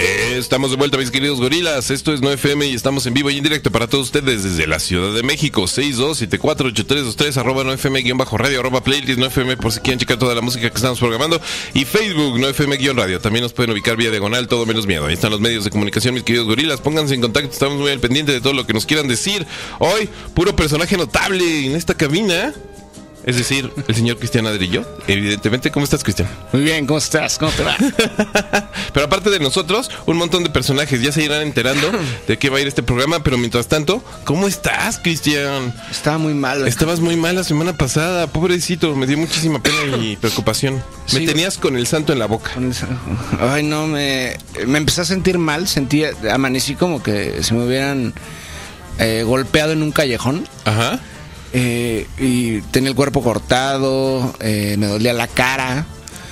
Eh, estamos de vuelta, mis queridos gorilas. Esto es 9FM y estamos en vivo y en directo para todos ustedes desde la Ciudad de México. 62748323, arroba 9FM-radio, arroba playlist 9FM por si quieren checar toda la música que estamos programando. Y Facebook 9FM-radio. También nos pueden ubicar vía diagonal, todo menos miedo. Ahí están los medios de comunicación, mis queridos gorilas. Pónganse en contacto, estamos muy al pendiente de todo lo que nos quieran decir. Hoy, puro personaje notable en esta cabina. Es decir, el señor Cristian Adrillo, evidentemente. ¿Cómo estás, Cristian? Muy bien, ¿cómo estás? ¿Cómo te va? pero aparte de nosotros, un montón de personajes ya se irán enterando de qué va a ir este programa. Pero mientras tanto, ¿cómo estás, Cristian? Estaba muy mal. Estabas muy mal la semana pasada, pobrecito. Me dio muchísima pena y preocupación. me tenías con el santo en la boca. Ay, no, me, me empecé a sentir mal. Sentí, amanecí como que se me hubieran eh, golpeado en un callejón. Ajá. Eh, y tenía el cuerpo cortado, eh, me dolía la cara.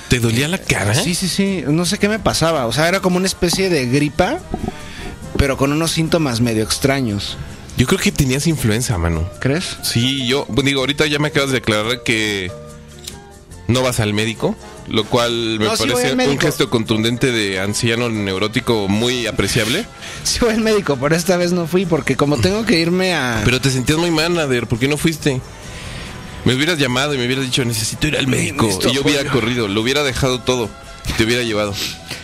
¿Te dolía la cara? Sí, sí, sí. No sé qué me pasaba. O sea, era como una especie de gripa, pero con unos síntomas medio extraños. Yo creo que tenías influenza, mano. ¿Crees? Sí, yo digo, ahorita ya me acabas de aclarar que no vas al médico, lo cual me parece un gesto contundente de anciano neurótico muy apreciable. Sí voy al médico, pero esta vez no fui porque como tengo que irme a... Pero te sentías muy mal, Nader, ¿por qué no fuiste? Me hubieras llamado y me hubieras dicho, necesito ir al médico. Y yo hubiera corrido, lo hubiera dejado todo. Te hubiera llevado.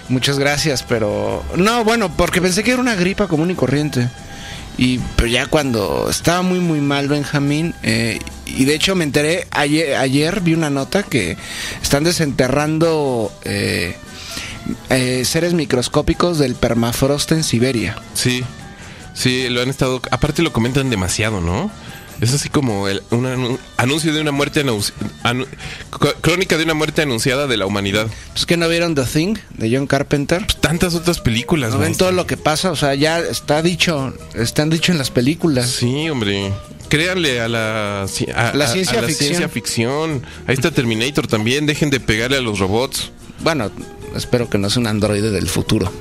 Muchas gracias, pero... No, bueno, porque pensé que era una gripa común y corriente. Y pero ya cuando estaba muy muy mal Benjamín, eh, y de hecho me enteré ayer, ayer vi una nota que están desenterrando eh, eh, seres microscópicos del permafrost en Siberia. Sí, sí, lo han estado, aparte lo comentan demasiado, ¿no? Es así como el, un anuncio de una muerte crónica de una muerte anunciada de la humanidad. ¿Es que no vieron The Thing de John Carpenter? Pues tantas otras películas. No ven todo lo que pasa, o sea, ya está dicho, están dicho en las películas. Sí, hombre. Créanle a la, la, ciencia, ficción. ciencia ficción. Ahí está Terminator también. Dejen de pegarle a los robots. Bueno, espero que no sea un androide del futuro.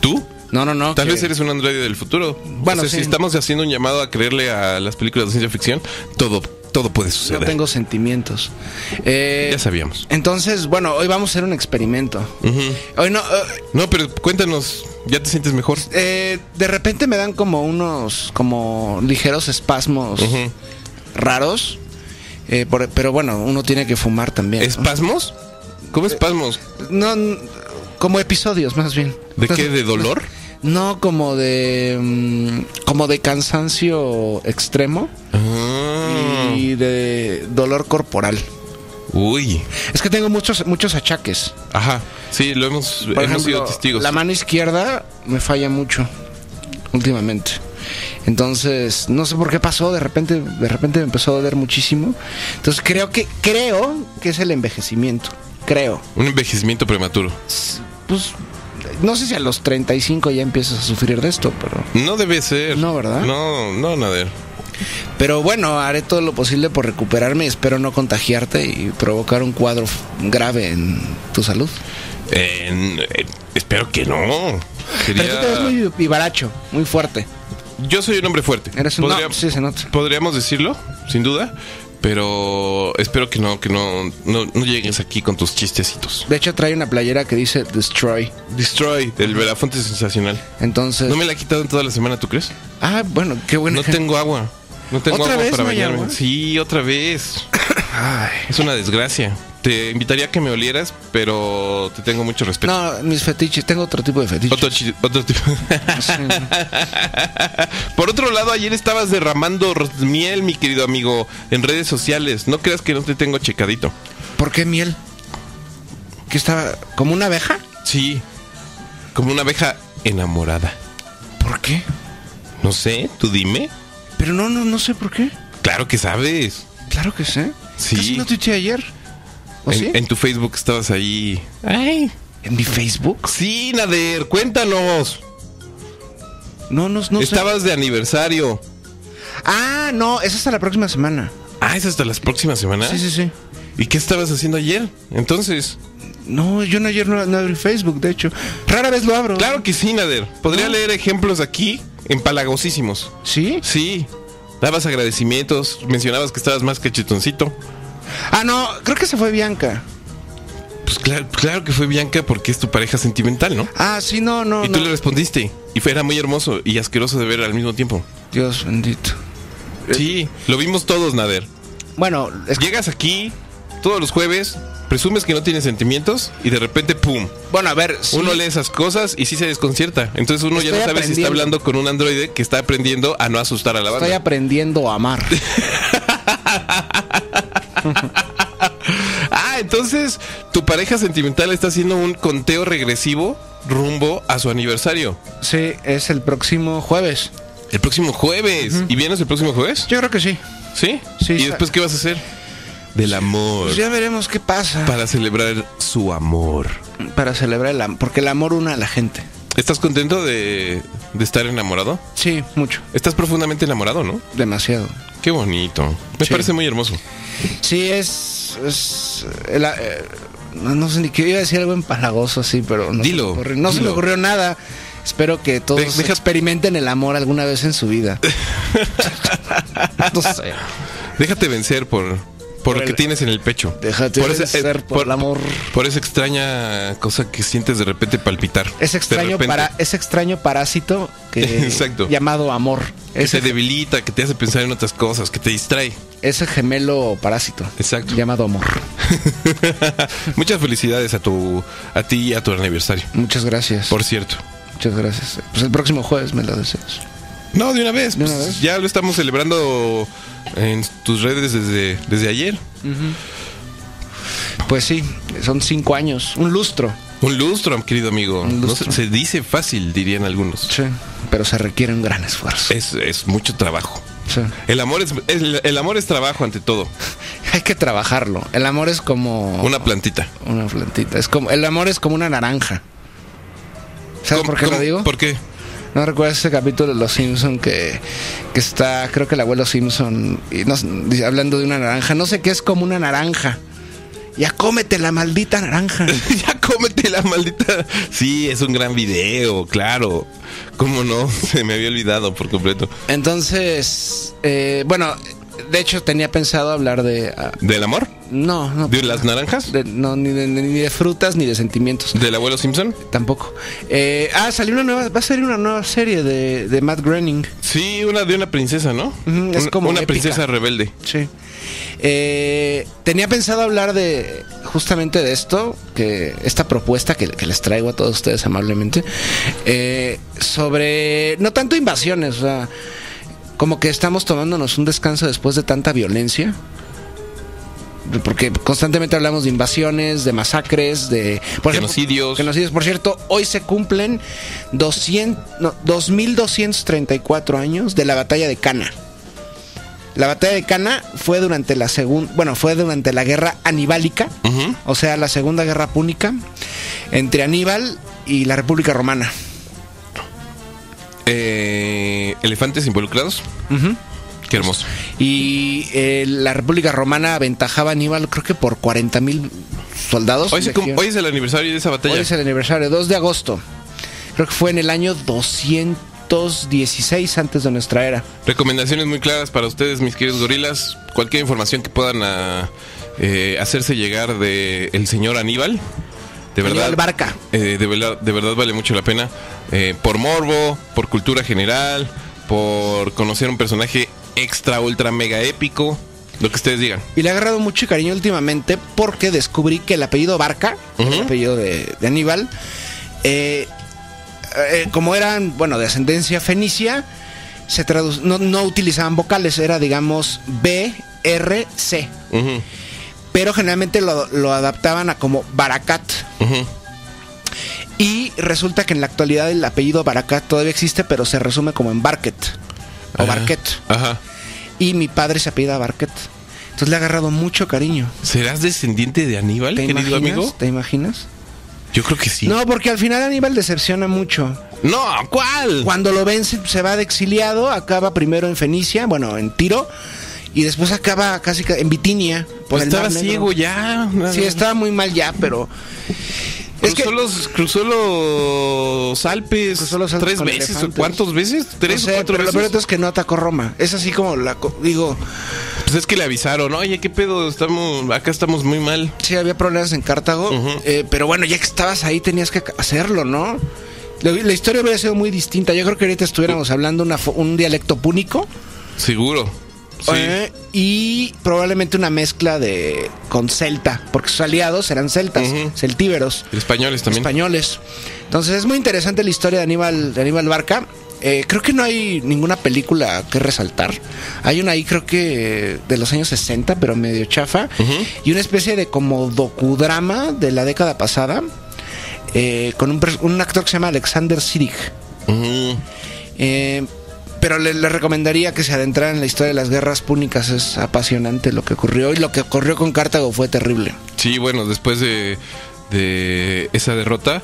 ¿Tú? No, no, no. Tal vez eres un androide del futuro. Bueno, si estamos haciendo un llamado a creerle a las películas de ciencia ficción, todo, todo puede suceder. No tengo sentimientos. Eh, ya sabíamos. Entonces, bueno, hoy vamos a hacer un experimento. Hoy no. Eh, no, pero cuéntanos, ¿ya te sientes mejor? Eh, de repente me dan como unos, como ligeros espasmos raros. pero bueno, uno tiene que fumar también. ¿Espasmos? ¿Cómo espasmos? No, como episodios más bien. ¿De qué? ¿De dolor? No, como de. Mm, como de cansancio extremo. Ah. Y de dolor corporal. Uy. Es que tengo muchos, muchos achaques. Ajá. Sí, lo hemos, sido testigos. La mano izquierda me falla mucho. Últimamente. Entonces, no sé por qué pasó, de repente, de repente me empezó a doler muchísimo. Entonces creo que, creo que es el envejecimiento. Creo. Un envejecimiento prematuro. Pues no sé si a los 35 ya empiezas a sufrir de esto, pero... No debe ser. No, ¿verdad? No, no, Nader. Pero bueno, haré todo lo posible por recuperarme y espero no contagiarte y provocar un cuadro grave en tu salud. espero que no. Pero tú te ves muy vivaracho, muy fuerte. Yo soy un hombre fuerte. Eres un... sí, se nota. Podríamos decirlo, sin duda. Pero espero que no, que no, no, llegues aquí con tus chistecitos. De hecho, trae una playera que dice Destroy. Destroy, del Belafonte sensacional. Entonces. ¿No me la he quitado en toda la semana, tú crees? Ah, bueno, qué bueno. No tengo agua. No tengo agua para bañarme. Sí, otra vez. Es una desgracia. Te invitaría a que me olieras, pero te tengo mucho respeto. No, mis fetiches, tengo otro tipo de fetiches. Otro, tipo. Por otro lado, ayer estabas derramando miel, mi querido amigo, en redes sociales. No creas que no te tengo checadito. ¿Por qué miel? ¿Que estaba como una abeja? Sí, como una abeja enamorada. ¿Por qué? No sé, tú dime. Pero no, no, no sé por qué. Claro que sabes. Claro que sé. Sí. Casi no tuiteé ayer. en, tu Facebook estabas ahí. Ay. ¿En mi Facebook? Sí, Nader, cuéntanos. No, no, no Estabas de aniversario. Ah, no, es hasta la próxima semana. Ah, es hasta la próxima semana. Sí, sí, sí. ¿Y qué estabas haciendo ayer? Entonces. No, yo no, ayer no, abrí Facebook, de hecho. Rara vez lo abro. Claro que sí, Nader. Podría leer ejemplos aquí empalagosísimos. ¿Sí? Sí. Dabas agradecimientos, mencionabas que estabas más cachetoncito. Ah, no, creo que se fue Bianca. pues claro, claro que fue Bianca porque es tu pareja sentimental, ¿no? Ah, sí, no, no. y tú no. le respondiste. Y fue, era muy hermoso y asqueroso de ver al mismo tiempo. Dios bendito. Sí, lo vimos todos, Nader. Bueno, es Llegas aquí todos los jueves, presumes que no tienes sentimientos y de repente, ¡pum! bueno, a ver, sí, Uno lee esas cosas y sí se desconcierta. Entonces uno ya no sabe si está hablando con un androide que está aprendiendo a no asustar a la banda. estoy aprendiendo a amar. Ah, entonces tu pareja sentimental está haciendo un conteo regresivo rumbo a su aniversario. sí, es el próximo jueves. El próximo jueves. ¿Y vienes el próximo jueves? Yo creo que sí. ¿Sí? Sí, ¿Y después qué vas a hacer? Del amor. Pues ya veremos qué pasa. Para celebrar su amor. Para celebrar el amor. Porque el amor une a la gente. ¿Estás contento de, de estar enamorado? Sí, mucho. Estás profundamente enamorado, ¿no? Demasiado. Qué bonito. Me Sí. parece muy hermoso. Sí, es. es eh, no, sé ni qué iba a decir algo empalagoso así, pero no, Dilo, se, me ocurrió, no se me ocurrió nada. Espero que todos De- deja- experimenten el amor alguna vez en su vida. no sé. Déjate vencer por, por, lo que tienes en el pecho. Déjate ese- vencer eh, por el amor. Por esa extraña cosa que sientes de repente palpitar. Es extraño, repente, para, ese extraño parásito que Exacto. llamado amor. Que Ese, te debilita, que te hace pensar en otras cosas, que te distrae. ese gemelo parásito. Exacto. Llamado amor. Muchas felicidades a tu a ti y a tu aniversario. Muchas gracias. Por cierto. Muchas gracias. Pues el próximo jueves me lo deseas. No, de una vez. ¿De una pues, vez? Ya lo estamos celebrando en tus redes desde, desde ayer. Pues sí, son cinco años. Un lustro. Un lustro, querido amigo. No se, se dice fácil, dirían algunos. Sí. Pero se requiere un gran esfuerzo. Es, es mucho trabajo. Sí. El amor es, el, el amor es trabajo ante todo. Hay que trabajarlo. El amor es como Una plantita. una plantita. Es como el amor es como una naranja. ¿Sabes ¿Cómo- por qué lo digo? ¿Por qué? ¿No recuerdas ese capítulo de Los Simpson que, que está, creo que el abuelo Simpson, y hablando de una naranja, no sé qué es como una naranja. Ya cómete la maldita naranja. ya cómete la maldita. Sí, es un gran video, claro. ¿Cómo no? Se me había olvidado por completo. Entonces, eh, bueno, de hecho tenía pensado hablar de... ah, ¿Del amor? no, no. ¿De las naranjas? de- no, ni de, ni de frutas ni de sentimientos. ¿Del abuelo Simpson? Tampoco. Eh, ah, salió una nueva, va a salir una nueva serie de, de Matt Groening. Sí, una de una princesa, ¿no? Es Una- como una épica. princesa rebelde. Sí. Eh, tenía pensado hablar de justamente de esto, que esta propuesta que, que les traigo a todos ustedes amablemente, eh, sobre no tanto invasiones, o sea, como que estamos tomándonos un descanso después de tanta violencia. Porque constantemente hablamos de invasiones, de masacres, de por ejemplo, Genocidios. genocidios. Por cierto, hoy se cumplen 200, no, 2234 años de la batalla de Cana. La batalla de Cana fue durante la segunda, bueno, fue durante la guerra anibálica, Ujú. o sea, la segunda guerra púnica entre Aníbal y la República Romana. Eh, elefantes involucrados. Qué hermoso. Y eh, la República Romana aventajaba a Aníbal, creo que por 40 mil soldados. Hoy, se es el aniversario de esa batalla. Hoy es el aniversario, 2 de agosto. Creo que fue en el año 216 antes de nuestra era. Recomendaciones muy claras para ustedes, mis queridos gorilas. Cualquier información que puedan ah, eh, hacerse llegar de el señor Aníbal. De verdad, Aníbal Barca. eh, de, verdad, de verdad vale mucho la pena. Eh, por morbo, por cultura general, por conocer un personaje extra, ultra, mega épico. Lo que ustedes digan. Y le he agarrado mucho cariño últimamente porque descubrí que el apellido Barca, Ujú. el apellido de, de Aníbal, eh, eh, como eran, bueno, de ascendencia fenicia, se no, no utilizaban vocales, era, digamos, B, R, C. Pero generalmente lo, lo adaptaban a como Barakat. ujú. Y resulta que en la actualidad el apellido Barakat todavía existe, pero se resume como en Barket. O Barquet. Ajá. Y mi padre se apellida Barket. Entonces le ha agarrado mucho cariño. ¿Serás descendiente de Aníbal, ¿Te querido imaginas? amigo? ¿Te imaginas? Yo creo que sí. No, porque al final Aníbal decepciona mucho. No, ¿cuál? Cuando lo vence, se va de exiliado, acaba primero en Fenicia, bueno, en Tiro, y después acaba casi ca- en Bitinia. Por Pues el estaba ciego ya. Sí, estaba muy mal ya, pero. Es cruzó, los, cruzó los Alpes cruzó los Alpes tres veces. ¿Cuántas veces? ¿Tres o cuatro pero veces? Lo es que no atacó Roma. Es así como la. Digo. Pues es que le avisaron, oye, ¿qué pedo? Estamos, acá estamos muy mal. Sí, había problemas en Cartago. Eh, pero bueno, ya que estabas ahí tenías que hacerlo, ¿no? La, historia hubiera sido muy distinta. Yo creo que ahorita estuviéramos hablando un dialecto púnico. Seguro. Eh, y probablemente una mezcla de con celta, porque sus aliados eran celtas, celtíberos. españoles también. Españoles. Entonces es muy interesante la historia de Aníbal, de Aníbal Barca. Eh, creo que no hay ninguna película que resaltar. Hay una ahí, creo que de los años 60, pero medio chafa. Y una especie de como docudrama de la década pasada. Eh, con un, actor que se llama Alexander Sirig. eh, pero le, recomendaría que se adentrara en la historia de las guerras púnicas. Es apasionante lo que ocurrió. Y lo que ocurrió con Cartago fue terrible. Sí, bueno, después de, esa derrota,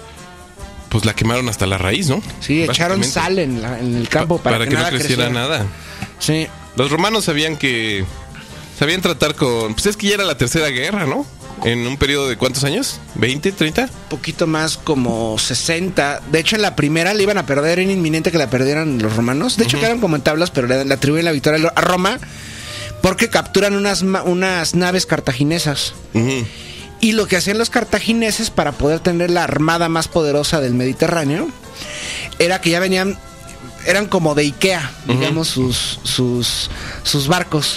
pues la quemaron hasta la raíz, ¿no? Sí, echaron sal en, el campo para, que, no creciera, nada. Sí. Los romanos sabían que. Sabían tratar con. Pues es que ya era la tercera guerra, ¿no? En un periodo de cuántos años? ¿20, 30? Poquito más como 60. De hecho, en la primera le iban a perder, era inminente que la perdieran los romanos. De hecho, quedaron como en tablas, pero le, atribuyen la victoria a Roma porque capturan unas, unas naves cartaginesas. Y lo que hacían los cartagineses para poder tener la armada más poderosa del Mediterráneo era que ya venían eran como de Ikea, digamos, sus, sus, sus barcos.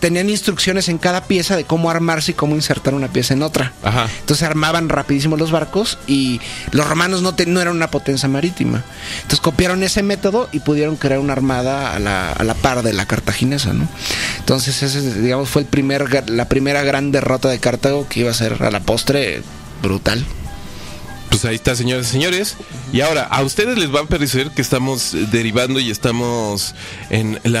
Tenían instrucciones en cada pieza de cómo armarse y cómo insertar una pieza en otra. Entonces armaban rapidísimo los barcos y los romanos no, no eran una potencia marítima. Entonces copiaron ese método y pudieron crear una armada a la, a la par de la cartaginesa, ¿no? Entonces ese, digamos, fue el primer, la primera gran derrota de Cartago que iba a ser a la postre brutal. Pues ahí está, señores y señores. Y ahora, a ustedes les va a parecer que estamos derivando y estamos en la,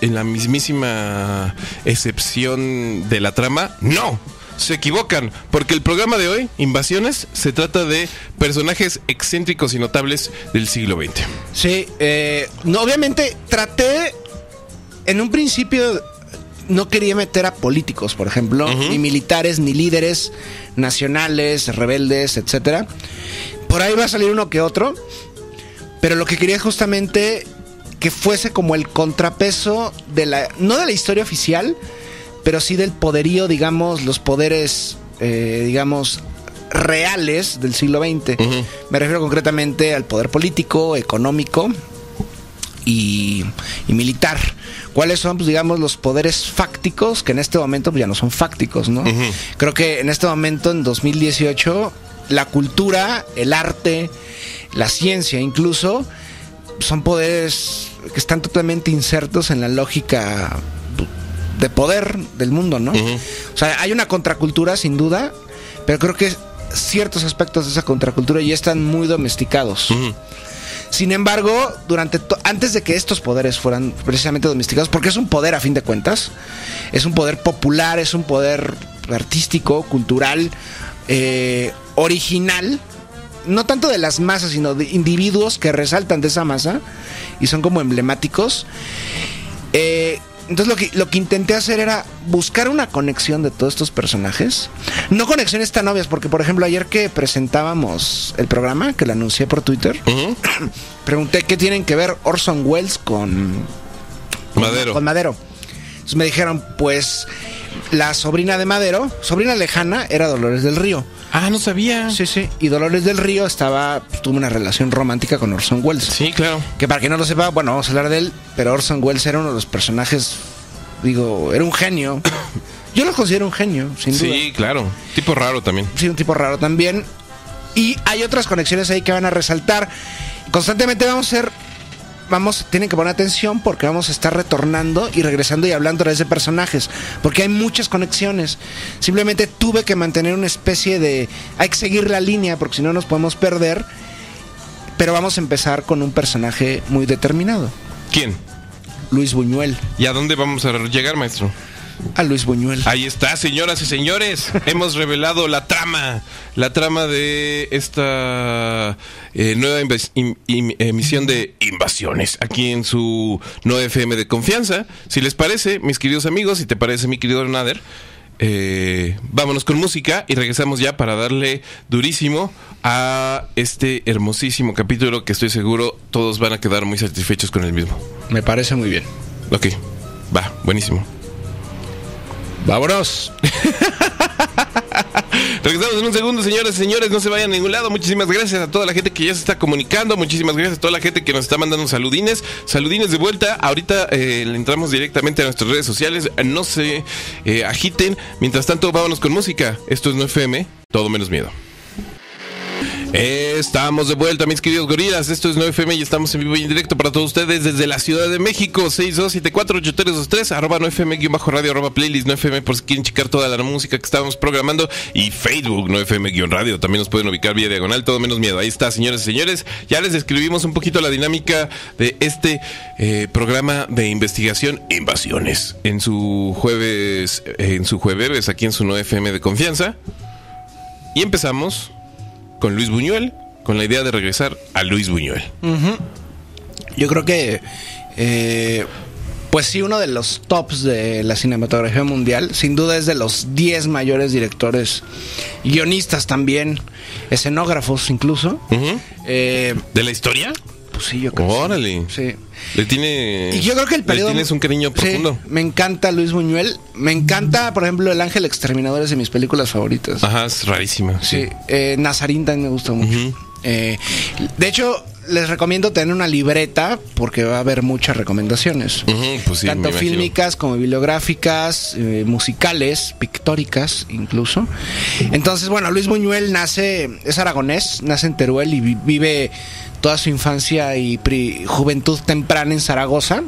en la mismísima excepción de la trama. No, se equivocan, porque el programa de hoy, Invasiones, se trata de personajes excéntricos y notables del siglo XX. Sí, eh, no, obviamente traté en un principio no quería meter a políticos, por ejemplo, ni militares, ni líderes nacionales, rebeldes, etcétera. Por ahí va a salir uno que otro, pero lo que quería es justamente que fuese como el contrapeso de la, no de la historia oficial, pero sí del poderío, digamos, los poderes, eh, digamos, reales del siglo XX. Me refiero concretamente al poder político, económico y, y militar cuáles son, pues, digamos, los poderes fácticos que en este momento pues, ya no son fácticos, ¿no? Creo que en este momento, en 2018, la cultura, el arte, la ciencia incluso, son poderes que están totalmente insertos en la lógica de poder del mundo, ¿no? O sea, hay una contracultura sin duda, pero creo que ciertos aspectos de esa contracultura ya están muy domesticados. Sin embargo, durante antes de que estos poderes fueran precisamente domesticados, porque es un poder a fin de cuentas, es un poder popular, es un poder artístico, cultural, eh, original, no tanto de las masas, sino de individuos que resaltan de esa masa y son como emblemáticos. Eh, entonces lo que, lo que intenté hacer era buscar una conexión de todos estos personajes. No conexiones tan obvias, porque por ejemplo ayer que presentábamos el programa, que lo anuncié por Twitter, pregunté qué tienen que ver Orson Welles con, Madero. Con Madero. Entonces me dijeron, pues la sobrina de Madero, sobrina lejana, era Dolores del Río. Ah, no sabía. Sí, sí. Y Dolores del Río estaba, tuvo una relación romántica con Orson Welles. Sí, claro. Que para quien no lo sepa, bueno, vamos a hablar de él, pero Orson Welles era uno de los personajes, digo, era un genio. Yo lo considero un genio, sin duda. Sí, claro. Tipo raro también. Sí, un tipo raro también. Y hay otras conexiones ahí que van a resaltar. Constantemente vamos a ser vamos, tienen que poner atención porque vamos a estar retornando y regresando y hablando de ese personajes, porque hay muchas conexiones. Simplemente tuve que mantener una especie de, hay que seguir la línea porque si no nos podemos perder, pero vamos a empezar con un personaje muy determinado. ¿Quién? Luis Buñuel. ¿Y a dónde vamos a llegar, maestro? A Luis Buñuel. Ahí está, señoras y señores. Hemos revelado la trama. La trama de esta eh, nueva emisión de Invasiones. Aquí en su 9FM de confianza. Si les parece, mis queridos amigos, si te parece, mi querido Nader. eh, vámonos con música y regresamos ya para darle durísimo a este hermosísimo capítulo que estoy seguro todos van a quedar muy satisfechos con el mismo. Me parece muy bien. Ok, va, buenísimo. Vámonos. Regresamos en un segundo, señores señores. No se vayan a ningún lado. Muchísimas gracias a toda la gente que ya se está comunicando. Muchísimas gracias a toda la gente que nos está mandando saludines. Saludines de vuelta. Ahorita eh, le entramos directamente a nuestras redes sociales. No se eh, agiten. Mientras tanto, vámonos con música. Esto es No FM. Todo menos miedo. Estamos de vuelta, mis queridos gorilas. Esto es 9FM y estamos en vivo y en directo para todos ustedes desde la Ciudad de México. 62748323, arroba 9FM-radio, arroba playlist 9FM por si quieren checar toda la música que estábamos programando. Y Facebook 9FM-radio. También nos pueden ubicar vía diagonal, todo menos miedo. Ahí está, señores y señores. Ya les describimos un poquito la dinámica de este eh, programa de investigación Invasiones. En su jueves, en su jueves, aquí en su 9FM de confianza. Y empezamos con Luis Buñuel, con la idea de regresar a Luis Buñuel. Yo creo que, eh, pues sí, uno de los tops de la cinematografía mundial, sin duda es de los 10 mayores directores, guionistas también, escenógrafos incluso. Eh, ¿De la historia? Pues sí, yo creo. que sí. Órale. Sí. Le tiene. Y yo creo que el periodo. Le tienes un cariño Sí, profundo. me encanta Luis Buñuel. Me encanta, por ejemplo, El Ángel Exterminador es de mis películas favoritas. Ajá, es rarísima. Sí. Eh, Nazarín también me gusta mucho. Eh, de hecho, les recomiendo tener una libreta porque va a haber muchas recomendaciones. Ujú, pues sí, Tanto fílmicas como bibliográficas, eh, musicales, pictóricas incluso. Entonces, bueno, Luis Buñuel nace, es aragonés, nace en Teruel y vi- vive toda su infancia y juventud temprana en Zaragoza.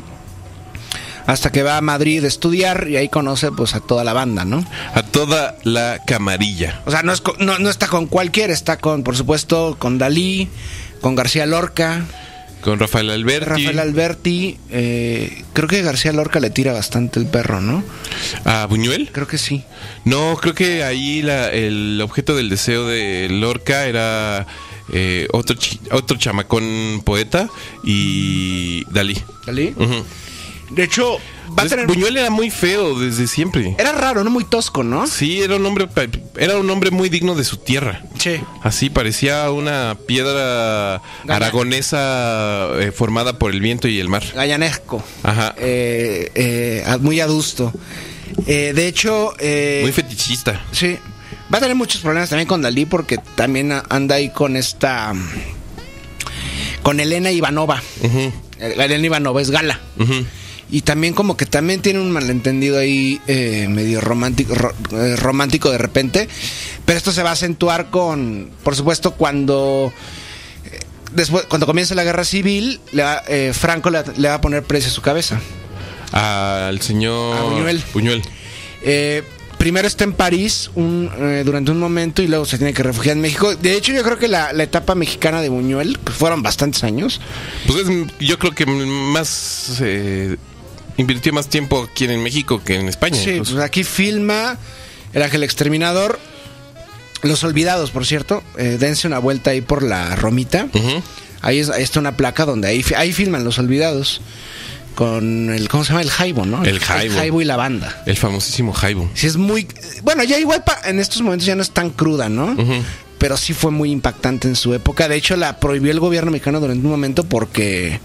Hasta que va a Madrid a estudiar y ahí conoce pues a toda la banda, ¿no? A toda la camarilla. O sea, no, es no, no está con cualquiera, está con, por supuesto, con Dalí, con García Lorca, Con Rafael Alberti. Rafael Alberti. eh, creo que García Lorca le tira bastante el perro, ¿no? ¿A Buñuel? Creo que sí. No, creo que ahí la- el objeto del deseo de Lorca era eh, otro, otro chamacón poeta y Dalí. ¿Dalí? De hecho, va a tener... Buñuel era muy feo desde siempre. Era raro, ¿no? Muy tosco, ¿no? Sí, era un hombre era un hombre muy digno de su tierra. Sí. Así parecía una piedra aragonesa eh, formada por el viento y el mar. Gallanesco. Ajá. Eh, eh, muy adusto. Eh, de hecho... eh, Muy fetichista. Sí. Va a tener muchos problemas también con Dalí porque también anda ahí con esta... Con Elena Ivanova. Elena Ivanova es gala. Y también como que también tiene un malentendido ahí eh, medio romántico, ro- eh, romántico de repente. Pero esto se va a acentuar con, por supuesto, cuando eh, después cuando comienza la guerra civil, le va- eh, Franco le, le va a poner precio a su cabeza. Al señor A Buñuel. Buñuel. Primero está en París un, eh, durante un momento y luego se tiene que refugiar en México. De hecho, yo creo que la, la etapa mexicana de Buñuel, que fueron bastantes años, Pues es, yo creo que más eh, invirtió más tiempo aquí en México que en España. Sí, incluso. pues aquí filma El Ángel Exterminador. Los Olvidados, por cierto. eh, dense una vuelta ahí por la Romita. Ujú. Ahí, es- ahí está una placa donde ahí filman Los Olvidados. Con el, ¿cómo se llama? El Jaibo, ¿no? El Jaibo. Jaibo y la banda. El famosísimo Jaibo. Sí, es muy... Bueno, ya igual pa- en estos momentos ya no es tan cruda, ¿no? Pero sí fue muy impactante en su época. De hecho, la prohibió el gobierno mexicano durante un momento porque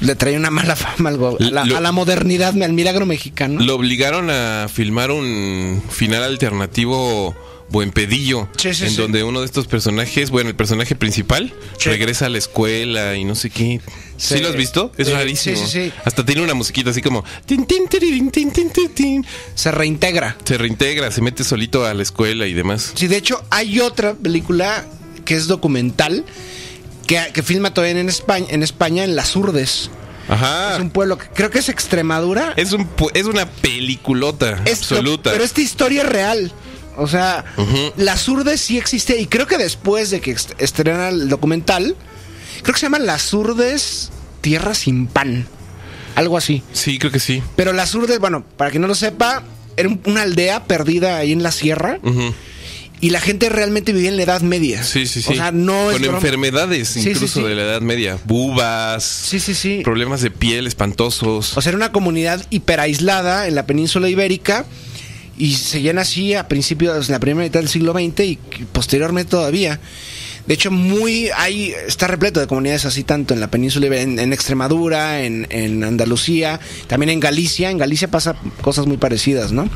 le traía una mala fama al a, la, Lo- a la modernidad, al milagro mexicano. Lo obligaron a filmar un final alternativo buen pedillo Sí, sí, en sí. donde uno de estos personajes, bueno, el personaje principal regresa a la escuela y no sé qué. ¿Sí, Sí. lo has visto? Es Eh, rarísimo. sí, sí, sí. Hasta tiene una musiquita así como tin, tin, tiririn, tin, tin, tin, tin. Se reintegra. se reintegra, se mete solito a la escuela y demás. Sí, de hecho, hay otra película que es documental que, que filma todavía en España, en España, en Las Urdes. Ajá. Es un pueblo que creo que es Extremadura. Es un es una peliculota Esto- absoluta. Pero esta historia es real. O sea, Ujú. Las Urdes sí existe. Y creo que después de que est- estrena el documental, creo que se llama Las Urdes Tierra sin Pan. Algo así. Sí, creo que sí. Pero Las Urdes, bueno, para quien no lo sepa, era un- una aldea perdida ahí en la sierra. Y la gente realmente vivía en la Edad Media. Sí, sí, sí. O sea, no es Con enfermedades Sí, incluso sí. de la Edad Media. Bubas. Sí, sí, sí. Problemas de piel espantosos. O sea, era una comunidad hiperaislada en la península ibérica. y se llena así a principios de la primera mitad del siglo XX y posteriormente todavía. De hecho, muy hay, está repleto de comunidades así, tanto en la península, en, en Extremadura, en, en, Andalucía, también en Galicia. En Galicia pasa cosas muy parecidas, ¿no?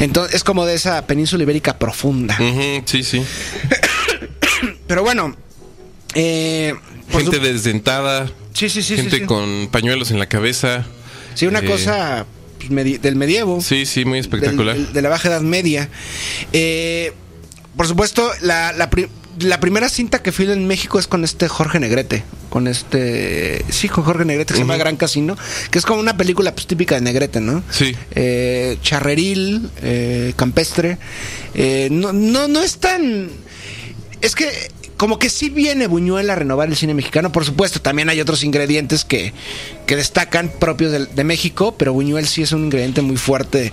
Entonces, es como de esa península ibérica profunda. Uh -huh, sí, sí. Pero bueno. Eh, gente desdentada. Sí, sí, sí. Gente sí, sí. con pañuelos en la cabeza. Sí, una Eh, cosa pues, medi- del medievo. Sí, sí, muy espectacular. del- de la Baja Edad Media. Eh, por supuesto, la, la, la primera cinta que fui en México es con este Jorge Negrete. Con este. Sí, con Jorge Negrete, que se llama. Gran Casino. Que es como una película pues, típica de Negrete, ¿no? Sí. Eh, charreril, eh, campestre. Eh, no, no, no es tan. Es que. Como que sí viene Buñuel a renovar el cine mexicano, por supuesto. También hay otros ingredientes que, que destacan propios de, México, pero Buñuel sí es un ingrediente muy fuerte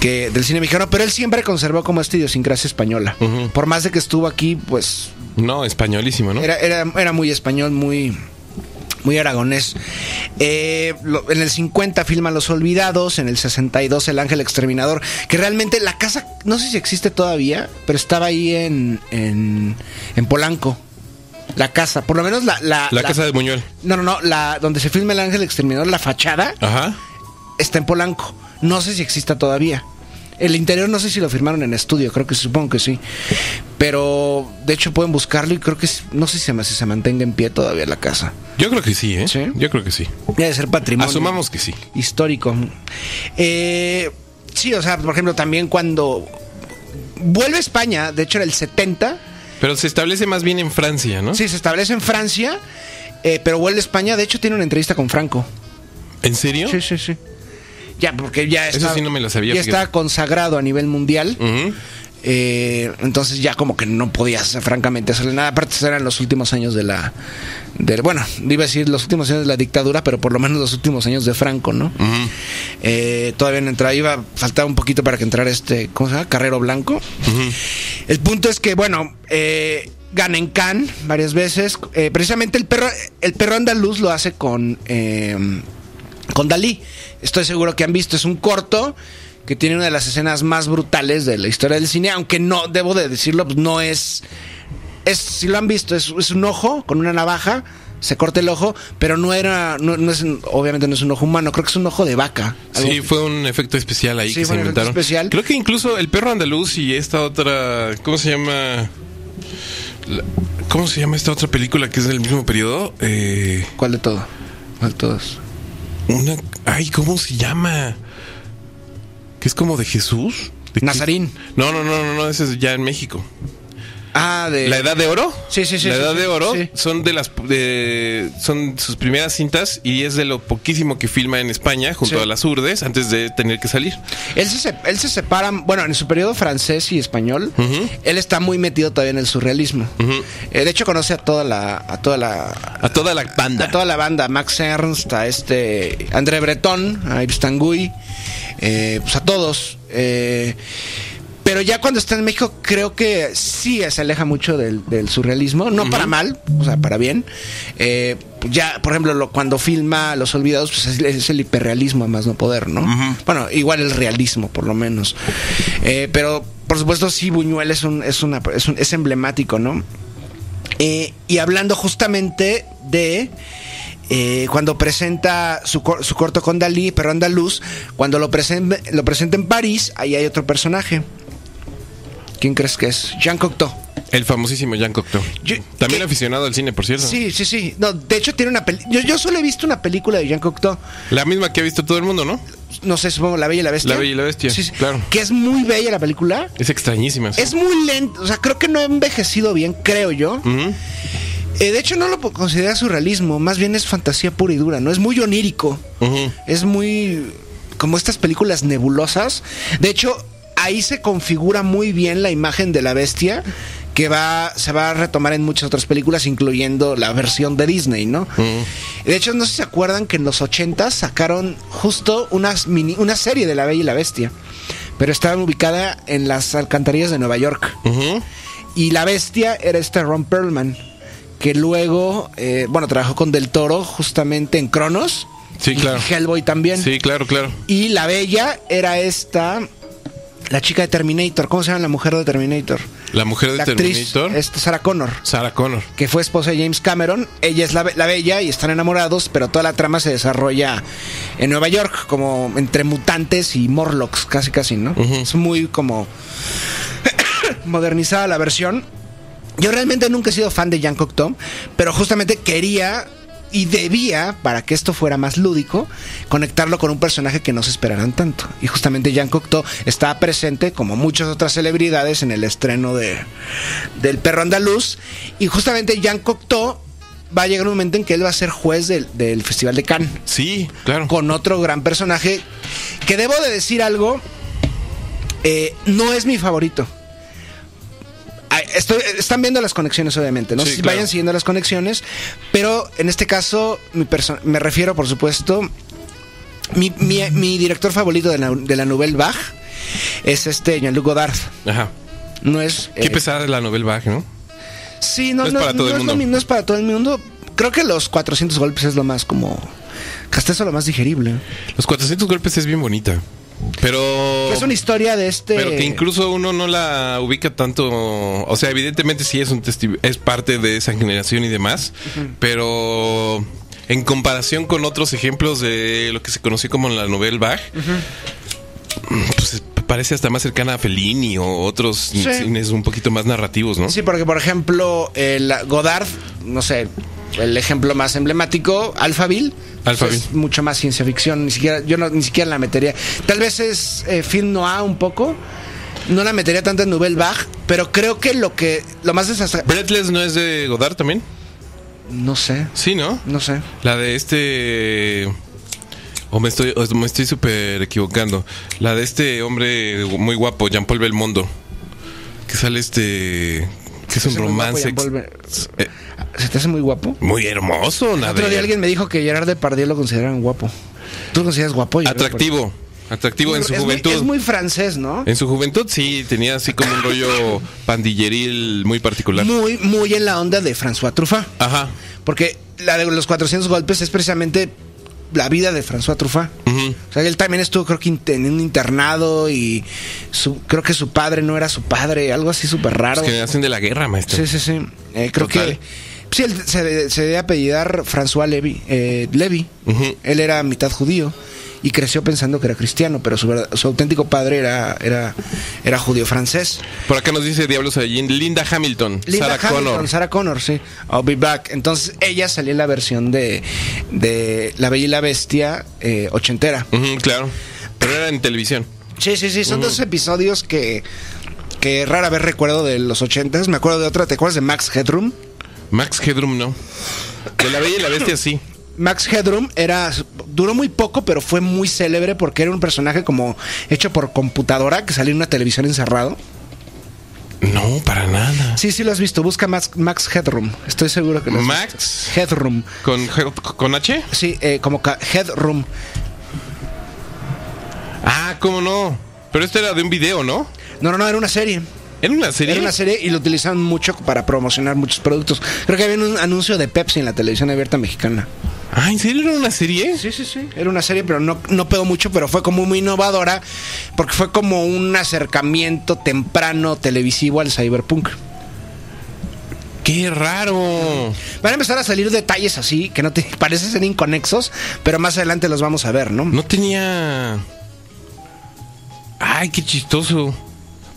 que del cine mexicano. Pero él siempre conservó como esta idiosincrasia española. Por más de que estuvo aquí, pues No, españolísimo, ¿no? era, era, era muy español, muy, muy aragonés. Eh, lo- en el 50 filma Los Olvidados, en el 62 El Ángel Exterminador, que realmente la casa, no sé si existe todavía, pero estaba ahí en, en, en Polanco. La casa, por lo menos la... La, La casa de Buñuel. No, no, no, la, donde se filma El Ángel Exterminador, la fachada, Ajá. Está en Polanco. No sé si exista todavía. El interior no sé si lo firmaron en estudio, creo que supongo que sí. Pero de hecho pueden buscarlo y creo que no sé si se, si se mantenga en pie todavía la casa. Yo creo que sí, ¿eh? ¿Sí? Yo creo que sí. Debe ser patrimonio Asumamos que sí. histórico. Eh, sí, o sea, por ejemplo, también cuando vuelve a España, de hecho era el 70, Pero se establece más bien en Francia, ¿no? sí, se establece en Francia, eh, pero vuelve a España, de hecho tiene una entrevista con Franco. ¿En serio? Sí, sí, sí. Ya, porque ya Eso está, sí no me lo sabía, ya fíjate. está consagrado a nivel mundial. Ujú. Eh, entonces ya como que no podías francamente hacerle nada. Aparte eran los últimos años de la... De, bueno, iba a decir los últimos años de la dictadura, pero por lo menos los últimos años de Franco, ¿no? Ujú. Eh, todavía no entraba, iba, faltaba un poquito para que entrara este, ¿cómo se llama? Carrero Blanco. El punto es que, bueno, eh, gana en Cannes varias veces. Eh, precisamente el perro, el perro andaluz lo hace con, eh, con Dalí. Estoy seguro que han visto, es un corto que tiene una de las escenas más brutales de la historia del cine, aunque no, debo de decirlo, pues no es... es si lo han visto, es, es un ojo con una navaja, se corta el ojo, pero no era, no, no es, obviamente no es un ojo humano, creo que es un ojo de vaca. algo Sí, fue un efecto especial ahí Sí, que se un inventaron. especial. Creo que incluso el perro andaluz y esta otra, ¿cómo se llama? La- ¿Cómo se llama esta otra película que es del mismo periodo? Eh, ¿Cuál de todo? ¿Cuál de todos? Una, ay, ¿cómo se llama? Que es como de Jesús. ¿De qué? Nazarín. No, no, no, no, no, ese es ya en México. Ah, de... La Edad de Oro. Sí, sí, sí, La Edad sí, de Oro sí. son de las de, son sus primeras cintas y es de lo poquísimo que filma en España junto a las urdes antes de tener que salir. Él se, él se separa, bueno, en su periodo francés y español, él está muy metido todavía en el surrealismo. Eh, de hecho, conoce a toda la, a toda la, A toda la banda. a toda la banda, Max Ernst, a este André Breton, a Yves Tanguy, eh, pues a todos. eh, pero ya cuando está en México, creo que sí se aleja mucho del, del surrealismo, no para mal, o sea, para bien. Eh, ya, por ejemplo, lo- cuando filma Los Olvidados, pues es, es el hiperrealismo a más no poder, ¿no? Bueno, igual el realismo, por lo menos. Eh, pero, por supuesto, sí, Buñuel es, un, es, una, es, un- es emblemático, ¿no? Eh, y hablando justamente de eh, cuando presenta su, su corto con Dalí, pero andaluz, cuando lo, presen- lo presenta en París, ahí hay otro personaje. ¿Quién crees que es? Jean Cocteau. El famosísimo Jean Cocteau. Yo- También ¿qué? aficionado al cine, por cierto. Sí, sí, sí. No, de hecho tiene una película. Yo, yo solo he visto una película de Jean Cocteau. La misma que ha visto todo el mundo, ¿no? No sé, supongo La Bella y la Bestia. La Bella y la Bestia, Sí, sí. claro. Que es muy bella la película. Es extrañísima. Es muy lento. O sea, creo que no ha envejecido bien, creo yo. Eh, de hecho, no lo considera surrealismo. Más bien es fantasía pura y dura, ¿no? Es muy onírico. Es muy. como estas películas nebulosas. De hecho, ahí se configura muy bien la imagen de la bestia. Que va, se va a retomar en muchas otras películas, incluyendo la versión de Disney, ¿no? De hecho, no sé si se acuerdan que en los 80 sacaron justo unas mini, una serie de La Bella y la Bestia. Pero estaba ubicada en las alcantarillas de Nueva York. Y la bestia era este Ron Perlman, que luego, eh, bueno, trabajó con Del Toro justamente en Cronos. Sí, y claro. Hellboy también. Sí, claro, claro. Y la bella era esta. La chica de Terminator. ¿Cómo se llama la mujer de Terminator? La mujer de la actriz, Terminator. este, Sarah Connor. Sarah Connor. que fue esposa de James Cameron. Ella es la, la bella y están enamorados, pero toda la trama se desarrolla en Nueva York, como entre mutantes y Morlocks, casi casi, ¿no? Es muy como modernizada la versión. Yo realmente nunca he sido fan de Jean Cocteau, pero justamente quería y debía, para que esto fuera más lúdico, conectarlo con un personaje que no se esperaran tanto. Y justamente Jean Cocteau estaba presente, como muchas otras celebridades, en el estreno de, del Perro Andaluz. Y justamente Jean Cocteau va a llegar un momento en que él va a ser juez del, del Festival de Cannes Sí, claro. con otro gran personaje que debo de decir algo, eh, no es mi favorito. Estoy- están viendo las conexiones, obviamente, ¿no? Sí, sé si claro. vayan siguiendo las conexiones, pero en este caso mi me refiero, por supuesto, mi, mi- mi director favorito de la, de la Nouvelle Vague es este Jean-Luc Godard. Ajá. No es... Qué eh, pesada la novela Bach, ¿no? Sí, no, No es no- para todo no el es lo mundo. no es para todo el mundo. Creo que los 400 golpes es lo más como... Hasta eso lo más digerible. Los 400 golpes es bien bonita. Pero. Es una historia de este. Pero que incluso uno no la ubica tanto. O sea, evidentemente sí es un es parte de esa generación y demás. Pero en comparación con otros ejemplos de lo que se conoció como la novela Bach, pues es- parece hasta más cercana a Fellini o otros Sí. cines un poquito más narrativos, ¿no? Sí, porque por ejemplo, el Godard, no sé, el ejemplo más emblemático, Alphaville. Alphaville. Es mucho más ciencia ficción, ni siquiera, yo no, ni siquiera la metería. Tal vez es eh, film noir un poco. No la metería tanto en Nouvelle Vague, pero creo que lo que lo más. Breathless no es de Godard también. No sé, Sí, ¿no? no sé. La de este. O me estoy o me estoy súper equivocando. La de este hombre muy guapo, Jean-Paul Belmondo. Que sale este. Que es un romance. Eh, ¿Se te hace muy guapo? muy hermoso, nada. otro día alguien me dijo que Gerard Depardieu lo consideran guapo. ¿Tú lo consideras guapo? Gerard Atractivo. Atractivo en su Es muy- juventud. es muy francés, ¿no? En su juventud sí, tenía así como un rollo pandilleril muy particular. Muy, muy en la onda de François Truffaut. Ajá. Porque la de los 400 golpes es precisamente la vida de François Truffaut. O sea, él también estuvo, creo que en un internado y su, creo que su padre no era su padre, algo así súper raro. Es generación de la guerra, maestro. Sí, sí, sí. Eh, creo Total. que. Sí, él se, se debe apellidar François Levy. eh, Levy. Él era mitad judío y creció pensando que era cristiano, pero su, verdad- su auténtico padre era, era, era judío francés. Por acá nos dice Diablos allí Linda Hamilton, Linda Sarah Hamilton, Connor. Sarah Connor, sí. I'll be back. Entonces ella salió en la versión de, de La Bella y la Bestia eh, ochentera. Claro. Pero era en televisión. Sí, sí, sí. Son dos episodios que, que rara vez recuerdo de los ochentas. Me acuerdo de otra. ¿Te acuerdas de Max Headroom? Max Headroom no. De la Bella y la Bestia sí. Max Headroom era duró muy poco, pero fue muy célebre porque era un personaje como hecho por computadora que salía en una televisión encerrado. No, para nada. Sí, sí lo has visto. Busca Max, Max Headroom. Estoy seguro que lo has Max visto. Headroom. con, con H. Sí, eh, como Headroom. Ah, ¿cómo no? Pero este era de un video, ¿no? No, no, no, era una serie. Era una serie. Era una serie y lo utilizaban mucho para promocionar muchos productos. Creo que había un anuncio de Pepsi en la televisión abierta mexicana. Ah, ¿en serio era una serie? Sí, sí, sí. Era una serie, pero no, no pegó mucho, pero fue como muy innovadora porque fue como un acercamiento temprano televisivo al cyberpunk. Qué raro. Van a empezar a salir detalles así que no te parecen ser inconexos, pero más adelante los vamos a ver, ¿no? No tenía. Ay, qué chistoso.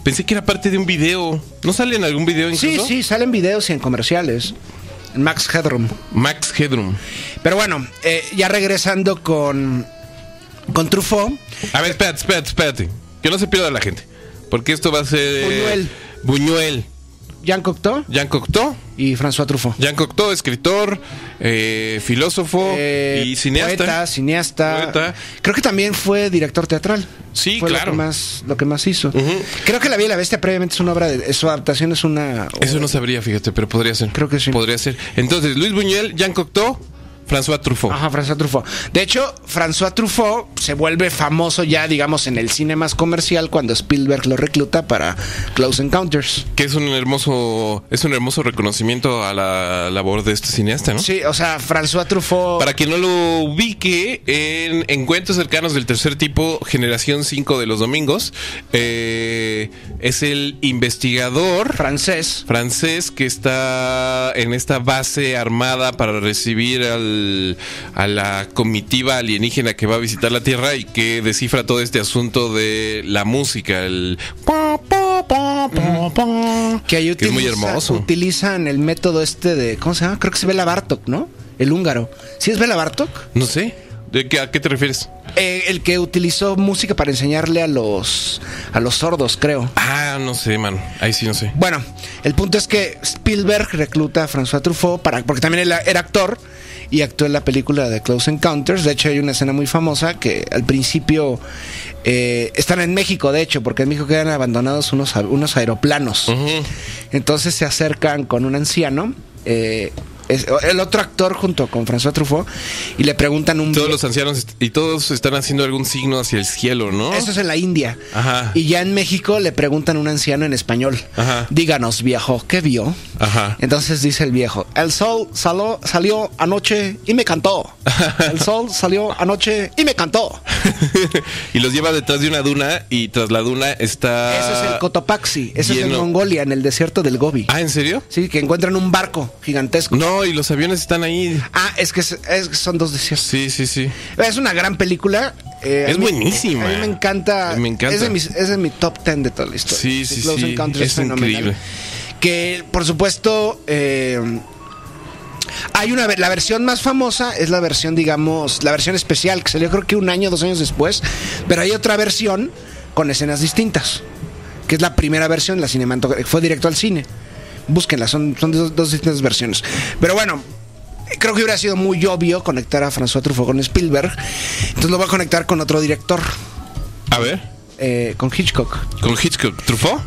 Pensé que era parte de un video. ¿No sale en algún video Sí, incluso? sí, salen videos y en comerciales. En Max Headroom. Max Headroom. Pero bueno, eh, ya regresando con, con Truffaut. A ver, espérate, espérate, espérate. Que no se pierda la gente. Porque esto va a ser. Buñuel. Buñuel. Jean Cocteau Jean Cocteau. y François Truffaut. Jean Cocteau, escritor, eh, filósofo Eh, y cineasta. Poeta, cineasta. Poeta. Creo que también fue director teatral. Sí, fue claro. Lo que más, lo que más hizo. Creo que La Bella y la Bestia previamente es una obra de. Su adaptación es una. Eso no sabría, fíjate, pero podría ser. Creo que sí. Podría ser. Entonces, Luis Buñuel, Jean Cocteau, François Truffaut. Ajá, François Truffaut. De hecho, François Truffaut se vuelve famoso ya, digamos, en el cine más comercial cuando Spielberg lo recluta para Close Encounters. Que es un hermoso, es un hermoso reconocimiento a la labor de este cineasta, ¿no? Sí, o sea, François Truffaut. Para quien no lo ubique, en Encuentros cercanos del tercer tipo, generación 5 de los domingos, eh, es el investigador francés. francés que está en esta base armada para recibir al a la comitiva alienígena que va a visitar la Tierra y que descifra todo este asunto de la música, el que, ahí que es muy hermoso. Utilizan el método este de, ¿cómo se llama? Creo que es Bela Bartok, ¿no? El húngaro. ¿Sí es Bela Bartok? No sé. ¿De qué, ¿A qué te refieres? Eh, el que utilizó música para enseñarle a los a los sordos, creo. Ah, no sé, man. Ahí sí no sé. Bueno, el punto es que Spielberg recluta a François Truffaut para porque también era, era actor y actuó en la película de Close Encounters. De hecho, hay una escena muy famosa que al principio eh, están en México, de hecho, porque en México quedan abandonados unos, unos aeroplanos. Entonces se acercan con un anciano. Eh, el otro actor junto con François Truffaut y le preguntan un todos los ancianos y todos están haciendo algún signo hacia el cielo no eso es en la India. Ajá. y ya en México le preguntan a un anciano en español Ajá. díganos viejo qué vio Ajá. entonces dice el viejo el sol salió, salió anoche y me cantó. El sol salió anoche y me cantó. Y los lleva detrás de una duna y tras la duna está ese es el Cotopaxi ese es en Mongolia en el desierto del Gobi. Ah en serio sí que encuentran un barco gigantesco. No y los aviones están ahí. Ah, es que, son dos desiertos. Sí, sí, sí. Es una gran película. Eh, es buenísima. A mí me encanta. Me encanta. Es de, mi top ten de toda la historia. Sí, sí, sí. Es, increíble. Que, por supuesto, eh, hay una la versión más famosa es la versión digamos la versión especial que salió creo que un año dos años después pero hay otra versión con escenas distintas que es la primera versión la cinematográfica fue directo al cine búsquenla, son, son dos, distintas versiones. Pero bueno, creo que hubiera sido muy obvio conectar a François Truffaut con Spielberg. Entonces lo voy a conectar con otro director. A ver. Eh, con Hitchcock. ¿Con Hitchcock? ¿Truffaut?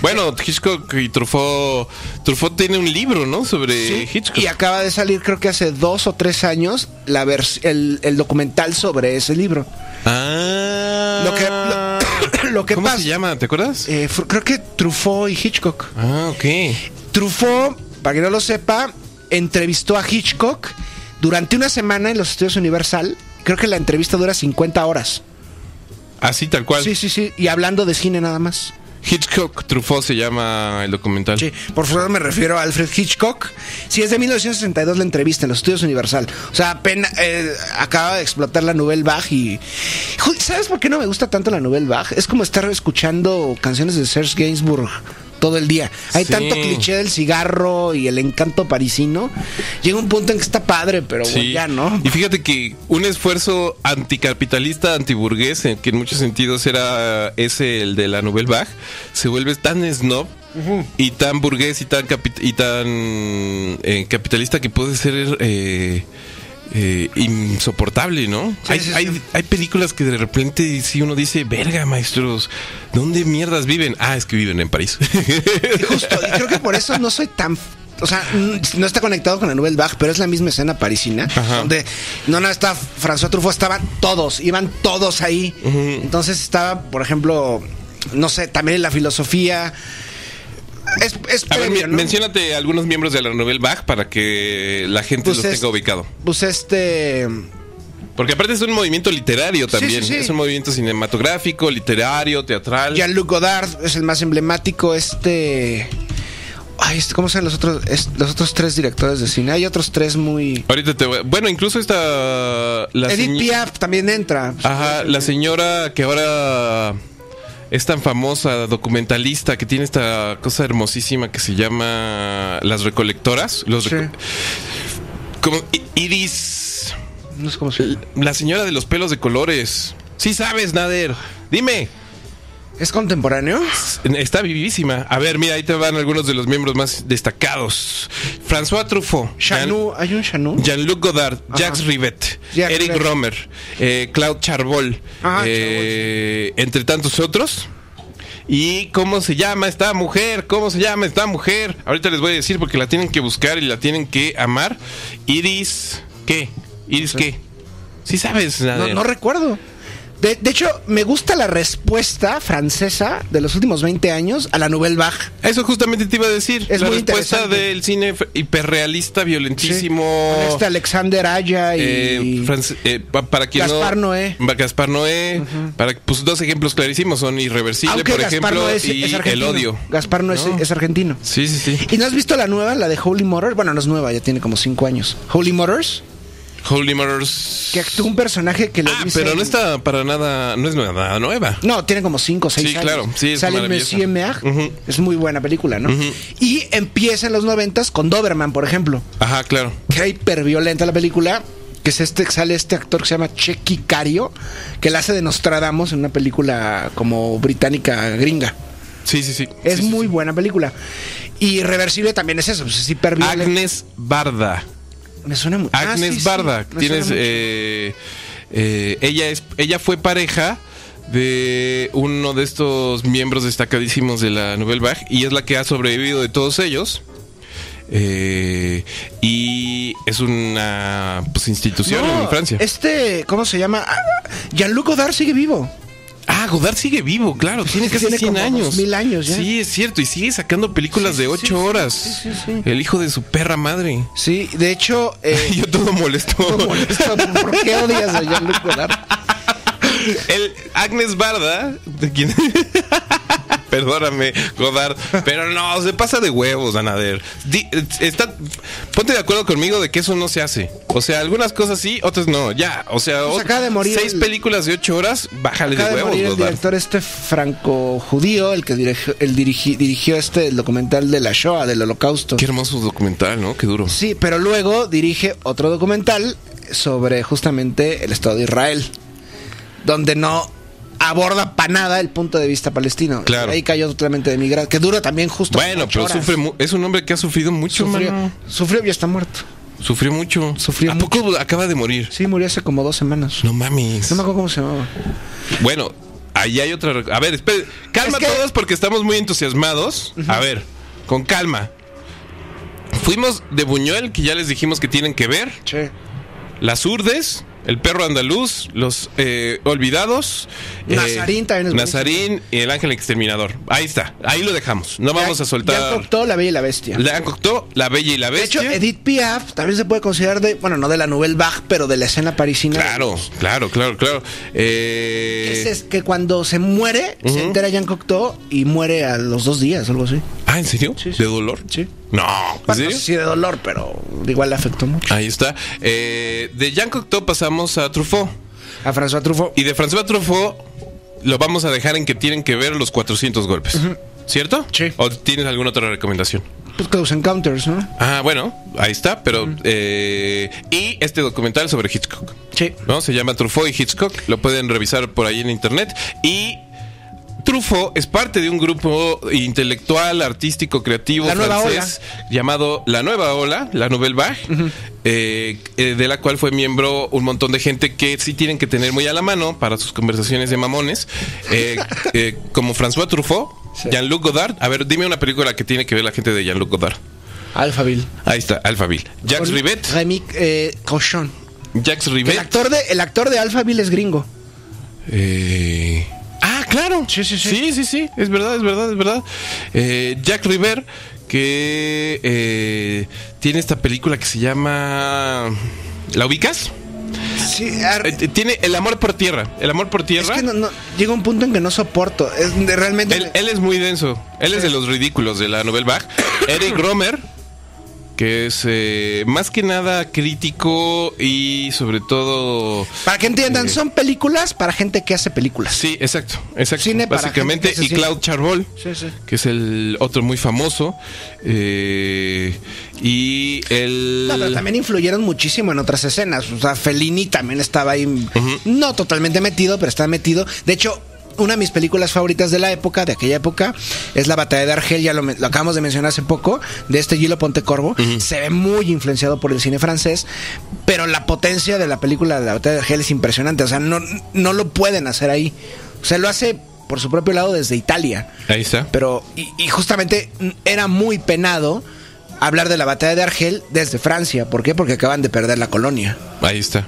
Bueno, Hitchcock y Truffaut. Truffaut tiene un libro, ¿no? Sobre Hitchcock. Y acaba de salir, creo que hace dos o tres años, la el, el documental sobre ese libro. Ah. Lo que, lo, que ¿Cómo se llama? ¿Te acuerdas? Eh, creo que Truffaut y Hitchcock. Ah, ok. Truffaut, para que no lo sepa, entrevistó a Hitchcock durante una semana en los estudios Universal. Creo que la entrevista dura 50 horas. Así, tal cual. Sí, sí, sí. Y hablando de cine nada más. Hitchcock Truffaut se llama el documental. Sí, por favor me refiero a Alfred Hitchcock. Sí, es de 1962 la entrevista en los estudios Universal. O sea, apenas eh, acaba de explotar la Nouvelle Vague y... ¿Sabes por qué no me gusta tanto la Nouvelle Vague? Es como estar escuchando canciones de Serge Gainsbourg todo el día. Hay tanto cliché del cigarro y el encanto parisino. Llega un punto en que está padre, pero ya no. Y fíjate que un esfuerzo anticapitalista, antiburgués, que en muchos sentidos era ese el de la Nouvelle Vague, se vuelve tan snob y tan burgués y tan y tan eh, capitalista que puede ser eh, eh, insoportable, ¿no? hay, películas que de repente si uno dice, verga, maestros, ¿dónde mierdas viven? Ah, es que viven en París. Justo, y creo que por eso no soy tan o sea, no está conectado con la Nouvelle Vague, pero es la misma escena parisina, donde no nada está François Truffaut, estaban todos, iban todos ahí. Entonces estaba, por ejemplo, no sé, también la filosofía, es, es menciónate algunos miembros de la Nouvelle Vague para que la gente pues los tenga ubicado. Pues este... Porque aparte es un movimiento literario también. Es un movimiento cinematográfico, literario, teatral. Jean-Luc Godard es el más emblemático. Este... Ay, este, ¿cómo se los otros, los otros tres directores de cine? Hay otros tres muy... Ahorita te voy... Bueno, incluso esta... La Edith Piaf también entra. Ajá, la señora que ahora es tan famosa documentalista que tiene esta cosa hermosísima que se llama Las Recolectoras. Los como Iris. No sé cómo se La señora de los pelos de colores. Sí sabes, Nader. Dime. ¿Es contemporáneo? Está vivísima. A ver, mira, ahí te van algunos de los miembros más destacados. François Truffaut. Jean, ¿Hay un Chanou? Jean-Luc Godard, Jacques Rivet, Eric Romer, eh, Claude Charbol, eh, entre tantos otros. ¿Y cómo se llama esta mujer? ¿Cómo se llama esta mujer? Ahorita les voy a decir porque la tienen que buscar y la tienen que amar. Iris ¿Qué? ¿Iris qué? Sí sabes, no recuerdo. De, de hecho, me gusta la respuesta francesa de los últimos 20 años a la Nouvelle Vague. Eso justamente te iba a decir. Es la muy respuesta del cine hiperrealista, violentísimo. Con este Alexander Aya y... Eh, France- eh, pa- para quien Gaspar no, Noé. Gaspar Noé. para, pues dos ejemplos clarísimos son Irreversible, Aunque por Gaspar ejemplo, no es, y es El. Odio. Gaspar no, es, No. es argentino. Sí, sí, sí. ¿Y no has visto la nueva, la de Holy Motors? Bueno, no es nueva, ya tiene como 5 años. Holy Motors, Holy Motors. que actúa un personaje que le Ah, dice... pero no está para nada, no es nada nueva. No, tiene como 5 o 6 Sí, años. claro, sí, es Sale. Monsieur. Ujú. Es muy buena película, ¿no? Y empieza en los noventas con Doberman, por ejemplo. Ajá, claro. que era hiperviolenta la película. Que es este, sale este actor que se llama Checky Cario, que la hace de Nostradamus en una película como británica gringa. Sí, sí, sí. Es Sí, muy sí. buena película. Y Irreversible también es eso, pues es hiperviolenta. Agnes Barda. Me suena mucho. Agnes Barda. Tienes, eh, eh, ella es, ella fue pareja de uno de estos miembros destacadísimos de la Nouvelle Vague y es la que ha sobrevivido de todos ellos. Eh, y es una pues, institución en Francia. Este, ¿cómo se llama? Ah, Jean-Luc Godard sigue vivo. Ah, Godard sigue vivo, claro, tiene casi tiene 100 como años. 2000 años ya. Sí, es cierto, y sigue sacando películas Sí, de sí, 8 sí, horas. sí, sí, sí. El hijo de su perra madre. Sí, de hecho, eh, Yo todo molesto. ¿cómo molesto? ¿por qué odias a Jean-Luc Godard? El Agnes Barda, de quien- Perdóname, Godard, pero no, se pasa de huevos, Anader. Di- está, ponte de acuerdo conmigo de que eso no se hace. O sea, algunas cosas sí, otras no. Ya, o sea, Pues acaba de morir seis el- películas de ocho horas, bájale Acaba de de huevos, morir el Godard. director este franco-judío, el que dirigió, el dirigi- dirigió este el documental de la Shoah, del holocausto. Qué hermoso documental, ¿no? Qué duro. Sí, pero luego dirige otro documental sobre justamente el Estado de Israel, donde no aborda para nada el punto de vista palestino. Claro. Ahí cayó totalmente de migrar, que dura también justo. Bueno, pero horas. sufre es un hombre que ha sufrido mucho, Sufrió, mano. sufrió y está muerto. Sufrió mucho. Sufrió ¿A poco acaba de morir? Sí, murió hace como dos semanas. No mames. No me acuerdo cómo se llamaba. Bueno, ahí hay otra. A ver, espere. Calma Es que- todos porque estamos muy entusiasmados. A ver, con calma. Fuimos de Buñuel, que ya les dijimos que tienen que ver. Che. Las Urdes, El Perro Andaluz, Los eh, Olvidados. eh, Nazarín también es Nazarín y El Ángel Exterminador. Ahí está, ahí lo dejamos. No vamos a Jean soltar. Cocteau, La Bella y la Bestia. La Cocteau, La Bella y la De hecho, Bestia. Edith Piaf también se puede considerar de, bueno, no de la Nouvelle Vague, pero de la escena parisina. Claro, claro, claro, claro. Eh, es que cuando se muere, se entera Jean Cocteau y muere a los dos días, algo así. Ah, ¿en serio? Sí, sí. ¿De dolor? Sí. No, ¿en Bueno, serio? sí de dolor, pero igual le afectó mucho. Ahí está. Eh, de Jean Cocteau pasamos a Truffaut. A François Truffaut. Y de François Truffaut lo vamos a dejar en que tienen que ver los 400 golpes. ¿Cierto? Sí. ¿O tienes alguna otra recomendación? Pues Close Encounters, ¿no? Ah, bueno, ahí está, pero... eh, y este documental sobre Hitchcock. Sí. ¿no? Se llama Truffaut y Hitchcock. Lo pueden revisar por ahí en internet. Y Truffaut es parte de un grupo intelectual, artístico, creativo La francés llamado La Nueva Ola, la Nouvelle Vague, eh, eh, de la cual fue miembro un montón de gente que sí tienen que tener muy a la mano para sus conversaciones de mamones, eh, como François Truffaut, Sí. Jean-Luc Godard. A ver, dime una película que tiene que ver la gente de Jean-Luc Godard. Alphaville. Ahí está, Alphaville. Jacques Con Rivet. Rémy eh, Cochon. Jacques El Rivet. actor, de, el actor de Alphaville es gringo. Eh, Ah, claro. Sí, sí, sí. Sí, sí, sí. Es verdad, es verdad, es verdad. Eh, Jack River, que eh, tiene esta película que se llama. ¿La ubicas? Sí, Eh, tiene El amor por tierra. El amor por es tierra. que no, no- llega un punto en que no soporto. Es realmente. Él, él es muy denso. Él es de los ridículos de la Nouvelle Vague. Eric Romer, que es eh, más que nada crítico y sobre todo. para que entiendan, Sí. son películas para gente que hace películas. Sí, exacto, exacto. Cine para Básicamente, y se Claude Charbol, Sí, sí. que es el otro muy famoso. eh, y el. No, pero también influyeron muchísimo en otras escenas. O sea, Fellini también estaba ahí, no totalmente metido, pero estaba metido. De hecho, una de mis películas favoritas de la época, de aquella época, es La Batalla de Argel, ya lo, acabamos de mencionar hace poco, de este Gilo Pontecorvo. Se ve muy influenciado por el cine francés, pero la potencia de la película de La Batalla de Argel es impresionante. O sea, no, no lo pueden hacer ahí. O sea, lo hace por su propio lado desde Italia. Ahí está. Pero, y, y justamente era muy penado hablar de la batalla de Argel desde Francia. ¿Por qué? Porque acaban de perder la colonia. Ahí está.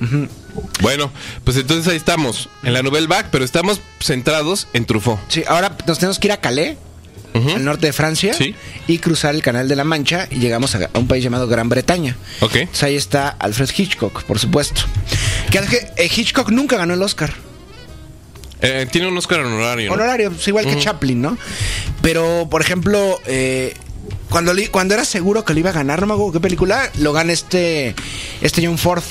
Bueno, pues entonces ahí estamos, en la Nouvelle Vague, pero estamos centrados en Truffaut. Sí, ahora nos tenemos que ir a Calais, al norte de Francia, Sí. y cruzar el Canal de la Mancha y llegamos a, un país llamado Gran Bretaña. Ok. Entonces ahí está Alfred Hitchcock, por supuesto. Que es que, eh, Hitchcock nunca ganó el Oscar. Eh, tiene un Oscar honorario. ¿no? Honorario, pues igual que Chaplin, ¿no? Pero, por ejemplo, eh, cuando, le- cuando era seguro que le iba a ganar, no me acuerdo qué película, lo gana este, este John Ford.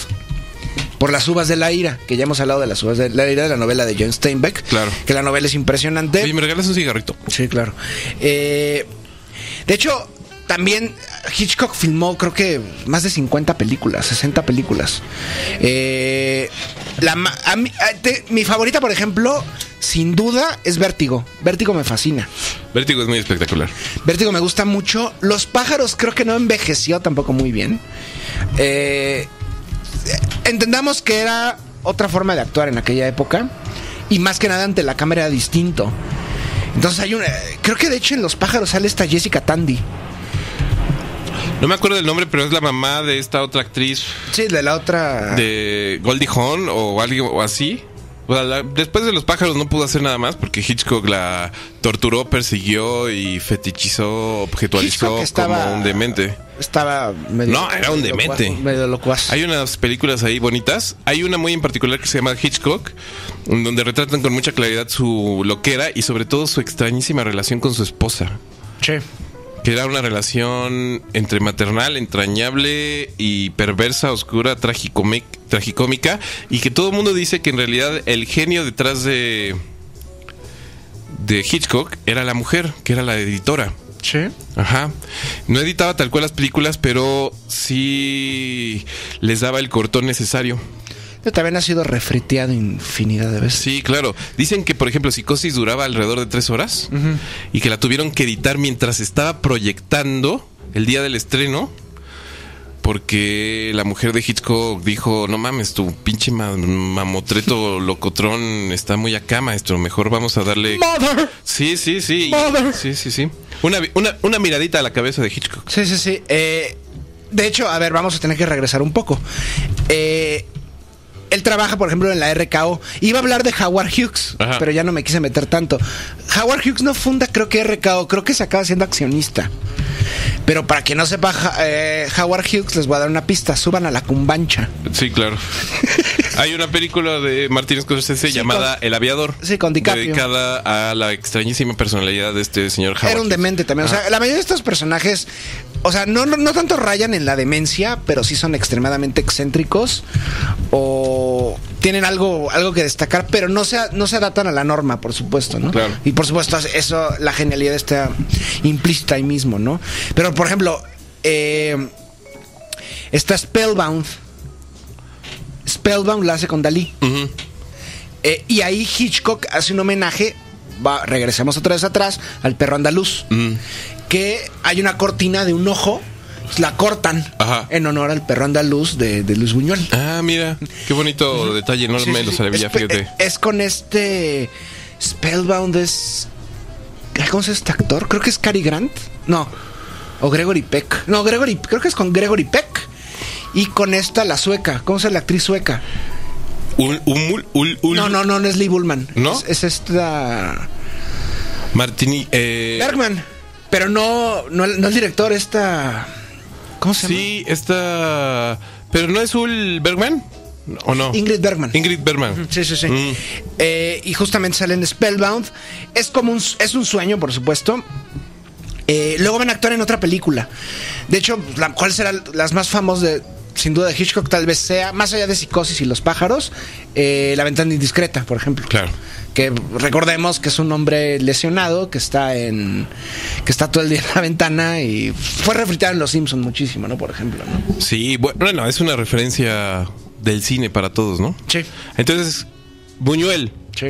Por las uvas de la ira, que ya hemos hablado de las uvas de la ira de la novela de John Steinbeck. Claro. Que la novela es impresionante. Oye, ¿me regalas un cigarrito? Sí, claro. Eh, de hecho, también Hitchcock filmó, creo que más de 50 películas, 60 películas. Eh, la a mí- a- te- mi favorita, por ejemplo, sin duda, es Vértigo. Vértigo me fascina. Vértigo es muy espectacular. Vértigo me gusta mucho. Los pájaros creo que no envejeció tampoco muy bien. Eh, entendamos que era otra forma de actuar en aquella época. Y más que nada ante la cámara era distinto. Entonces hay una... Creo que de hecho en Los pájaros sale esta Jessica Tandy. No me acuerdo del nombre, pero es la mamá de esta otra actriz Sí, de la otra... de Goldie Hawn o algo así. O sea, la- después de los pájaros no pudo hacer nada más porque Hitchcock la torturó, persiguió y fetichizó, objetualizó estaba- como un demente. Estaba medio... No, era un medio demente. locuaz, Medio locuaz. Hay unas películas ahí bonitas. Hay una muy en particular que se llama Hitchcock, en donde retratan con mucha claridad su loquera y sobre todo su extrañísima relación con su esposa. Sí. Que era una relación entre maternal, entrañable y perversa, oscura, tragicómica. Y que todo el mundo dice que en realidad el genio detrás de, de Hitchcock era la mujer, que era la editora. Sí. Ajá. No editaba tal cual las películas, pero sí les daba el cortón necesario. También ha sido refriteado infinidad de veces. Sí, claro. Dicen que, por ejemplo, Psicosis duraba alrededor de tres horas y que la tuvieron que editar mientras estaba proyectando el día del estreno. Porque la mujer de Hitchcock dijo, no mames, tu pinche ma- mamotreto locotrón está muy acá, maestro. Mejor vamos a darle... Mother. Sí, sí, sí. Mother. Sí, sí, sí. Una, una, una miradita a la cabeza de Hitchcock. Sí, sí, sí. Eh, de hecho, a ver, vamos a tener que regresar un poco. Eh, él trabaja, por ejemplo, en la RKO. Iba a hablar de Howard Hughes, Ajá. pero ya no me quise meter tanto. Howard Hughes no funda, creo que RKO, creo que se acaba siendo accionista. Pero para que no sepa eh, Howard Hughes, les voy a dar una pista. Suban a la cumbancha. Sí, claro. Hay una película de Martin Scorsese Sí, llamada con- El Aviador. Sí, con DiCaprio. Dedicada a la extrañísima personalidad de este señor Howard Era un demente también. O sea, la mayoría de estos personajes, o sea, no, no, no tanto rayan en la demencia, pero sí son extremadamente excéntricos o tienen algo, algo que destacar, pero no se, no se adaptan a la norma, por supuesto, ¿no? Claro. Y por supuesto, eso, la genialidad está implícita ahí mismo, ¿no? Pero, por ejemplo, eh, está Spellbound. Spellbound la hace con Dalí. Eh, y ahí Hitchcock hace un homenaje, va, regresemos otra vez atrás, al perro andaluz. Que hay una cortina de un ojo, la cortan Ajá. en honor al perro andaluz de, de Luis Buñuel. Ah, mira, qué bonito detalle, no Sí, me sí, lo sabía, Es- fíjate. Es con este Spellbound es ¿Cómo se llama este actor? Creo que es Cary Grant. No. O Gregory Peck. No, Gregory, creo que es con Gregory Peck. Y con esta la sueca. ¿Cómo se llama la actriz sueca? Ul- umul- ul- ul- No, no, no, no es Lee Bullman. ¿No? Es, es esta Martini. Eh, Bergman. Pero no, no, el- no el director, esta. ¿Cómo se llama? sí, esta. Pero no es Ul Bergman, ¿o no? Ingrid Bergman. Ingrid Bergman. Sí, sí, sí. Mm. Eh, y justamente sale en Spellbound. Es como un, es un sueño, por supuesto. Eh, luego van a actuar en otra película. De hecho, la, ¿cuál será las más famosas de, sin duda, de Hitchcock? Tal vez sea, más allá de Psicosis y Los pájaros, eh, La ventana indiscreta, por ejemplo. Claro. Que recordemos que es un hombre lesionado que está en. que está todo el día en la ventana y fue refritado en Los Simpsons muchísimo, ¿no? Por ejemplo, ¿no? Sí, bu- bueno, es una referencia del cine para todos, ¿no? Sí. Entonces, Buñuel, Sí.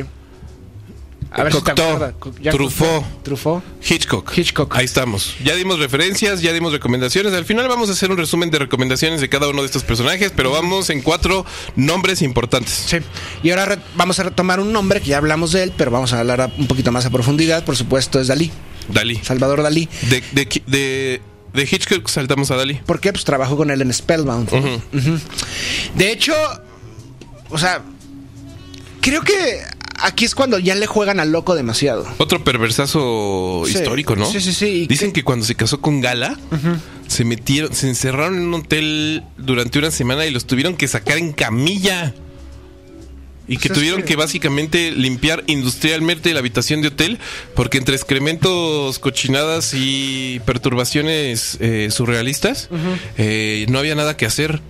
A ver si te Cocteau. Ya- Truffaut. Truffaut. Hitchcock. Hitchcock. Ahí estamos. Ya dimos referencias, ya dimos recomendaciones. Al final vamos a hacer un resumen de recomendaciones de cada uno de estos personajes, pero vamos en cuatro nombres importantes. Sí. Y ahora vamos a retomar un nombre que ya hablamos de él, pero vamos a hablar un poquito más a profundidad. Por supuesto, es Dalí. Dalí. Salvador Dalí. De, de, de- de Hitchcock saltamos a Dalí. ¿Por qué? Pues trabajó con él en Spellbound. De hecho, o sea, creo que aquí es cuando ya le juegan al loco demasiado. Otro perversazo Sí. histórico, ¿no? Sí, sí, sí. ¿Y Dicen qué? que cuando se casó con Gala, se metieron, se encerraron en un hotel durante una semana y los tuvieron que sacar en camilla. Y que Pues es tuvieron que- que básicamente limpiar industrialmente la habitación de hotel porque entre excrementos, cochinadas y perturbaciones eh, surrealistas eh, no había nada que hacer.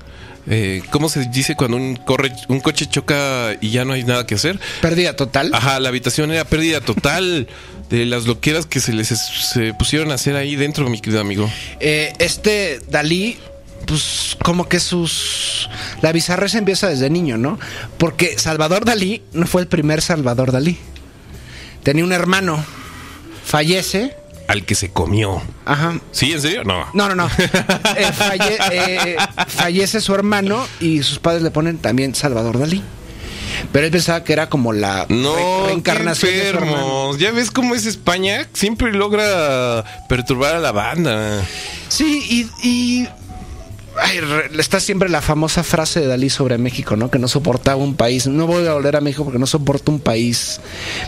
Eh, ¿Cómo se dice cuando un, corre, un coche choca y ya no hay nada que hacer? Pérdida total. Ajá, la habitación era pérdida total de las loqueras que se les se pusieron a hacer ahí dentro, mi querido amigo. Eh, este Dalí, pues como que sus... La bizarreza empieza desde niño, ¿no? Porque Salvador Dalí no fue el primer Salvador Dalí. Tenía un hermano, fallece. Al que se comió. Ajá. ¿Sí? ¿En serio? No. No, no, no. Eh, falle- eh, fallece su hermano y sus padres le ponen también Salvador Dalí. Pero él pensaba que era como la No, re- reencarnación qué de enfermos. Ya ves cómo es España. Siempre logra perturbar a la banda. Sí, y, y ay, está siempre la famosa frase de Dalí sobre México, ¿no? Que no soportaba un país. No voy a volver a México porque no soporto un país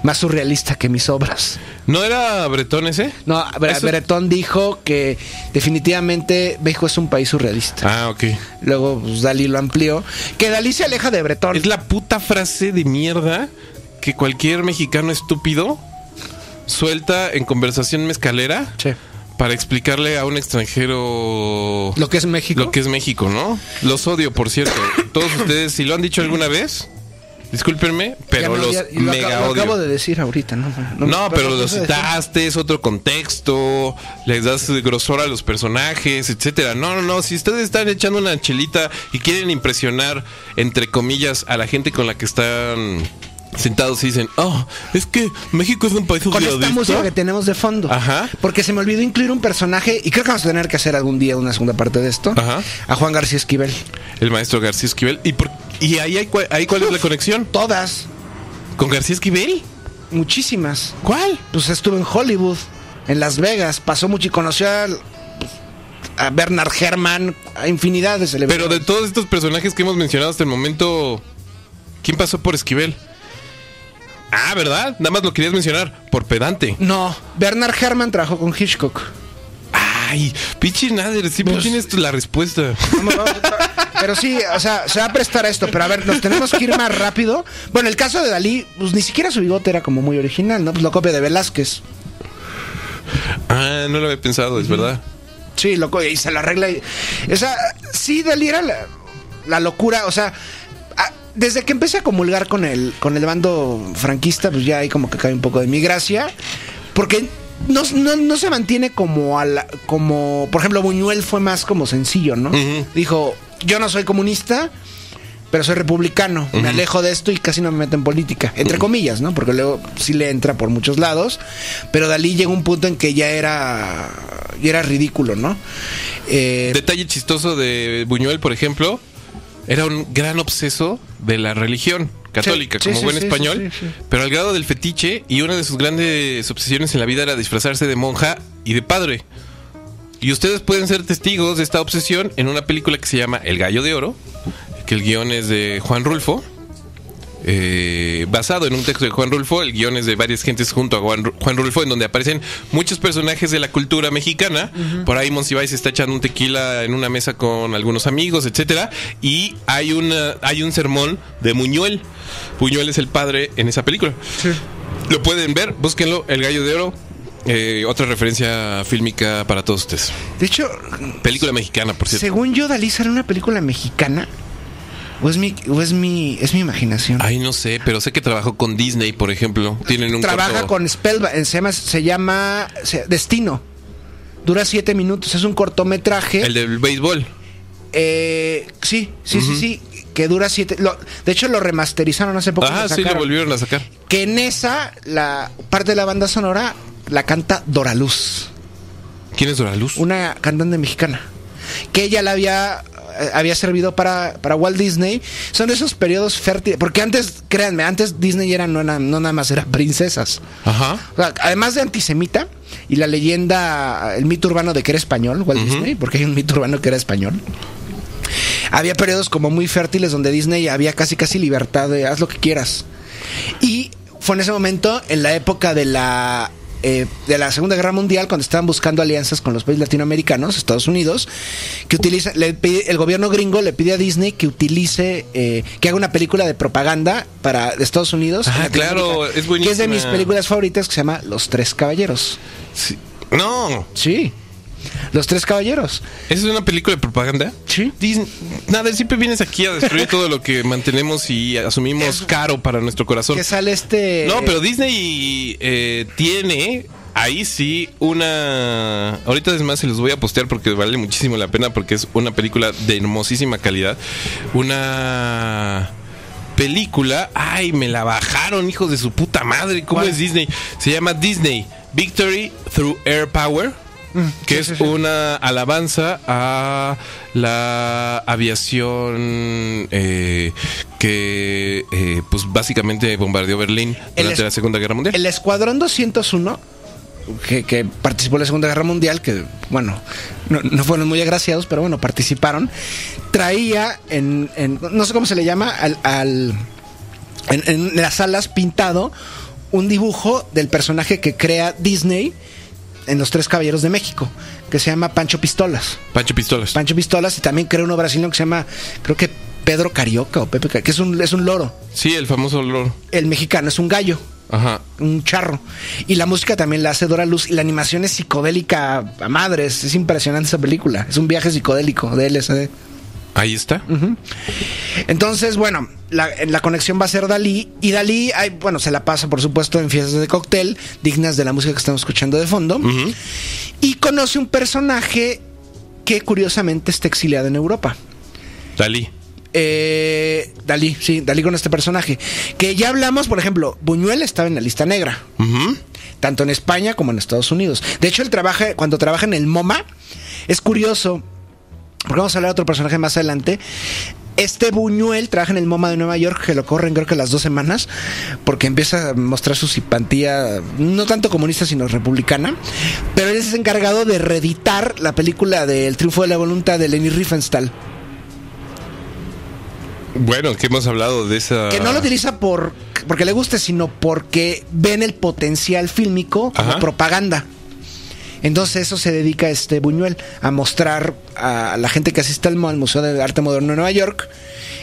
más surrealista que mis obras. ¿No era bretón ese? No, Bre- Eso- Bretón dijo que definitivamente México es un país surrealista. Ah, ok. Luego pues, Dalí lo amplió. Que Dalí se aleja de Bretón. Es la puta frase de mierda que cualquier mexicano estúpido suelta en conversación mezcalera Sí. Para explicarle a un extranjero Lo que es México. Lo que es México, ¿no? Los odio, por cierto. Todos ustedes, si lo han dicho alguna vez, discúlpenme, pero no, los ya- y lo mega acabo, lo odio. acabo de decir ahorita, ¿no? No, pero lo los de citaste, es otro contexto, les das grosor a los personajes, etcétera. No, no, no, si ustedes están echando una chelita y quieren impresionar, entre comillas, a la gente con la que están sentados y dicen, oh, es que México es un país con esta surrealista". música que tenemos de fondo. Ajá. Porque se me olvidó incluir un personaje, y creo que vamos a tener que hacer algún día una segunda parte de esto. Ajá. A Juan García Esquivel. El maestro García Esquivel. ¿Y, por- y ahí, hay, ahí cuál es la conexión? Todas, ¿Con García Esquivel? muchísimas. ¿Cuál? Pues estuvo en Hollywood, en Las Vegas, pasó mucho y conoció a Bernard Herrmann, a infinidad de Pero celebridades. de todos estos personajes que hemos mencionado hasta el momento, ¿quién pasó por Esquivel? Ah, ¿verdad? Nada más lo querías mencionar por pedante. No, Bernard Herrmann trabajó con Hitchcock. Ay, pinche Nader, siempre Pues- tienes tú la respuesta. Vamos, vamos, pero sí, o sea, se va a prestar a esto, pero a ver, nos tenemos que ir más rápido. Bueno, el caso de Dalí, pues ni siquiera su bigote era como muy original, ¿no? Pues lo copia de Velázquez. Ah, no lo había pensado, es verdad. Sí, loco, y se lo arregla. Y, o sea, sí, Dalí era la, la locura, o sea, desde que empecé a comulgar con el, con el bando franquista, pues ya ahí como que cae un poco de mi gracia, porque no, no, no se mantiene como a la- como, por ejemplo, Buñuel fue más como sencillo, ¿no? Dijo, yo no soy comunista, pero soy republicano, me alejo de esto y casi no me meto en política, entre comillas, ¿no? Porque luego sí le entra por muchos lados, pero Dalí llegó a un punto en que ya era, ya era ridículo, ¿no? Eh, Detalle chistoso de Buñuel, por ejemplo, era un gran obseso de la religión católica, Sí, como sí, buen sí, español, pero al grado del fetiche y una de sus grandes obsesiones en la vida era disfrazarse de monja y de padre. Y ustedes pueden ser testigos de esta obsesión en una película que se llama El Gallo de Oro, que el guion es de Juan Rulfo. Eh, basado en un texto de Juan Rulfo, el guion es de varias gentes junto a Juan, Ru- Juan Rulfo, en donde aparecen muchos personajes de la cultura mexicana. Por ahí Monsiváis está echando un tequila en una mesa con algunos amigos, etcétera, y hay una, hay un sermón de Muñuel. Buñuel es el padre en esa película. Lo pueden ver, búsquenlo, El Gallo de Oro. eh, otra referencia fílmica para todos ustedes. de hecho, Película mexicana, por cierto. según yo, Dalí una película mexicana. ¿O es mi, o es mi, es mi imaginación? Ay, no sé, pero sé que trabajó con Disney, por ejemplo. Tienen un Trabaja corto- con Spellbound, se llama, se llama se- Destino. Dura siete minutos, es un cortometraje. el del béisbol. Eh, sí, sí, sí, sí, que dura siete. lo- de hecho, lo remasterizaron hace poco. Ah, sí, lo volvieron a sacar. Que en esa, la parte de la banda sonora la canta Doraluz, ¿Quién es Doraluz? una cantante mexicana. Que ella la había había servido para, para Walt Disney. Son esos periodos fértiles. Porque antes, créanme, antes Disney era, no, era- no nada más era princesas. Ajá. O sea, además de antisemita y la leyenda, el mito urbano de que era español, Walt Disney, porque hay un mito urbano que era español. Había periodos como muy fértiles donde Disney había casi casi libertad de haz lo que quieras. Y fue en ese momento, en la época de la eh, de la Segunda Guerra Mundial, cuando estaban buscando alianzas con los países latinoamericanos, Estados Unidos, que utiliza, le pide- el gobierno gringo le pide a Disney que utilice, eh, que haga una película de propaganda para Estados Unidos. Ah, claro, es Que es de buenísima. mis películas favoritas que se llama Los Tres Caballeros. Sí. No, Sí. Los Tres Caballeros. ¿esa es una película de propaganda? Sí. Disney, nada, siempre vienes aquí a destruir todo lo que mantenemos y asumimos caro para nuestro corazón. Que sale este. No, pero Disney eh, tiene ahí sí una. Ahorita es más se los voy a postear porque vale muchísimo la pena porque es una película de hermosísima calidad. Una película. Ay, me la bajaron, hijos de su puta madre. ¿Cómo ¿Cuál? es Disney? Se llama Disney Victory Through Air Power. Que es una alabanza a la aviación eh, que eh, pues básicamente bombardeó Berlín durante la Segunda Guerra Mundial. El Escuadrón 201, que, que participó en la Segunda Guerra Mundial, que, bueno, no, no fueron muy agraciados, pero bueno, participaron, traía en, en- no sé cómo se le llama, al, al- en, en las salas pintado un dibujo del personaje que crea Disney en Los Tres Caballeros de México, que se llama Pancho Pistolas. Pancho Pistolas. Pancho Pistolas y también crea uno brasileño que se llama, creo que Pedro Carioca o Pepe, que es un, es un loro. Sí, el famoso olor. El mexicano es un gallo Ajá. un charro. Y la música también la hace Dora Luz. Y la animación es psicodélica a madres. Es impresionante esa película. Es un viaje psicodélico de LSD. Ahí está. Entonces, bueno, la, la conexión va a ser Dalí. Y Dalí, ay, bueno, se la pasa, por supuesto, en fiestas de cóctel, dignas de la música que estamos escuchando de fondo. Y conoce un personaje que curiosamente está exiliado en Europa. Dalí. Eh, Dalí, sí, Dalí con este personaje. Que ya hablamos, por ejemplo, Buñuel estaba en la lista negra. Tanto en España como en Estados Unidos. De hecho, él trabaja, cuando trabaja en el MoMA, es curioso, porque vamos a hablar de otro personaje más adelante. Este Buñuel trabaja en el MoMA de Nueva York, que lo corren creo que las dos semanas, porque empieza a mostrar su simpatía, no tanto comunista, sino republicana. Pero él es encargado de reeditar la película de El triunfo de la voluntad de Leni Riefenstahl. Bueno, que hemos hablado de esa. Que no lo utiliza por porque le guste, sino porque ven el potencial fílmico como Ajá. propaganda. Entonces eso se dedica este Buñuel a mostrar a la gente que asiste al, al Museo de Arte Moderno de Nueva York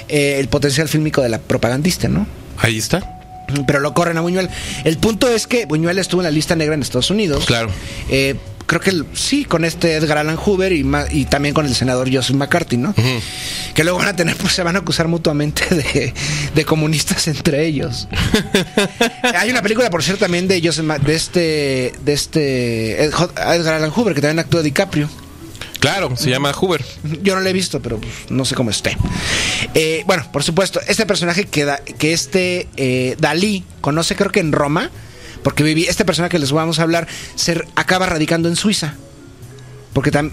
eh, el potencial fílmico de la propagandista, ¿no? Ahí está. Pero lo corren a Buñuel. El punto es que Buñuel estuvo en la lista negra en Estados Unidos. Claro. Eh, creo que el- sí, con este Edgar Allan Hoover y, y también con el senador Joseph McCarthy, ¿no? Que luego van a tener, pues se van a acusar mutuamente de, de comunistas entre ellos. Hay una película, por cierto, también de Joseph de este, de este Ed- Edgar Allan Hoover, que también actúa DiCaprio. Claro, se llama Hoover. Yo no lo he visto, pero pues, no sé cómo esté. Eh, bueno, por supuesto, este personaje que, da- que este eh, Dalí conoce, creo que en Roma, porque viví, este personaje que les vamos a hablar se acaba radicando en Suiza. Porque, tam-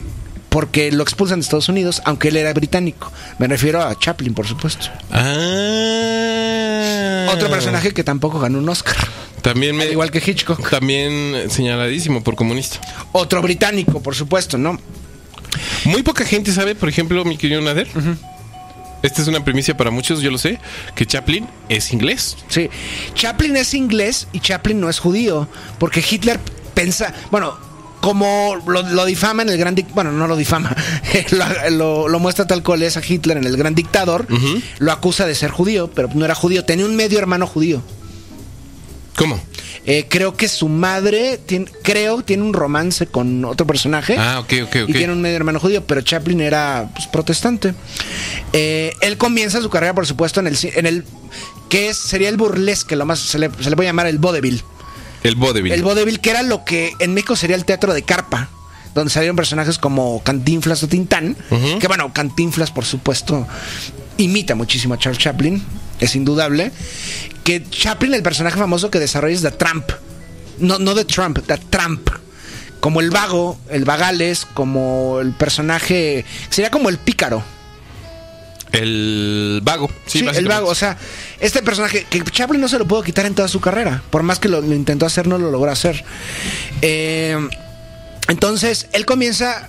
porque lo expulsan de Estados Unidos, aunque él era británico. Me refiero a Chaplin, por supuesto. Ah. Otro personaje que tampoco ganó un Oscar. También me. Al igual que Hitchcock. También señaladísimo por comunista. Otro británico, por supuesto, ¿no? Muy poca gente sabe, por ejemplo, mi querido Nader. Esta es una primicia para muchos, yo lo sé, que Chaplin es inglés. Sí. Chaplin es inglés y Chaplin no es judío. Porque Hitler pensa. Bueno, como lo, lo difama en el gran. Bueno, no lo difama. lo, lo- lo muestra tal cual es a Hitler en el gran dictador. Lo acusa de ser judío, pero no era judío. Tenía un medio hermano judío. ¿Cómo? Eh, creo que su madre. Tiene, creo tiene un romance con otro personaje. Ah, ok, ok, ok. Y tiene un medio hermano judío, pero Chaplin era pues, protestante. Eh, él comienza su carrera, por supuesto, en el, en el que es, sería el burlesque, lo más se le, se le puede llamar el vodevil. El vodevil. El vodevil, que era lo que en México sería el teatro de carpa, donde salieron personajes como Cantinflas o Tintán, que bueno, Cantinflas, por supuesto, imita muchísimo a Charles Chaplin, es indudable. Que Chaplin, el personaje famoso que desarrolla es The Trump. No, no The Trump, The Trump. Como el vago, el vagales, como el personaje. Sería como el pícaro. El vago. Sí, el básicamente. vago. O sea, este personaje que Chaplin no se lo pudo quitar en toda su carrera. Por más que lo, lo intentó hacer, no lo logró hacer. Eh, entonces, él comienza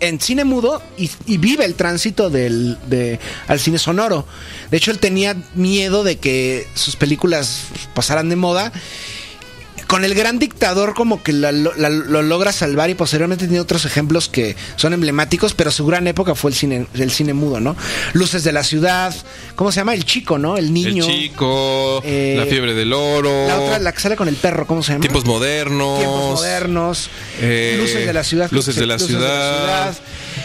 en cine mudo y, vive el tránsito del, de, al cine sonoro. De hecho, él tenía miedo de que sus películas pasaran de moda. Con el gran dictador como que la- la- lo logra salvar y posteriormente tiene otros ejemplos que son emblemáticos, pero su gran época fue el cine, el cine mudo, ¿no? Luces de la ciudad, ¿cómo se llama? El chico, ¿no? El El niño. chico, Eh, la fiebre del oro. La otra, la que sale con el perro, ¿cómo se llama? Tiempos modernos. Tiempos modernos. eh, luces de la ciudad. Luces de la luces ciudad. ciudad.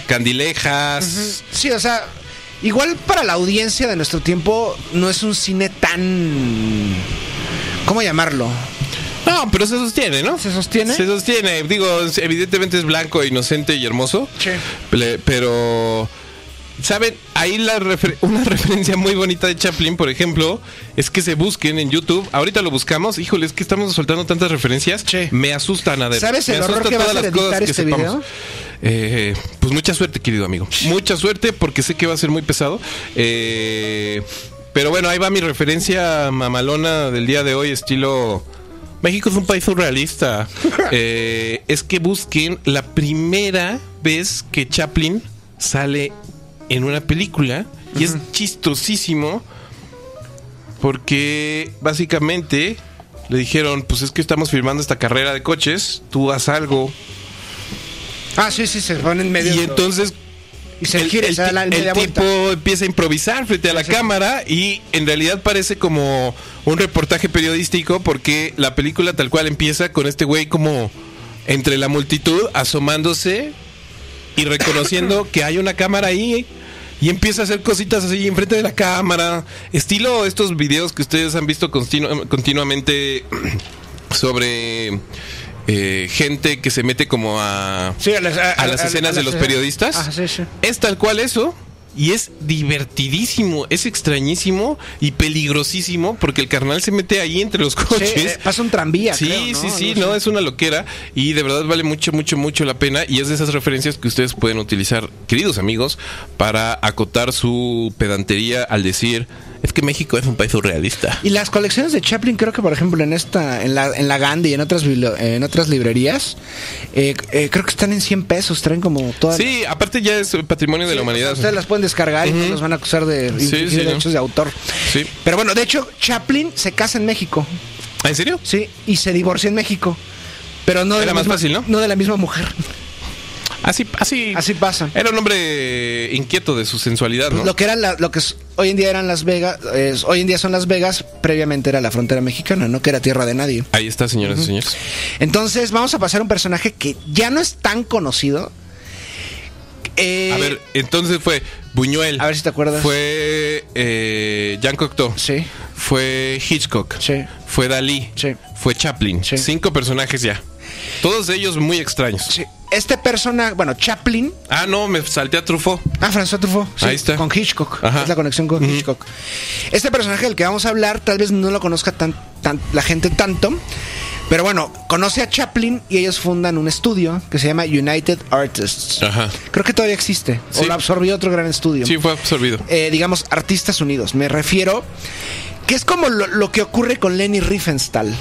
Candilejas. Sí, o sea, igual para la audiencia de nuestro tiempo no es un cine tan... ¿Cómo llamarlo? No, pero se sostiene, ¿no? ¿Se sostiene? Se sostiene. Digo, evidentemente es blanco, inocente y hermoso. Sí. Pero. ¿Saben? Ahí la refer- una referencia muy bonita de Chaplin, por ejemplo, es que se busquen en YouTube. Ahorita lo buscamos. Híjole, es que estamos soltando tantas referencias. Sí. Me asustan a ver. ¿Sabes Me el horror asustan que a todas las cosas que este sepamos. video? Eh, pues mucha suerte, querido amigo. Mucha suerte porque sé que va a ser muy pesado. Eh, pero bueno, ahí va mi referencia mamalona del día de hoy, estilo... México es un país surrealista. Eh, es que busquen la primera vez que Chaplin sale en una película y es chistosísimo porque básicamente le dijeron, pues es que estamos firmando esta carrera de coches, tú haz algo. Ah, sí, sí, se pone en medio. Y entonces y se el, gira y el se da la ti- media el vuelta. tipo empieza a improvisar frente a la cámara y en realidad parece como un reportaje periodístico porque la película tal cual empieza con este güey como entre la multitud asomándose y reconociendo que hay una cámara ahí y empieza a hacer cositas así enfrente de la cámara, estilo estos videos que ustedes han visto continu- continuamente sobre eh, gente que se mete como a Sí, a las, a- a las a- escenas de los periodistas. Ah, sí, sí. Es tal cual eso. Y es divertidísimo, es extrañísimo y peligrosísimo porque el carnal se mete ahí entre los coches. eh, pasa un tranvía. Sí, creo, ¿no? sí, sí, no, es una loquera y de verdad vale mucho, mucho, mucho la pena y es de esas referencias que ustedes pueden utilizar, queridos amigos, para acotar su pedantería al decir, es que México es un país surrealista. Y las colecciones de Chaplin, creo que por ejemplo en esta, en la, en la Gandhi y en otras en otras librerías, eh, eh, creo que están en 100 pesos, traen como todas. Sí, aparte ya es patrimonio de la humanidad. Ustedes las pueden descargar y no los van a acusar de sí, ¿no? derechos de autor. Sí. Pero bueno, de hecho, Chaplin se casa en México, ¿Ah, ¿En serio? sí, y se divorcia en México. Pero no de la más misma, fácil, ¿no? No de la misma mujer. Así, así, Así pasa. Era un hombre inquieto de su sensualidad, ¿no? Lo que era la- lo que hoy en día eran Las Vegas, es- hoy en día son Las Vegas, previamente era la frontera mexicana, ¿no? Que era tierra de nadie. Ahí está, señoras y señores. Entonces, vamos a pasar a un personaje que ya no es tan conocido. Eh, A ver, entonces fue Buñuel. A ver si te acuerdas. Fue eh, Jean Cocteau. Sí. Fue Hitchcock. Sí. Fue Dalí. Sí. Fue Chaplin. Sí. Cinco personajes ya. Todos ellos muy extraños. Sí. Este personaje, bueno, Chaplin. Ah, no, me salté a Truffaut. Ah, François Truffaut. sí, Ahí está. Con Hitchcock. Ajá. Es la conexión con. Hitchcock. Este personaje del que vamos a hablar, tal vez no lo conozca tan, tan- la gente tanto. Pero bueno, conoce a Chaplin y ellos fundan un estudio que se llama United Artists. Ajá. Creo que todavía existe. Sí. O lo absorbió otro gran estudio. Sí, fue absorbido. eh, digamos, Artistas Unidos. Me refiero que es como lo, lo que ocurre con Lenny Riefenstahl.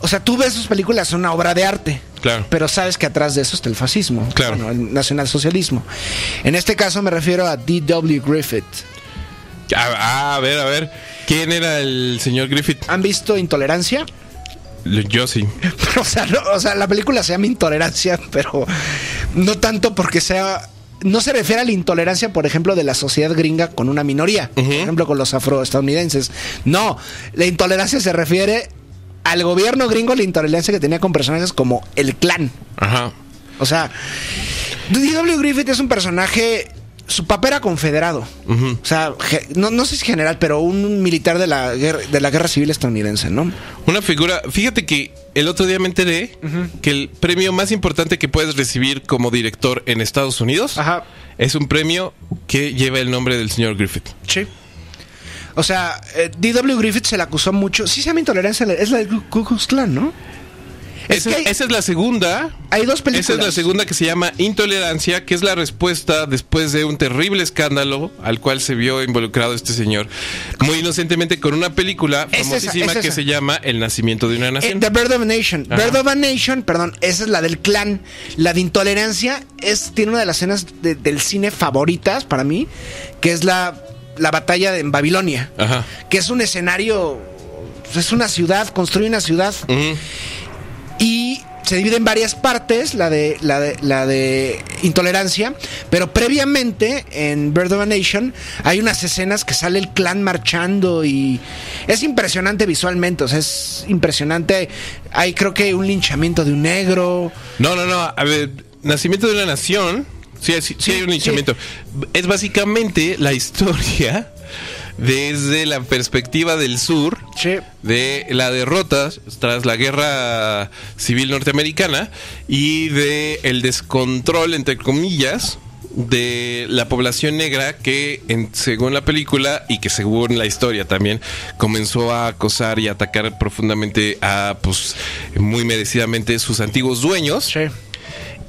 O sea, tú ves sus películas, son una obra de arte. Claro. Pero sabes que atrás de eso está el fascismo. Claro. bueno, el nacionalsocialismo. En este caso me refiero a D.W. Griffith. Ah, a ver, a ver. ¿Quién era el señor Griffith? ¿Han visto Intolerancia? Yo sí. o, sea, no- o sea, la película se llama Intolerancia, pero no tanto porque sea... No se refiere a la intolerancia, por ejemplo, de la sociedad gringa con una minoría, por ejemplo, con los afroestadounidenses. No, la intolerancia se refiere al gobierno gringo, la intolerancia que tenía con personajes como el clan. Ajá. O sea, D.W. Griffith es un personaje. Su papá era confederado. Ujú. O sea, no, no sé si general, pero un militar de la guerra, de la guerra civil estadounidense, ¿no? Una figura. Fíjate que el otro día me enteré que el premio más importante que puedes recibir como director en Estados Unidos Ajá. es un premio que lleva el nombre del señor Griffith. Sí. O sea, eh, D.W. Griffith se le acusó mucho. Sí se llama intolerancia, es la del Ku Klux Klan, ¿no? Es esa, que hay- esa es la segunda. Hay dos películas. Esa es la segunda que se llama Intolerancia, que es la respuesta después de un terrible escándalo al cual se vio involucrado este señor muy inocentemente con una película Es esa, famosísima es que esa. se llama El nacimiento de una Eh, nación. The Bird of a Nation. Ajá. Bird of a Nation, perdón, esa es la del clan. La de intolerancia es, tiene una de las escenas de- del cine favoritas para mí, que es la, la batalla en Babilonia. Ajá. Que es un escenario, es una ciudad, construye una ciudad Ujú. y se divide en varias partes, la de, la de, la de intolerancia, pero previamente en Bird of a Nation hay unas escenas que sale el clan marchando y es impresionante visualmente, o sea, es impresionante. Hay creo que un linchamiento de un negro. No, no, no. A ver, Nacimiento de una nación. Sí, sí, sí hay un linchamiento. Es básicamente la historia desde la perspectiva del sur Sí. de la derrota tras la guerra civil norteamericana y de el descontrol entre comillas de la población negra que en- según la película y que según la historia también comenzó a acosar y atacar profundamente a pues muy merecidamente sus antiguos dueños Sí.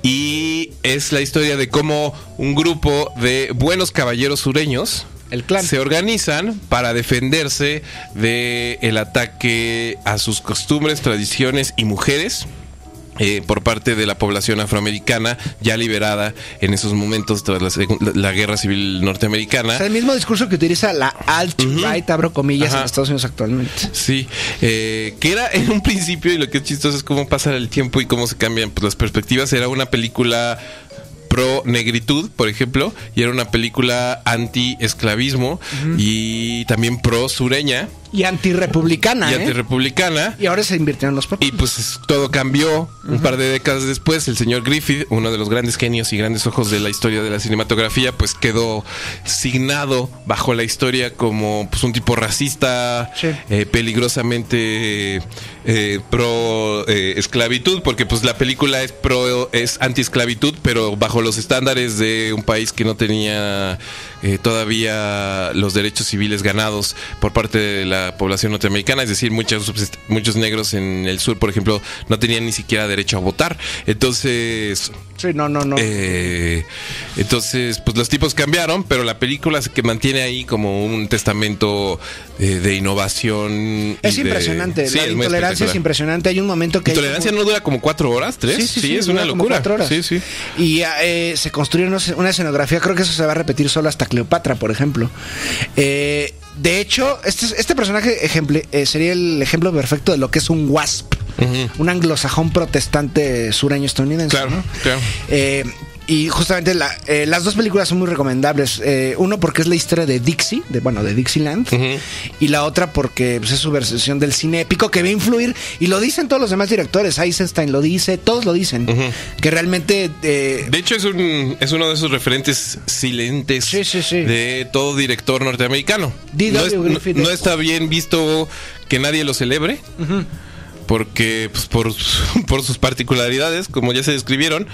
Y es la historia de cómo un grupo de buenos caballeros sureños El clan. se organizan para defenderse de el ataque a sus costumbres, tradiciones y mujeres. Eh, por parte de la población afroamericana ya liberada en esos momentos tras la, guerra civil O norteamericana. sea, el mismo discurso que utiliza la alt-right, abro comillas, Ajá. en Estados Unidos actualmente. Sí, eh, que era en un principio, y lo que es chistoso es cómo pasa el tiempo y cómo se cambian pues, las perspectivas. Era una película pro negritud, por ejemplo, y era una película anti esclavismo y también pro sureña Y antirrepublicana, y ¿eh? antirrepublicana. Y ahora se invirtieron los papeles. Y pues es- todo cambió un par de décadas después. El señor Griffith, uno de los grandes genios y grandes ojos de la historia de la cinematografía, pues quedó signado bajo la historia como pues, un tipo racista, Sí. eh, peligrosamente eh, pro eh, esclavitud, porque pues la película es pro es anti esclavitud, pero bajo los estándares de un país que no tenía eh, todavía los derechos civiles ganados por parte de la población norteamericana, es decir, muchos muchos negros en el sur, por ejemplo, no tenían ni siquiera derecho a votar. Entonces, Sí, no, no, no. eh, entonces, pues los tipos cambiaron, pero la película se que mantiene ahí como un testamento eh, de innovación. es de- impresionante. Sí, la es intolerancia es impresionante. Hay un momento que. ¿Intolerancia no dura como cuatro horas? ¿Tres? Sí, sí, sí, es una locura. cuatro horas. Sí, sí. Y eh, se construye una escenografía, creo que eso se va a repetir solo hasta Cleopatra, por ejemplo. Eh, de hecho, este, este personaje ejemple- eh, sería el ejemplo perfecto de lo que es un WASP, un anglosajón protestante sureño estadounidense. Claro, ¿no? claro. Eh, y justamente la- eh, las dos películas son muy recomendables. Eh, uno porque es la historia de Dixie, de, bueno, de Dixieland. Ujú. Y la otra porque pues, es su versión del cine épico que va a influir. Y lo dicen todos los demás directores. Eisenstein lo dice, todos lo dicen. Que realmente... eh, De hecho, es, un, es uno de esos referentes silentes Sí, sí, sí. de todo director norteamericano. D.W. No, es- no- Griffith. no está bien visto que nadie lo celebre. Porque, pues, por, por sus particularidades, como ya se describieron,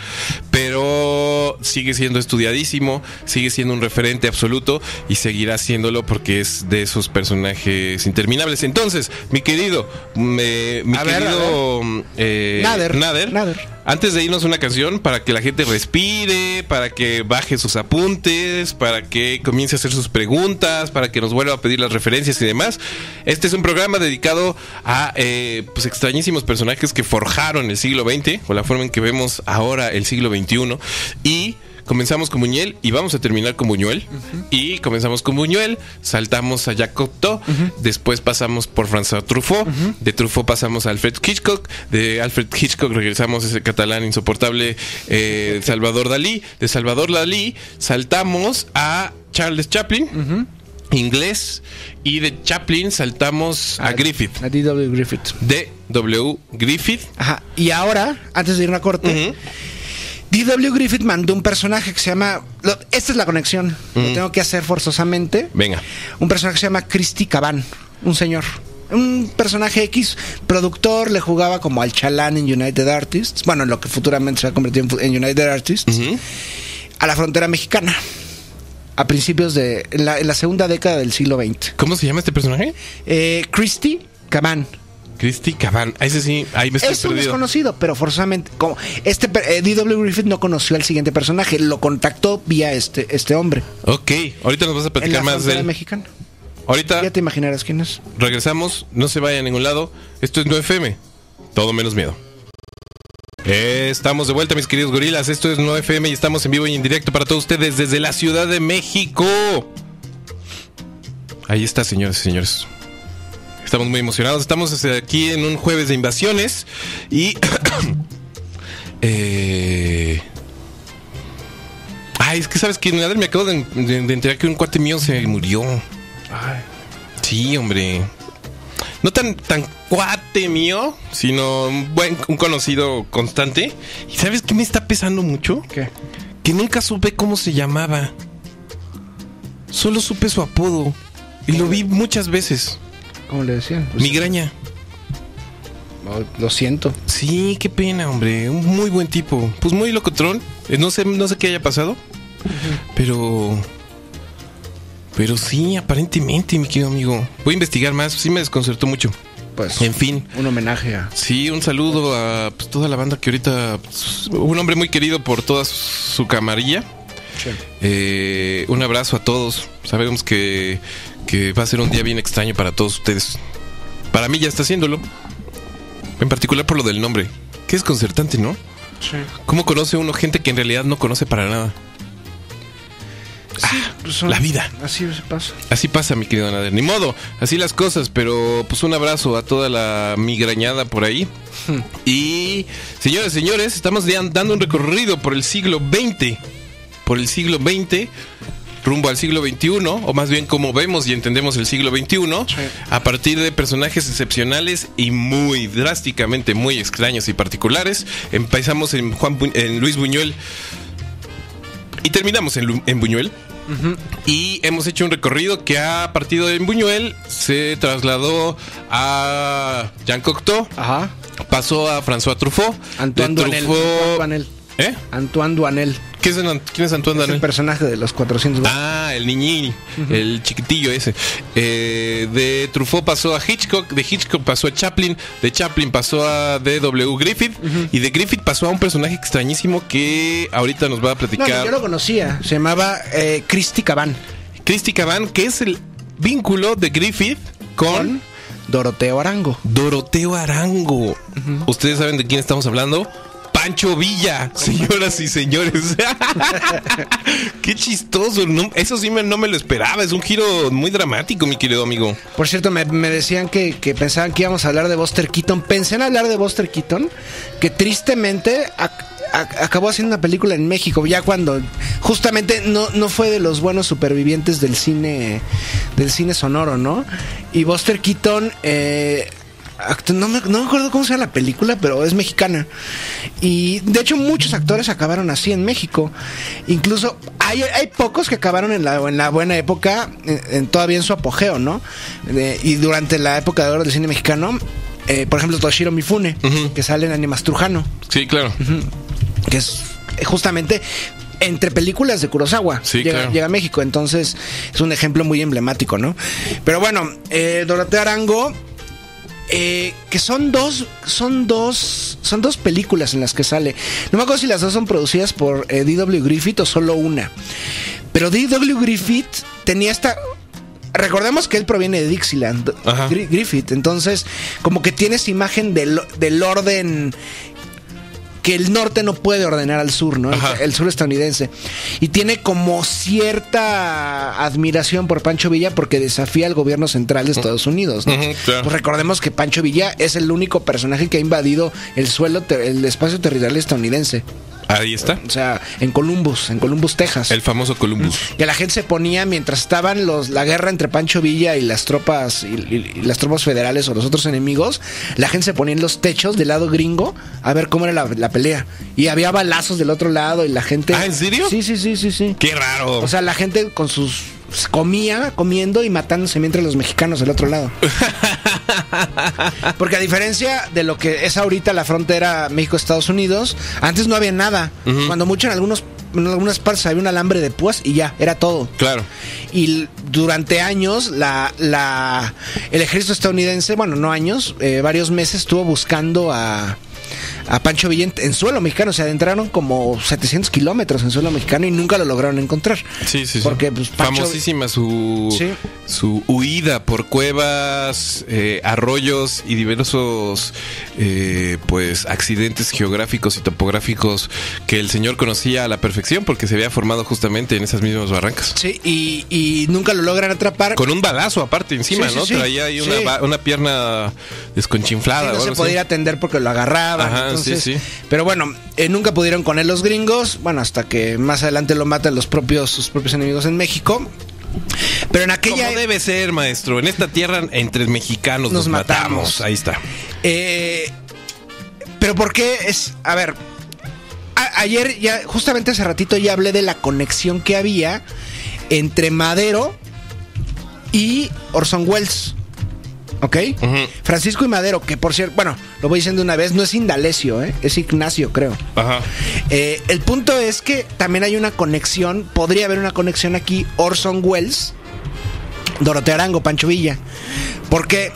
pero sigue siendo estudiadísimo, sigue siendo un referente absoluto y seguirá siéndolo porque es de esos personajes interminables. Entonces, mi querido, me- mi A ver, querido eh, Nader. Nader, Nader. antes de irnos una canción para que la gente respire, para que baje sus apuntes, para que comience a hacer sus preguntas, para que nos vuelva a pedir las referencias y demás. Este es un programa dedicado a eh, pues extrañísimos personajes que forjaron el siglo XX o la forma en que vemos ahora el siglo XXI y Comenzamos con Buñuel y vamos a terminar con Buñuel. Y comenzamos con Buñuel, saltamos a Jacques Cocteau, después pasamos por François Truffaut, de Truffaut pasamos a Alfred Hitchcock, de Alfred Hitchcock regresamos a ese catalán insoportable eh, Salvador Dalí, de Salvador Dalí saltamos a Charles Chaplin, inglés, y de Chaplin saltamos a Griffith, A D.W. Griffith. de W. Griffith. Ajá. Y ahora, antes de ir a corte, Ujú. D.W. Griffith mandó un personaje que se llama. lo- esta es la conexión. Lo tengo que hacer forzosamente. Venga. Un personaje que se llama Christy Caban. Un señor. Un personaje X, productor, le jugaba como al chalán en United Artists. Bueno, en lo que futuramente se va a convertir en, United Artists. A la frontera mexicana. A principios de. En la, en la segunda década del siglo XX. ¿Cómo se llama este personaje? Eh, Christy Caban. Christy Caban. A ese sí, ahí me estoy Es un perdido. desconocido, pero forzosamente, como este eh, D.W. Griffith no conoció al siguiente personaje, lo contactó vía este, este hombre. Ok, ahorita nos vas a En platicar la más de él. mexicana. Ahorita Ya te imaginarás quién es. regresamos, no se vaya a ningún lado. Esto es 9FM, todo menos miedo. Eh, estamos de vuelta, mis queridos gorilas. Esto es 9FM y estamos en vivo y en directo para todos ustedes desde la Ciudad de México. Ahí está, señores y señores. Estamos muy emocionados. Estamos aquí en un jueves de invasiones y. eh, Ay, es que sabes que me acabo de, de- de enterar que un cuate mío se murió. Sí, hombre. No tan, tan cuate mío, sino un buen un conocido constante. ¿Y sabes qué me está pesando mucho? ¿Qué? Que nunca supe cómo se llamaba. Solo supe su apodo. Y lo vi muchas veces. ¿Cómo le decían? Pues, Migraña. oh, lo siento. Sí, qué pena, hombre. Un muy buen tipo. Pues muy locotrón. Eh, No sé, no sé qué haya pasado. Pero. Pero sí, aparentemente, mi querido amigo. Voy a investigar más. Sí me desconcertó mucho. Pues En fin. un homenaje a. Sí, un saludo a pues, toda la banda que ahorita. pues, un hombre muy querido por toda su camarilla. Eh, un abrazo a todos. Sabemos que, que va a ser un día bien extraño para todos ustedes. Para mí ya está haciéndolo. En particular por lo del nombre. Que es concertante, ¿no? ¿Cómo conoce uno gente que en realidad no conoce para nada? Pues son- La vida. Así pasa. Así pasa, mi querido Nader. Ni modo, así las cosas, pero pues un abrazo a toda la migrañada por ahí. Y, señores, señores, estamos dando un recorrido por el siglo XX. Por el siglo XX, rumbo al siglo XXI, o más bien como vemos y entendemos el siglo XXI, Sí. a partir de personajes excepcionales y muy drásticamente muy extraños y particulares. Empezamos en, Juan Bu- en Luis Buñuel y terminamos en, Lu- en Buñuel. Y hemos hecho un recorrido que a partido de Buñuel se trasladó a Jean Cocteau, Ajá. pasó a François Truffaut. Antoine de. Truffaut- Duanel. ¿Eh? Antoine Duanel. ¿Qué es, Ant- ¿Quién es Antoine Es el personaje de los 400. Ah, el niñini, el chiquitillo ese. Eh, de Truffaut pasó a Hitchcock, de Hitchcock pasó a Chaplin, de Chaplin pasó a D.W. Griffith y de Griffith pasó a un personaje extrañísimo que ahorita nos va a No, platicar. yo lo conocía. Se llamaba eh, Christy Caban. Christy Caban, que es el vínculo de Griffith con, Con Doroteo Arango. Doroteo Arango. ¿Ustedes saben de quién estamos hablando? Pancho Villa, señoras y señores. Qué chistoso. eso sí me- no me lo esperaba. Es un giro muy dramático, mi querido amigo. Por cierto, me, decían que, pensaban que íbamos a hablar de Buster Keaton. Pensé en hablar de Buster Keaton, que tristemente ac- ac- acabó haciendo una película en México, ya cuando justamente no, no fue de los buenos supervivientes del cine del cine sonoro, ¿no? Y Buster Keaton eh, no, me, no me acuerdo cómo se llama la película, pero es mexicana. Y de hecho muchos actores acabaron así en México. Incluso hay, hay pocos que acabaron en la, en la buena época, en, en- todavía en su apogeo, ¿no? Y durante la época de oro del cine mexicano, eh, por ejemplo, Toshiro Mifune, Ujú. que sale en Animas Trujano, Sí, claro. que es eh, justamente entre películas de Kurosawa. Sí, llega, claro. llega a México, entonces es un ejemplo muy emblemático, ¿no? Pero bueno, eh, Doroteo Arango, eh, que son dos, son dos, son dos películas en las que sale. No me acuerdo si las dos son producidas por eh, D.W. Griffith o solo una. Pero D.W. Griffith tenía esta... Recordemos que él proviene de Dixieland, Ajá. Griffith, entonces como que tiene esa imagen del, del orden que el norte no puede ordenar al sur, ¿no? El, Ajá. el sur estadounidense. Y tiene como cierta admiración por Pancho Villa porque desafía al gobierno central de Estados Unidos, ¿no? Claro. Pues recordemos que Pancho Villa es el único personaje que ha invadido el suelo, el espacio territorial estadounidense. Ahí está. O sea, en Columbus, en Columbus, Texas. El famoso Columbus. Que la gente se ponía mientras estaban los la guerra entre Pancho Villa y las tropas y, y- y las tropas federales o los otros enemigos, la gente se ponía en los techos del lado gringo a ver cómo era la, la pelea y había balazos del otro lado y la gente Ah, ¿en serio? Sí, sí, sí, sí, sí. Qué raro. O sea, la gente con sus comía, comiendo y matándose mientras los mexicanos del otro lado. Porque a diferencia de lo que es ahorita la frontera México-Estados Unidos, antes no había nada. Cuando mucho en algunos en algunas partes había un alambre de púas y ya, era todo. Claro. Y durante años, la, la, el ejército estadounidense, bueno, no años, eh, varios meses estuvo buscando a, a Pancho Villa en, suelo mexicano. Se adentraron como 700 kilómetros en suelo mexicano y nunca lo lograron encontrar. Sí, sí, sí. Porque, pues, Pancho- Famosísima su, Sí. su huida por cuevas, eh, arroyos y diversos eh, pues accidentes geográficos y topográficos que el señor conocía a la perfección porque se había formado justamente en esas mismas barrancas. Sí, y, y nunca lo logran atrapar. Con un balazo aparte encima, Sí, ¿no? Traía ahí una, una pierna desconchinflada. No o se podía atender porque lo agarraban. Ajá, entonces- sí, sí. Pero bueno, eh, nunca pudieron con él los gringos. Bueno, hasta que más adelante lo matan los propios, sus propios enemigos en México. Pero en aquella. Como debe ser, maestro. En esta tierra, entre mexicanos nos, Nos matamos. matamos. Ahí está. Eh, pero ¿por qué es? A ver, a- ayer ya, justamente hace ratito ya hablé de la conexión que había entre Madero y Orson Welles. ¿Ok? Francisco y Madero, que por cierto, bueno, lo voy diciendo una vez, no es Indalecio, ¿eh? es Ignacio, creo. Ajá. Eh, el punto es que también hay una conexión, podría haber una conexión aquí, Orson Welles, Doroteo Arango, Pancho Villa. Porque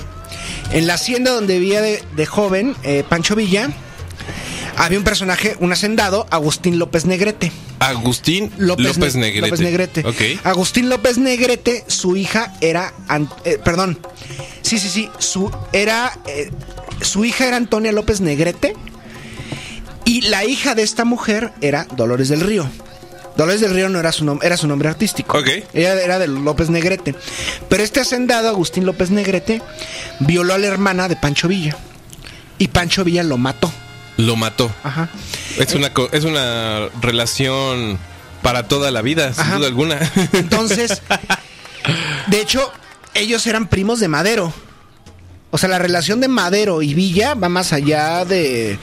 en la hacienda donde vivía de, de joven, eh, Pancho Villa, había un personaje, un hacendado, Agustín López Negrete. Agustín López, Ne- Negrete. López Negrete. Agustín López Negrete, su hija era. Eh, perdón. Sí, sí, sí. Su, era, eh, su hija era Antonia López Negrete. Y la hija de esta mujer era Dolores del Río. Dolores del Río no era su, nom- era su nombre artístico. Ok. Ella era de López Negrete. Pero este hacendado, Agustín López Negrete, violó a la hermana de Pancho Villa. Y Pancho Villa lo mató. Lo mató. Ajá. Es una, es una relación para toda la vida, sin Ajá. duda alguna. Entonces, de hecho, ellos eran primos de Madero. O sea, la relación de Madero y Villa va más allá de,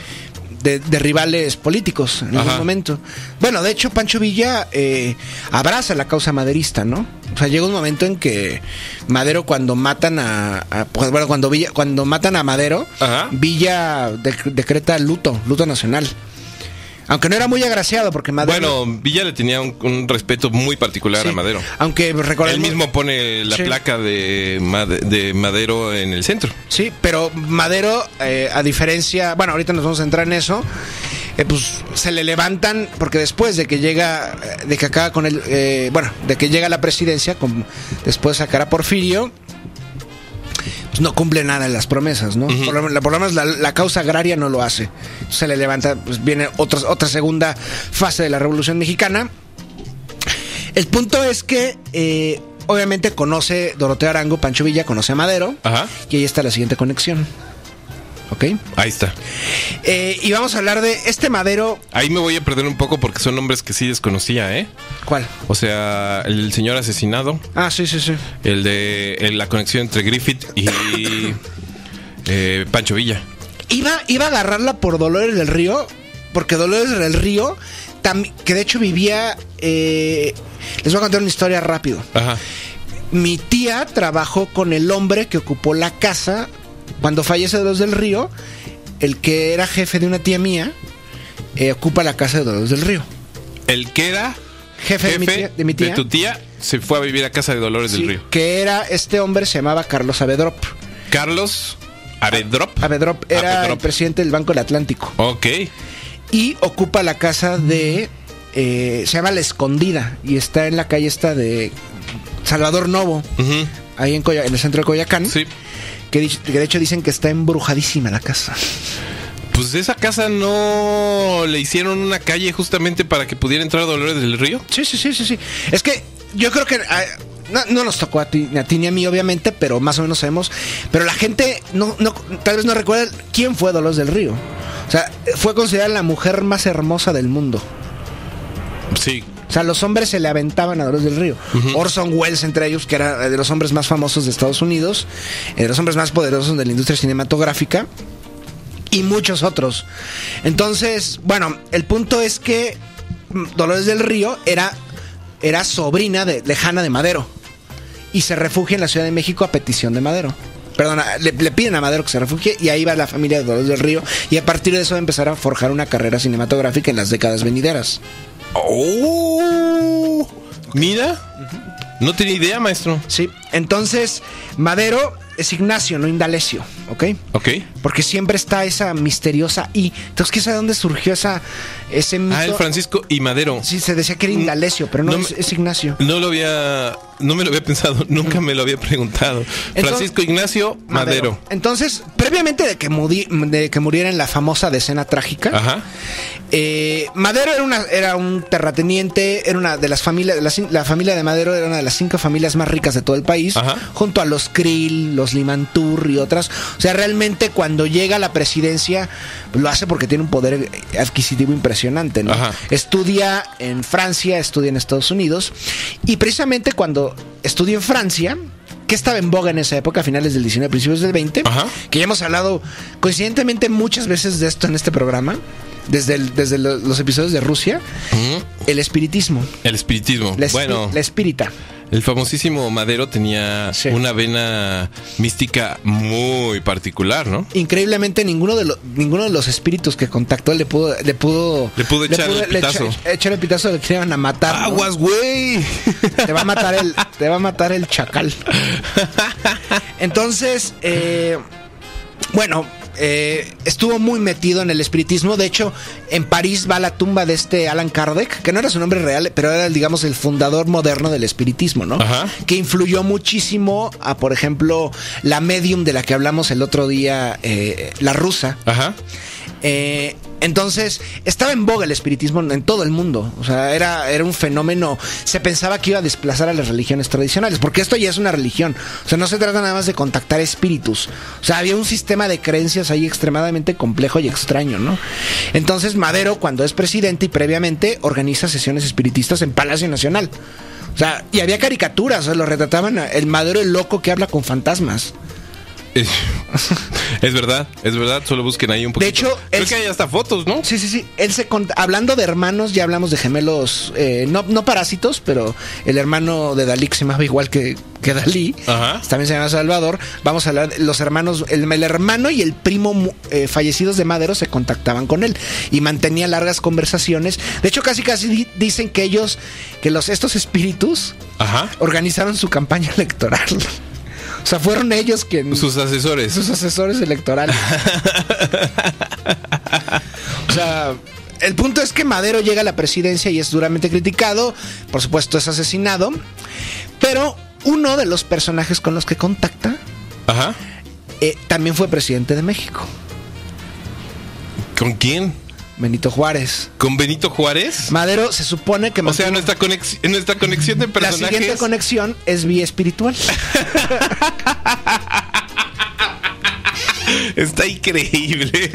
de, de rivales políticos en algún Ajá. momento. Bueno, de hecho, Pancho Villa eh, abraza la causa maderista, ¿no? O sea, llega un momento en que Madero cuando matan a, a- pues, bueno, cuando Villa, cuando matan a Madero, Ajá. Villa dec- decreta luto, luto nacional. Aunque no era muy agraciado porque Madero bueno, Villa le tenía un, un respeto muy particular Sí, a Madero. Aunque recordemos Él mismo pone la Sí. placa de, Made- de Madero en el centro. Sí, pero Madero, eh, a diferencia, bueno, ahorita nos vamos a entrar en eso, eh, pues se le levantan, porque después de que llega, eh, de que acaba con el, eh, bueno, de que llega a la presidencia, con, después sacará Porfirio, pues no cumple nada de las promesas, ¿no? por, lo, por lo menos la, la causa agraria no lo hace. Se le levanta, pues viene otra, otra segunda fase de la Revolución Mexicana. El punto es que, eh, obviamente, conoce Doroteo Arango, Pancho Villa, conoce a Madero. Ajá. Y ahí está la siguiente conexión. ¿Ok? Ahí está. Eh, y vamos a hablar de este madero. Ahí me voy a perder un poco porque son nombres que sí desconocía, ¿eh? ¿Cuál? O sea, el señor asesinado, Ah, sí, sí, sí. el de el- la conexión entre Griffith y eh, Pancho Villa. Iba, iba a agarrarla por Dolores del Río, porque Dolores del Río, tam- que de hecho vivía... eh, les voy a contar una historia rápido. Ajá. Mi tía trabajó con el hombre que ocupó la casa cuando fallece Dolores del Río. El que era jefe de una tía mía eh, ocupa la casa de Dolores del Río. El que era Jefe, de mi tía. De mi tía. tu tía se fue a vivir a casa de Dolores Sí, del Río. Que era este hombre, se llamaba Carlos Avedrop. Carlos Avedrop. Avedrop era Avedrop. el presidente del Banco del Atlántico. Ok. Y ocupa la casa de. eh, se llama La Escondida. Y está en la calle esta de Salvador Novo. Ahí en, Coya- en el centro de Coyacán. Sí. Que, de hecho dicen que está embrujadísima la casa. Pues esa casa no le hicieron una calle justamente para que pudiera entrar Dolores del Río. Sí, sí, sí, sí, sí. Es que yo creo que. ah, no, no nos tocó a ti, ni a ti ni a mí, obviamente, pero más o menos sabemos. Pero la gente no, no, tal vez no recuerda quién fue Dolores del Río. O sea, fue considerada la mujer más hermosa del mundo. Sí. O sea, los hombres se le aventaban a Dolores del Río. Orson Welles, entre ellos, que era de los hombres más famosos de Estados Unidos, eh, de los hombres más poderosos de la industria cinematográfica, y muchos otros. Entonces, bueno, el punto es que mm, Dolores del Río era, era sobrina de, lejana de Madero, y se refugia en la Ciudad de México a petición de Madero. Perdona, le, le piden a Madero que se refugie y ahí va la familia de Dolores del Río y a partir de eso va a empezar a forjar una carrera cinematográfica en las décadas venideras. Oh, mira. No tenía idea, maestro. Sí, entonces Madero es Ignacio, no Indalecio, ¿ok? Ok. Porque siempre está esa misteriosa I. Entonces, ¿qué sabe dónde surgió esa, ese mito? Ah, el Francisco y Madero. Sí, se decía que era Indalecio, pero no, No es, Ignacio. No lo había, no me lo había pensado, nunca me lo había preguntado. Entonces- Francisco Ignacio Madero. Entonces, previamente de que, de que muriera en la famosa decena trágica, Ajá. eh, Madero era, una, era un terrateniente, era una de las familias, la, familia de Madero era una de las cinco familias más ricas de todo el país, Ajá. junto a los Krill, los Limantur y otras. O sea, realmente cuando llega a la presidencia, lo hace porque tiene un poder adquisitivo impresionante, ¿no? Ajá. Estudia en Francia, estudia en Estados Unidos, y precisamente cuando estudia en Francia, que estaba en boga en esa época, a finales del 19, principios del 20, Ajá. que ya hemos hablado coincidentemente muchas veces de esto en este programa, desde, el- desde lo- los episodios de Rusia, el espiritismo, El espiritismo. la, espi- bueno, la espírita. el famosísimo Madero tenía Sí. una vena mística muy particular, ¿no? Increíblemente ninguno de, los ninguno de los espíritus que contactó le pudo le pudo Le pudo echar el le pitazo. echa- echar el pitazo le que iban a matar. Aguas, güey. Te va a matar el te va a matar el chacal. Entonces, eh, bueno, eh, estuvo muy metido en el espiritismo. De hecho, en París va la tumba de este Alan Kardec, que no era su nombre real, pero era, digamos, el fundador moderno del espiritismo, ¿no? Ajá. Que influyó muchísimo a, por ejemplo, la medium de la que hablamos el otro día, eh, la rusa. Ajá. Eh, entonces, estaba en boga el espiritismo en todo el mundo. O sea, era, era un fenómeno. Se pensaba que iba a desplazar a las religiones tradicionales, porque esto ya es una religión. O sea, no se trata nada más de contactar espíritus. O sea, había un sistema de creencias ahí extremadamente complejo y extraño, ¿no? Entonces, Madero, cuando es presidente y previamente, organiza sesiones espiritistas en Palacio Nacional. O sea, y había caricaturas, o sea, lo retrataban el Madero el loco que habla con fantasmas. Es, es verdad, es verdad. Solo busquen ahí un poquito. De hecho, creo él- que hay hasta fotos, ¿no? Sí, sí, sí. Él se hablando de hermanos, ya hablamos de gemelos, eh, no, no parásitos, pero el hermano de Dalí que se llamaba igual que, que Dalí, Ajá. también se llama Salvador. Vamos a hablar de los hermanos, el, el hermano y el primo eh, fallecidos de Madero se contactaban con él y mantenía largas conversaciones. De hecho, casi casi di- dicen que ellos, que los estos espíritus Ajá. organizaron su campaña electoral. O sea, fueron ellos quienes Sus asesores. sus asesores electorales. o sea, el punto es que Madero llega a la presidencia y es duramente criticado, por supuesto es asesinado, pero uno de los personajes con los que contacta Ajá. eh, también fue presidente de México, ¿Con quién? Benito Juárez. ¿Con Benito Juárez? Madero se supone que O sea, nuestra, conex- nuestra conexión de la personajes. siguiente conexión es vía espiritual. Está increíble.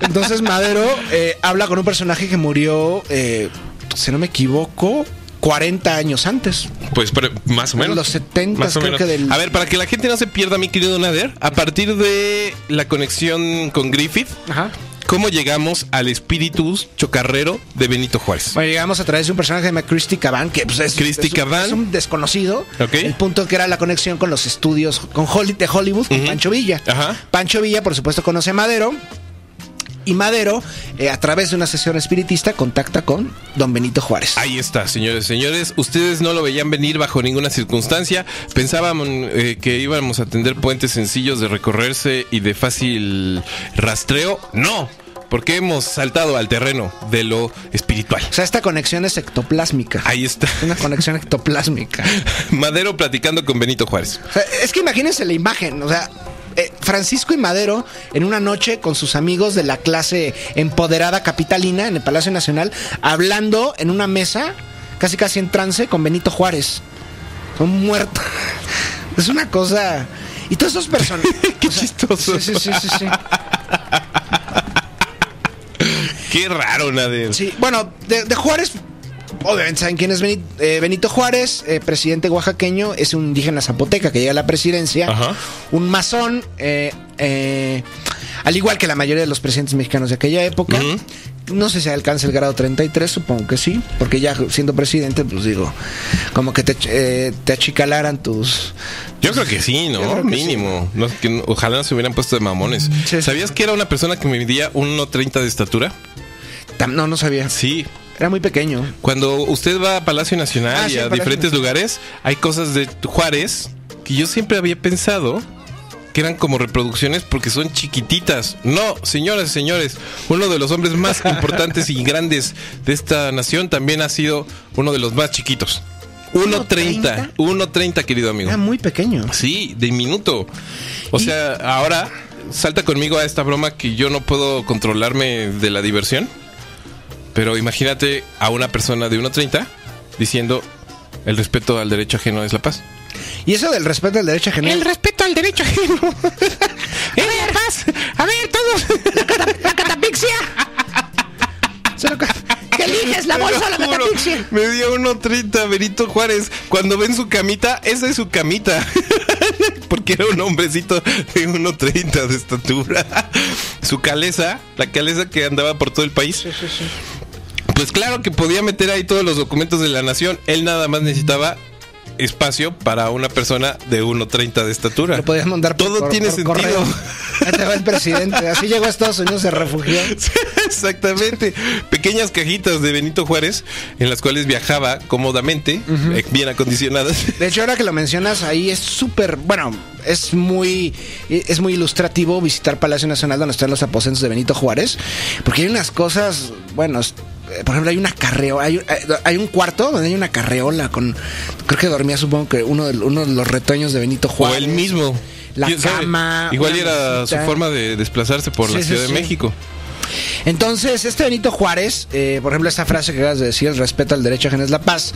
Entonces Madero eh, habla con un personaje que murió, eh, si no me equivoco, 40 años antes. Pues pero, más o menos. En los 70s, Más o creo menos. que del- A ver, para que la gente no se pierda, mi querido Nader, a partir de la conexión con Griffith, Ajá. ¿Cómo llegamos al espíritu chocarrero de Benito Juárez? Bueno, llegamos a través de un personaje que se llama Christy Caban, que pues, es, Christy es un- Caban. es un desconocido. El punto que era la conexión con los estudios con Holly- de Hollywood, con. Pancho Villa. Ajá. Pancho Villa, por supuesto, conoce a Madero. Y Madero, eh, a través de una sesión espiritista, contacta con don Benito Juárez. Ahí está, señores, señores. Ustedes no lo veían venir bajo ninguna circunstancia. Pensábamos eh, que íbamos a tener puentes sencillos de recorrerse y de fácil rastreo. No, porque hemos saltado al terreno de lo espiritual. O sea, esta conexión es ectoplásmica. Ahí está. Una conexión ectoplásmica. Madero platicando con Benito Juárez. O sea, es que imagínense la imagen, o sea, eh, Francisco y Madero en una noche con sus amigos de la clase empoderada capitalina en el Palacio Nacional, hablando en una mesa, casi casi en trance, con Benito Juárez. Son muertos. Es una cosa. Y todos esos personajes. Qué chistoso. Sí, sí, sí, sí, sí. Qué raro, Nader. Sí, bueno, de, de Juárez, obviamente saben quién es Benito, eh, Benito Juárez, eh, presidente oaxaqueño, es un indígena zapoteca que llega a la presidencia, Ajá. un masón, eh, eh, al igual que la mayoría de los presidentes mexicanos de aquella época. Ujú. No sé si alcanza el grado 33, supongo que sí, porque ya siendo presidente, pues digo, como que te, eh, te achicalaran tus... Yo creo que sí, ¿no? Mínimo. No, que ojalá no se hubieran puesto de mamones. Sí. ¿Sabías que era una persona que me medía 1.30 de estatura? No, no sabía. Sí, Era muy pequeño. Cuando usted va a Palacio Nacional Ah, y a Palacio diferentes lugares, hay cosas de Juárez que yo siempre había pensado que eran como reproducciones porque son chiquititas. No, señoras y señores, uno de los hombres más importantes y grandes de esta nación también ha sido uno de los más chiquitos. 1.30, 1.30 querido amigo. Era muy pequeño. Sí, de minuto. O sea, ahora salta conmigo a esta broma que yo no puedo controlarme de la diversión. Pero imagínate a una persona de 1.30 diciendo el respeto al derecho ajeno es la paz. Y eso del respeto al derecho ajeno. El respeto al derecho ajeno. ¡Es la paz! A ver, todos. La, cata- la catapixia. ¿Qué eliges, la bolsa o la Te juro, catapixia? Me dio 1.30 Benito Juárez. Cuando ven su camita, esa es su camita. Porque era un hombrecito de 1.30 de estatura. Su caleza, la caleza que andaba por todo el país. Pues claro que podía meter ahí todos los documentos de la nación. Él nada más necesitaba espacio para una persona de 1.30 de estatura. Lo podías mandar por- Todo por- tiene por sentido. correo. Ahí te va el presidente. Así llegó a Estados Unidos, se refugió. Exactamente. Pequeñas cajitas de Benito Juárez en las cuales viajaba cómodamente, eh, bien acondicionadas. De hecho, ahora que lo mencionas, ahí es súper, bueno, es muy, es muy ilustrativo visitar Palacio Nacional donde están los aposentos de Benito Juárez, porque hay unas cosas, bueno, por ejemplo, hay una carreola, hay, hay- hay un cuarto donde hay una carreola con, creo que dormía, supongo que uno de, uno de los retoños de Benito O Juárez. él mismo. La cama, Igual era su forma de desplazarse por la Sí, sí, Ciudad sí. de México. Entonces, este Benito Juárez, eh, por ejemplo, esta frase que acabas de decir, el respeto al derecho ajeno es la paz,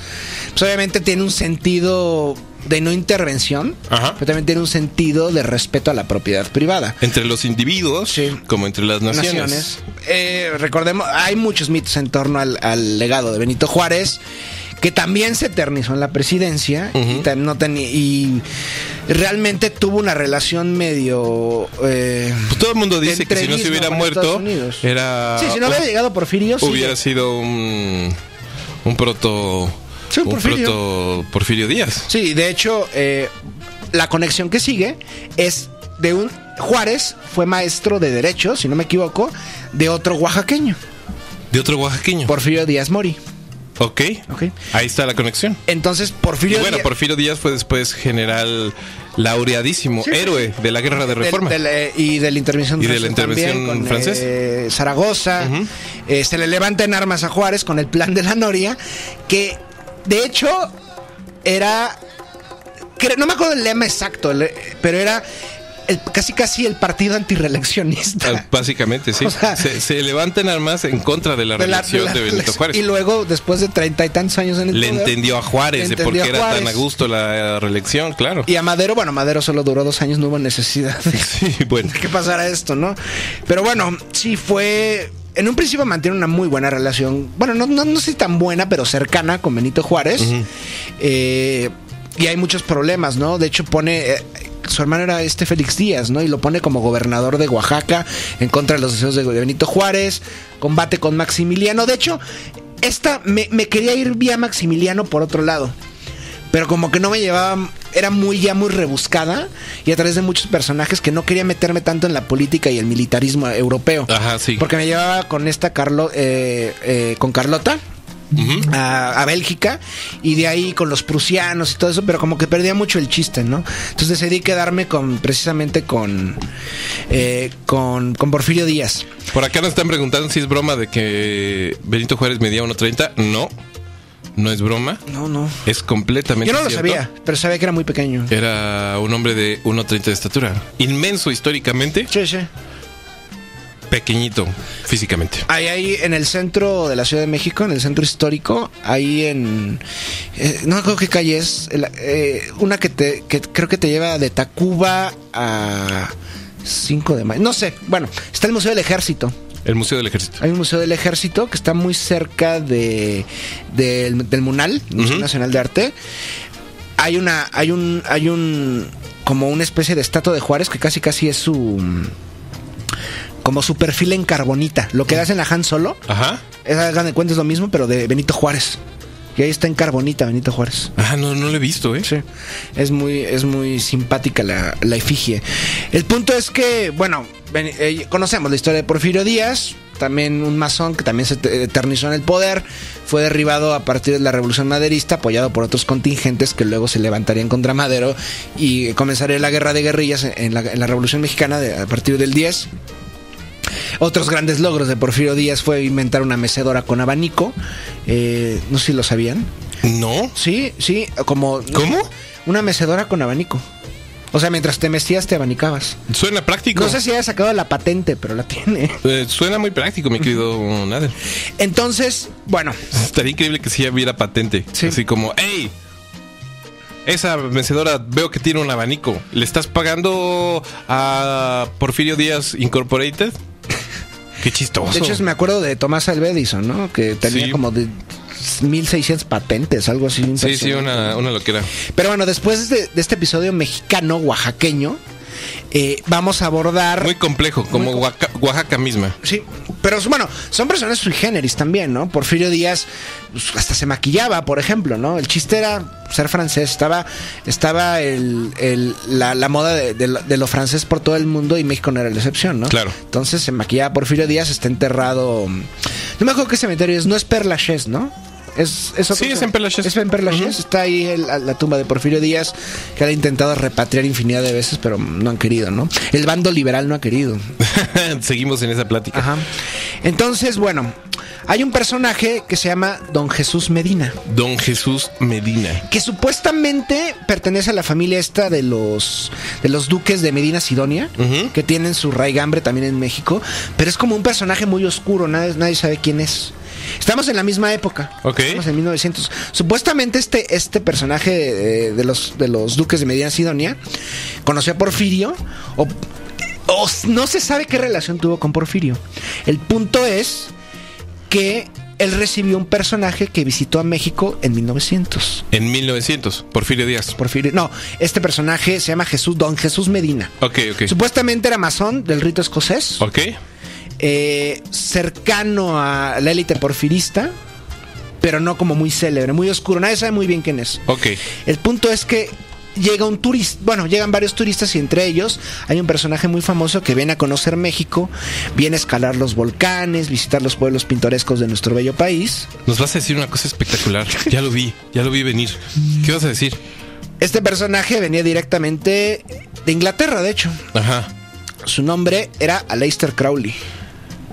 pues obviamente tiene un sentido de no intervención, Ajá. pero también tiene un sentido de respeto a la propiedad privada. Entre los individuos, Sí. como entre las naciones. Naciones. Eh, recordemos, hay muchos mitos en torno al, al legado de Benito Juárez, que también se eternizó en la presidencia no tenía- y realmente tuvo una relación medio... eh, Pues todo el mundo dice que si no se hubiera muerto, era. sí, si no hubiera llegado Porfirio, sí. hubiera sido un. Un proto. Sí, un Porfirio. proto Porfirio Díaz. Sí, de hecho, eh, la conexión que sigue es de un... Juárez fue maestro de Derecho, si no me equivoco, de otro oaxaqueño, De otro oaxaqueño. Porfirio Díaz Mori. Ok. Ok. Ahí está la conexión. Entonces, Y Porfirio bueno, Díaz- Porfirio Díaz fue después general laureadísimo, Sí, héroe de la guerra de reforma. del, eh, y de la intervención Y de la intervención también, con, francesa. eh, Zaragoza. Eh, se le levanta en armas a Juárez con el plan de la Noria, que de hecho era. No me acuerdo el lema exacto, pero era el- casi casi el partido antireeleccionista. Ah, Básicamente, sí. O sea, se, se levanta en armas en contra de la De reelección de, de la Benito. Juárez. Y luego, después de treinta y tantos años en el Le poder, entendió a Juárez de por qué era tan a gusto la reelección, claro. Y a Madero, bueno, Madero solo duró dos años, no hubo necesidad de, Sí, bueno. que pasara esto, ¿no? Pero bueno, sí fue. En un principio mantiene una muy buena relación. Bueno, no, no, no sé tan buena, pero cercana con Benito Juárez. Eh, y hay muchos problemas, ¿no? De hecho, pone. eh, su hermano era este Félix Díaz, ¿no? Y lo pone como gobernador de Oaxaca en contra de los deseos de Benito Juárez. Combate con Maximiliano. De hecho, esta me, me quería ir vía Maximiliano por otro lado pero como que no me llevaba, era muy ya muy rebuscada y a través de muchos personajes que no quería meterme tanto en la política y el militarismo europeo. Ajá, sí. Porque me llevaba con esta Carlo, eh, eh, con Carlota. Ujú. A, a Bélgica y de ahí con los prusianos y todo eso, pero como que perdía mucho el chiste, ¿no? Entonces decidí quedarme con precisamente con eh, con, con Porfirio Díaz. Por acá nos están preguntando si es broma de que Benito Juárez medía 1.30. No, no es broma. No, no. Es completamente Yo no lo cierto. sabía, pero sabía que era muy pequeño. Era un hombre de 1.30 de estatura. Inmenso históricamente, Sí, sí. pequeñito físicamente. Ahí, ahí en el centro de la Ciudad de México, en el centro histórico, ahí en... eh, no acuerdo qué calle es, eh, una que, te, que creo que te lleva de Tacuba a 5 de mayo. No sé, bueno, está el Museo del Ejército. El Museo del Ejército. Hay un Museo del Ejército que está muy cerca de, del, del MUNAL, Museo. Nacional de Arte. Hay una, hay un, hay un, como una especie de estatua de Juárez que casi casi es su, como su perfil en carbonita. Lo que hacen la Han Solo, Ajá. es, hagan de cuenta es lo mismo, pero de Benito Juárez. Y ahí está en Carbonita, Benito Juárez. Ah, no, no lo he visto, ¿eh? Sí, es muy, es muy simpática la, la efigie. El punto es que, bueno, eh, conocemos la historia de Porfirio Díaz, también un masón que también se te- eternizó en el poder, fue derribado a partir de la Revolución Maderista, apoyado por otros contingentes que luego se levantarían contra Madero y comenzaría la guerra de guerrillas en la, en la Revolución Mexicana de- a partir del 10. Otros grandes logros de Porfirio Díaz fue inventar una mecedora con abanico. Eh, no sé si lo sabían. No. Sí, sí, como... ¿Cómo? Una mecedora con abanico. O sea, mientras te mecías te abanicabas. Suena práctico. No sé si haya sacado la patente, pero la tiene. Eh, suena muy práctico, mi querido Nader. Entonces, bueno, Estaría increíble que sí hubiera patente. Sí. Así como, hey, esa vencedora veo que tiene un abanico. ¿Le estás pagando a Porfirio Díaz Incorporated? Qué chistoso. de hecho me acuerdo de Tomás Alva Edison, ¿no? Que tenía Sí. como de 1600 patentes, algo así. sí, sí, una, una loquera. Pero bueno, después de, de este episodio mexicano, oaxaqueño, eh, vamos a abordar... Muy complejo, como Muy Oaxaca, Oaxaca misma. Sí, pero bueno, son personas sui generis también, ¿no? Porfirio Díaz pues, hasta se maquillaba, por ejemplo, ¿no? El chiste era ser francés, estaba, estaba el, el- la, la moda de, de lo- de lo francés por todo el mundo y México no era la excepción, ¿no? Claro. Entonces se maquillaba Porfirio Díaz, está enterrado. No me acuerdo qué cementerio es, no es Perlaches, ¿no? Es, es Sí, es en Perlaches. Es en Perlaches, está ahí el- la, tumba de Porfirio Díaz, que ha intentado repatriar infinidad de veces, pero no han querido, ¿no? El bando liberal no ha querido. Seguimos en esa plática. Ajá. Entonces, bueno, hay un personaje que se llama Don Jesús Medina, Don Jesús Medina. que supuestamente pertenece a la familia esta de los de los duques de Medina Sidonia, que tienen su raigambre también en México, pero es como un personaje muy oscuro, nadie, nadie sabe quién es. Estamos en la misma época. Ok. Estamos en 1900. Supuestamente este, este personaje eh, de, los, de los duques de Medina Sidonia conoció a Porfirio o, no se sabe qué relación tuvo con Porfirio. El punto es que él recibió un personaje que visitó a México en 1900. En 1900, Porfirio Díaz. Porfirio, no, este personaje se llama Jesús, Don Jesús Medina. Ok, ok. Supuestamente era masón del rito escocés, Ok. Eh, cercano a la élite porfirista, pero no como muy célebre, muy oscuro. Nadie sabe muy bien quién es. Ok. El punto es que llega un turista, bueno, llegan varios turistas y entre ellos hay un personaje muy famoso que viene a conocer México, viene a escalar los volcanes, visitar los pueblos pintorescos de nuestro bello país. Nos vas a decir una cosa espectacular. Ya lo vi, ya lo vi venir. ¿Qué vas a decir? Este personaje venía directamente de Inglaterra, de hecho. Ajá. Su nombre era Aleister Crowley.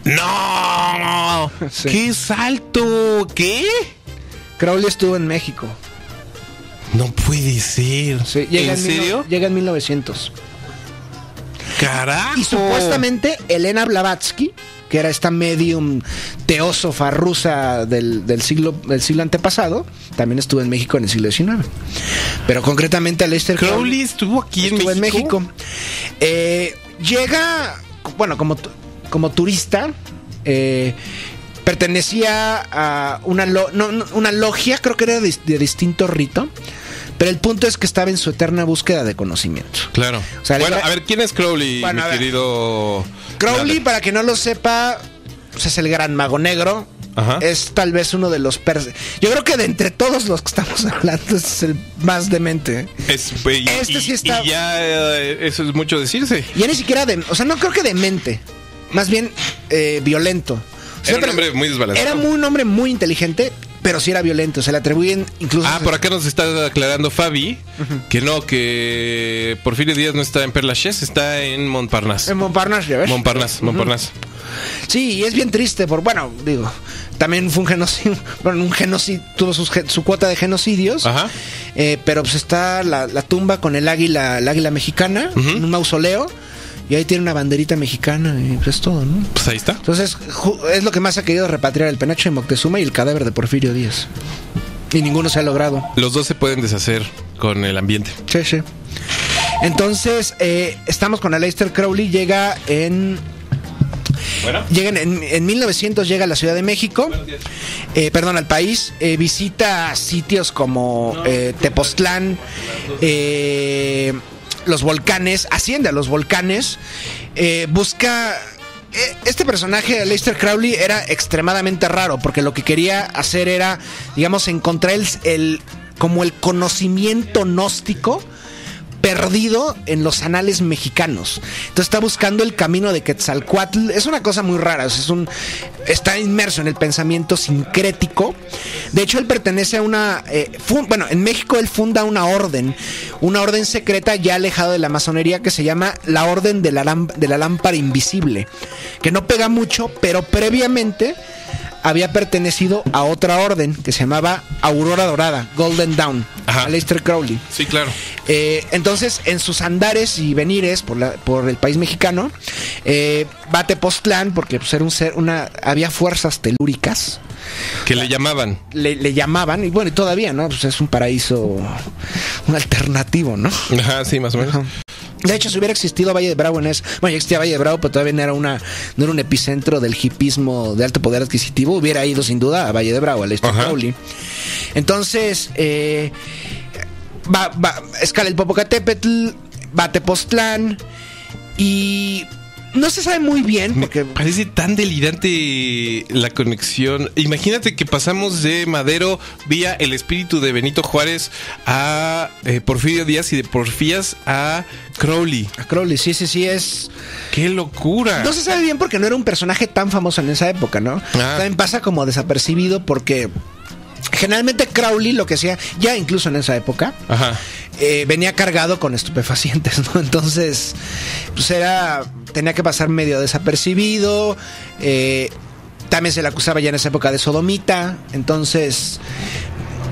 ¡No! Sí. ¡Qué salto! ¿Qué? Crowley estuvo en México. No puede ser. Sí, llega ¿En mil- serio? Llega en 1900. ¡Carajo! Y supuestamente Elena Blavatsky, que era esta medium teósofa rusa del, del siglo, del siglo antepasado, también estuvo en México en el siglo XIX. Pero concretamente Aleister Crowley estuvo aquí en estuvo México. en México. Eh, llega, bueno, como, como turista, eh, pertenecía a una, lo- no, no, una logia, creo que era de, de distinto rito. Pero el punto es que estaba en su eterna búsqueda de conocimiento. Claro. O sea, bueno, era- a ver, ¿quién es Crowley, Bueno, mi querido? Crowley, para que no lo sepa, pues es el gran mago negro. Ajá. Es tal vez uno de los... Yo creo que de entre todos los que estamos hablando es el más demente. Es- y, Este y- sí está- y ya eh, eso es mucho decirse. Ya ni siquiera de... O sea, no creo que demente. Más bien eh, violento. O sea, Era un hombre muy desbalanceado. Era muy- un hombre muy inteligente, pero sí era violento. Se le atribuyen incluso... Ah, por acá nos está aclarando Fabi que no, que Porfirio Díaz no está en Perlaches, está en Montparnasse. En Montparnasse, ¿ya ves? Montparnasse, Montparnasse. Sí, y es bien triste, por bueno, digo, también fue un genocidio, bueno, un genocidio, tuvo ge- su cuota de genocidios, Ajá. eh, pero pues está la, la tumba con el águila, el águila mexicana, en un mausoleo, y ahí tiene una banderita mexicana, y pues es todo, ¿no? Pues ahí está. Entonces, es lo que más ha querido repatriar el penacho de Moctezuma y el cadáver de Porfirio Díaz. Y ninguno se ha logrado. Los dos se pueden deshacer con el ambiente. Sí, sí. Entonces, eh, estamos con Aleister Crowley, llega en Bueno. Llega en, en- en 1900 llega a la Ciudad de México, eh, perdón, al país, eh, visita sitios como eh, Tepoztlán, eh, los volcanes, asciende a los volcanes, eh, busca eh, este personaje, Aleister Crowley, era extremadamente raro porque lo que quería hacer era, digamos, encontrar el, el como el conocimiento gnóstico perdido en los anales mexicanos. Entonces está buscando el camino de Quetzalcoatl. Es una cosa muy rara. Es un, está inmerso en el pensamiento sincrético. De hecho, él pertenece a una... eh, bueno, en México él funda una orden. Una orden secreta ya alejado de la masonería que se llama la Orden de la Lámpara Invisible. Que no pega mucho, pero previamente había pertenecido a otra orden que se llamaba Aurora Dorada, Golden Dawn, Ajá. Aleister Crowley. Sí, claro. Eh, entonces, en sus andares y venires por, la- por el país mexicano, eh, va a Tepoztlán, porque pues, era un ser, una, había fuerzas telúricas, Que le llamaban. le, le llamaban, y bueno, y todavía, ¿no? Pues es un paraíso, un alternativo, ¿no? Ajá, sí, más o menos. De hecho, si hubiera existido Valle de Bravo en ese, bueno, ya existía Valle de Bravo, pero todavía no era una, no era un epicentro del hipismo de alto poder adquisitivo, hubiera ido sin duda a Valle de Bravo, a Lester Ajá. Crowley. Entonces, eh, va, va, escala el Popocatépetl, va a Tepoztlán y no se sabe muy bien Me porque parece tan delirante la conexión. Imagínate que pasamos de Madero vía el espíritu de Benito Juárez a eh, Porfirio Díaz y de Porfías a Crowley. a Crowley, sí, sí, sí es ¡Qué locura! No se sabe bien porque no era un personaje tan famoso en esa época, ¿no? Ah. También pasa como desapercibido porque generalmente Crowley lo que hacía, ya incluso en esa época, Ajá. eh, venía cargado con estupefacientes, ¿no? Entonces, pues era, tenía que pasar medio desapercibido. eh, también se le acusaba ya en esa época de sodomita. Entonces,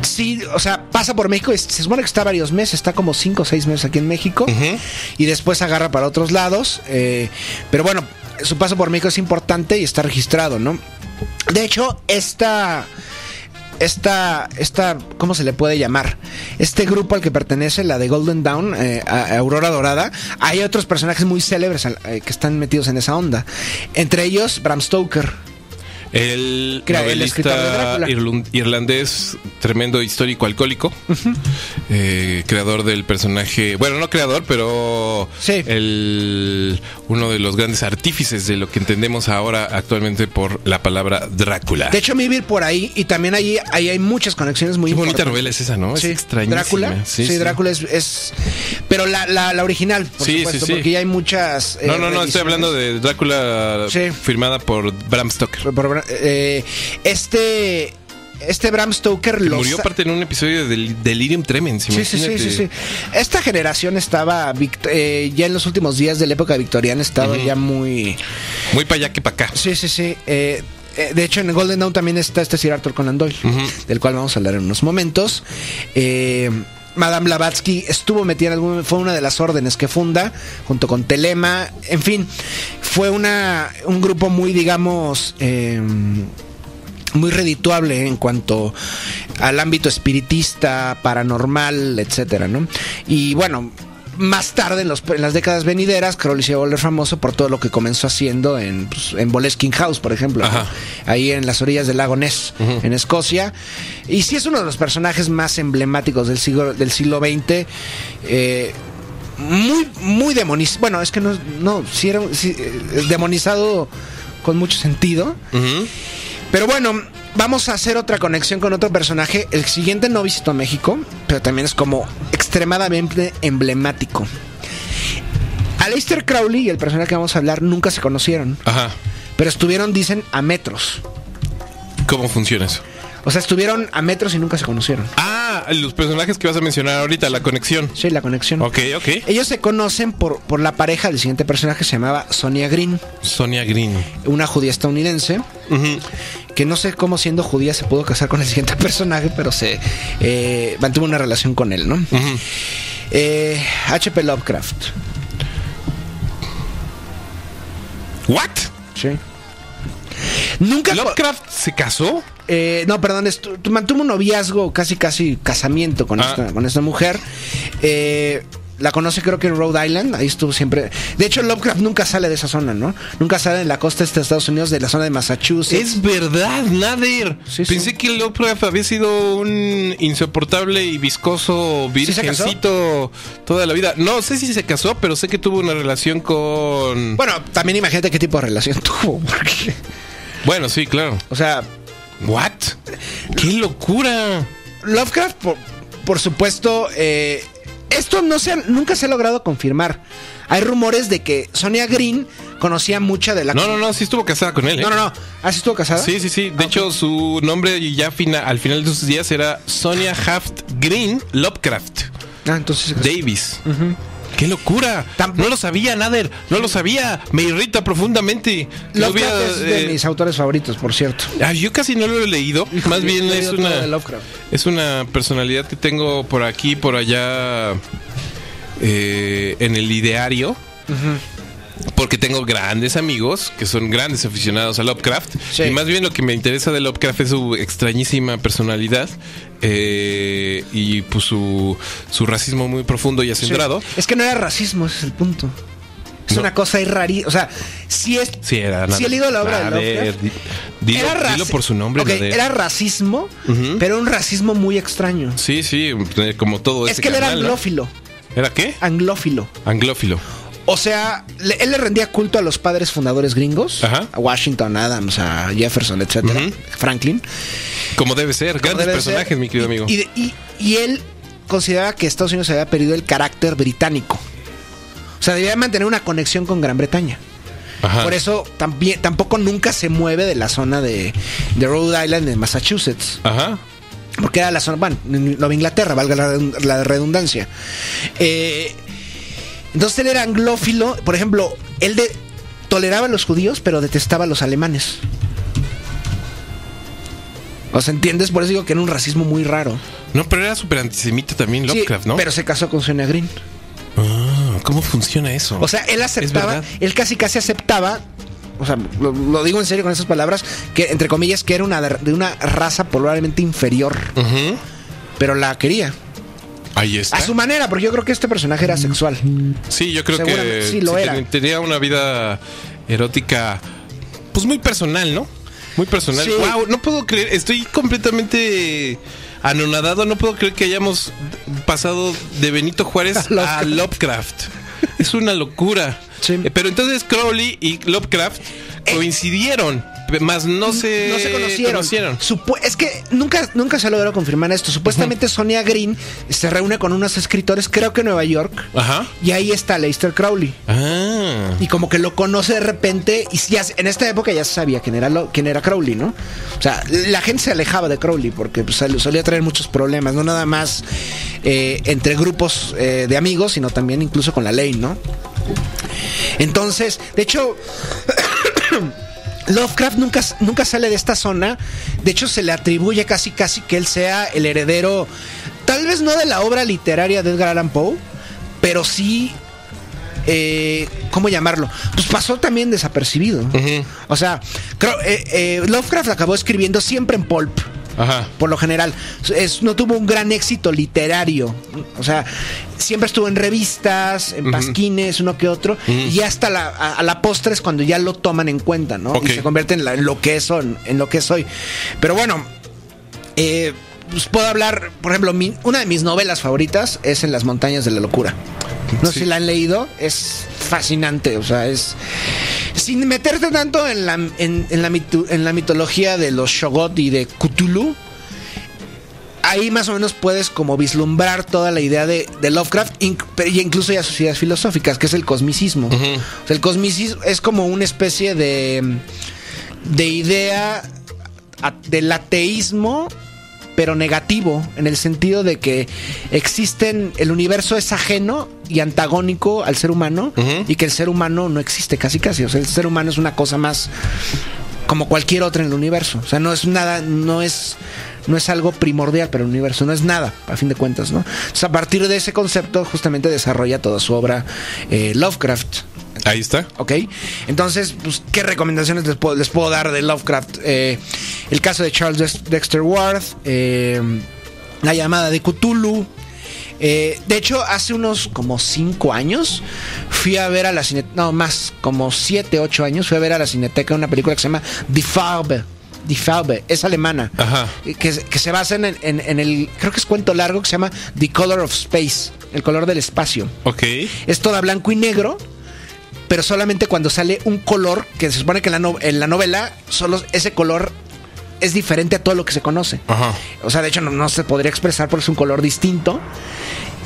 sí, o sea, pasa por México. Se supone que está varios meses, está como cinco o seis meses aquí en México. Y después agarra para otros lados. eh, pero bueno, su paso por México es importante y está registrado, ¿no? De hecho, esta esta, esta, ¿cómo se le puede llamar? Este grupo al que pertenece, la de Golden Dawn, eh, Aurora Dorada, hay otros personajes muy célebres eh, que están metidos en esa onda. Entre ellos, Bram Stoker. El de novelista irlandés, tremendo histórico alcohólico, eh, creador del personaje, bueno, no creador, pero Sí. el, uno de los grandes artífices de lo que entendemos ahora actualmente por la palabra Drácula. De hecho, me iba a ir por ahí y también ahí, ahí hay muchas conexiones muy Qué bonita novela es esa, ¿no? Sí, es extrañísima. Drácula. Sí, Drácula es, es- Pero la, la, la original, por Sí, sí, supuesto, sí. porque ya hay muchas. eh, No, no, no, estoy hablando de Drácula Sí. firmada por Bram Stoker. Por- eh, este. Este Bram Stoker lo Murió sa- parte en un episodio de Del- Delirium Tremens. Sí, sí, sí, sí, sí. Esta generación estaba eh, ya en los últimos días de la época victoriana estaba ya muy. Muy para allá que para acá. Sí, sí, sí. eh, eh, de hecho, en Golden Dawn también está este Sir Arthur Conan Doyle, del cual vamos a hablar en unos momentos. Eh, Madame Blavatsky estuvo metida en algún, fue una de las órdenes que funda, junto con Telema. En fin, fue una, un grupo muy, digamos, eh, muy redituable en cuanto al ámbito espiritista, paranormal, etcétera, ¿no? Y bueno, más tarde, en, los- en las décadas venideras, Crowley se volver famoso por todo lo que comenzó haciendo en, pues, en Boleskine House, por ejemplo, ahí en las orillas del lago Ness, en Escocia. Y sí es uno de los personajes más emblemáticos del siglo, del siglo XX. eh, muy, muy demonizado. Bueno, es que no, no, sí era sí, eh, demonizado con mucho sentido. Pero bueno, vamos a hacer otra conexión con otro personaje. El siguiente no visitó México, pero también es como extremadamente emblemático. Aleister Crowley y el personaje que vamos a hablar nunca se conocieron, Ajá. pero estuvieron, dicen, a metros. ¿Cómo funciona eso? O sea, estuvieron a metros y nunca se conocieron. Ah, los personajes que vas a mencionar ahorita, la conexión. Sí, la conexión. Ok, ok. Ellos se conocen por, por la pareja del siguiente personaje que se llamaba Sonia Green, Sonia Green. una judía estadounidense. Ujú. Que no sé cómo siendo judía se pudo casar con el siguiente personaje, pero se eh, mantuvo una relación con él, ¿no? Eh, H.P. Lovecraft. ¿What? Sí. Nunca. ¿Lovecraft se casó? eh, no, perdón, mantuvo un noviazgo, casi, casi casamiento con, Ah. esta, con esta mujer. Eh, la conoce creo que en Rhode Island, ahí estuvo siempre. De hecho, Lovecraft nunca sale de esa zona, ¿no? Nunca sale en la costa este de Estados Unidos, de la zona de Massachusetts. Es verdad, Nader. Sí, sí. Pensé que Lovecraft había sido un insoportable y viscoso ¿Sí virgencito toda la vida. No sé si se casó, pero sé que tuvo una relación con. Bueno, también imagínate qué tipo de relación tuvo. porque, Bueno, sí, claro. o sea, ¿What? ¡Qué locura! Lovecraft, por, por supuesto, eh, esto no se ha- nunca se ha logrado confirmar. Hay rumores de que Sonia Green conocía mucha de la. No, no, no, sí estuvo casada con él, ¿eh? No, no, no. ¿Así estuvo casada? Sí, sí, sí. De hecho, su nombre ya fina- al final de sus días era Sonia Haft Green Lovecraft Ah, entonces. Davis. ¡Qué locura! No lo sabía, Nader. No lo sabía. Me irrita profundamente. Lo Lovecraft hubiera, es de eh, mis autores favoritos, por cierto. ah, yo casi no lo he leído. Más bien es una, es una personalidad que tengo por aquí, por allá, eh, en el ideario. Porque tengo grandes amigos que son grandes aficionados a Lovecraft. Sí. Y más bien lo que me interesa de Lovecraft es su extrañísima personalidad eh, y pues su, su racismo muy profundo y acendrado. Sí. Es que no era racismo, ese es el punto. Es No. una cosa rarísima. O sea, si es. Sí, era Si he leído la obra de Lovecraft, dilo, era dilo por su nombre. Ok, Nader. era racismo, pero un racismo muy extraño. Sí, sí, como todo es este que él era anglófilo. ¿Era qué? Anglófilo. Anglófilo. O sea, le- él le rendía culto a los padres fundadores gringos, Ajá. a Washington, Adams, a Jefferson, etcétera. Franklin. Como debe ser. como Grandes debe personajes, ser. mi querido amigo. Y, y- y él consideraba que Estados Unidos había perdido el carácter británico. O sea, debía mantener una conexión con Gran Bretaña. Ajá. Por eso también, tampoco nunca se mueve de la zona de, de Rhode Island en Massachusetts. Ajá. Porque era la zona, bueno, Nueva Inglaterra, valga la redundancia. Eh, entonces él era anglófilo, por ejemplo, él de, toleraba a los judíos, pero detestaba a los alemanes. ¿O sea, entiendes? Por eso digo que era un racismo muy raro. No, pero era súper antisemita también Sí, Lovecraft, ¿no? Pero se casó con Sonia Green. Ah, ¿Cómo funciona eso? O sea, él aceptaba, él casi casi aceptaba, o sea, lo, lo digo en serio con esas palabras, que entre comillas que era una de, una raza probablemente inferior, pero la quería. Ahí está. A su manera, porque yo creo que este personaje era sexual. Sí, yo creo que sí, lo era. ten- tenía una vida erótica, pues muy personal, ¿no? Muy personal. Sí. Wow, no puedo creer, estoy completamente anonadado, no puedo creer que hayamos pasado de Benito Juárez A Lovecraft. a Lovecraft. Es una locura. Sí. Eh, Pero entonces Crowley y Lovecraft coincidieron, pe- más no se, no se conocieron. conocieron. Supu- es que nunca, nunca se logró confirmar esto. Supuestamente Sonia Green se reúne con unos escritores, creo que en Nueva York, Ajá. y ahí está Leicester Crowley. Ah. Y como que lo conoce de repente, y ya, en esta época ya se sabía quién era, lo- quién era Crowley, ¿no? O sea, la gente se alejaba de Crowley porque pues, sol- solía traer muchos problemas, no nada más eh, entre grupos eh, de amigos, sino también incluso con la ley, ¿no? Entonces, de hecho, Lovecraft nunca, nunca sale de esta zona. De hecho, se le atribuye casi casi que él sea el heredero, tal vez no de la obra literaria de Edgar Allan Poe, pero sí eh, ¿cómo llamarlo? Pues pasó también desapercibido. O sea, creo, eh, eh, Lovecraft acabó escribiendo siempre en pulp. Ajá. Por lo general, es, no tuvo un gran éxito literario. O sea, siempre estuvo en revistas, en pasquines, uno que otro. Y hasta la, a, a la postre es cuando ya lo toman en cuenta, ¿no? Y se convierte en, la- en lo que son, en lo que soy. Pero bueno, eh, pues puedo hablar, por ejemplo, mi- una de mis novelas favoritas es En las montañas de la locura. No sé Sí. si la han leído, es fascinante, o sea, es... Sin meterte tanto en la, en, en la, mitu- en la mitología de los Shogot y de Cthulhu, ahí más o menos puedes como vislumbrar toda la idea de, de Lovecraft inc- y incluso ya sus ideas filosóficas, que es el cosmicismo. O sea, el cosmicismo es como una especie de, de idea del ateísmo, pero negativo, en el sentido de que existen, el universo es ajeno y antagónico al ser humano, y que el ser humano no existe casi casi. O sea, el ser humano es una cosa más como cualquier otra en el universo. O sea, no es nada, no es, no es algo primordial para el universo, no es nada, a fin de cuentas, ¿no? Entonces, a partir de ese concepto, justamente desarrolla toda su obra eh, Lovecraft. Ahí está. ¿Ok? Entonces, pues, ¿qué recomendaciones les puedo, les puedo dar de Lovecraft? Eh, el caso de Charles Dex- Dexter Ward, eh, La llamada de Cthulhu, Eh, de hecho, hace unos como cinco años fui a ver a la cineteca, no más, como siete, ocho años fui a ver a la cineteca una película que se llama Die Farbe. Die Farbe, es alemana. Ajá. Que, que se basa en, en- en el, creo que es cuento largo que se llama The Color of Space, el color del espacio. Ok. Es toda blanco y negro, pero solamente cuando sale un color que se supone que en la, no- en la novela solo ese color es diferente a todo lo que se conoce. Ajá. O sea, de hecho no, no se podría expresar porque es un color distinto.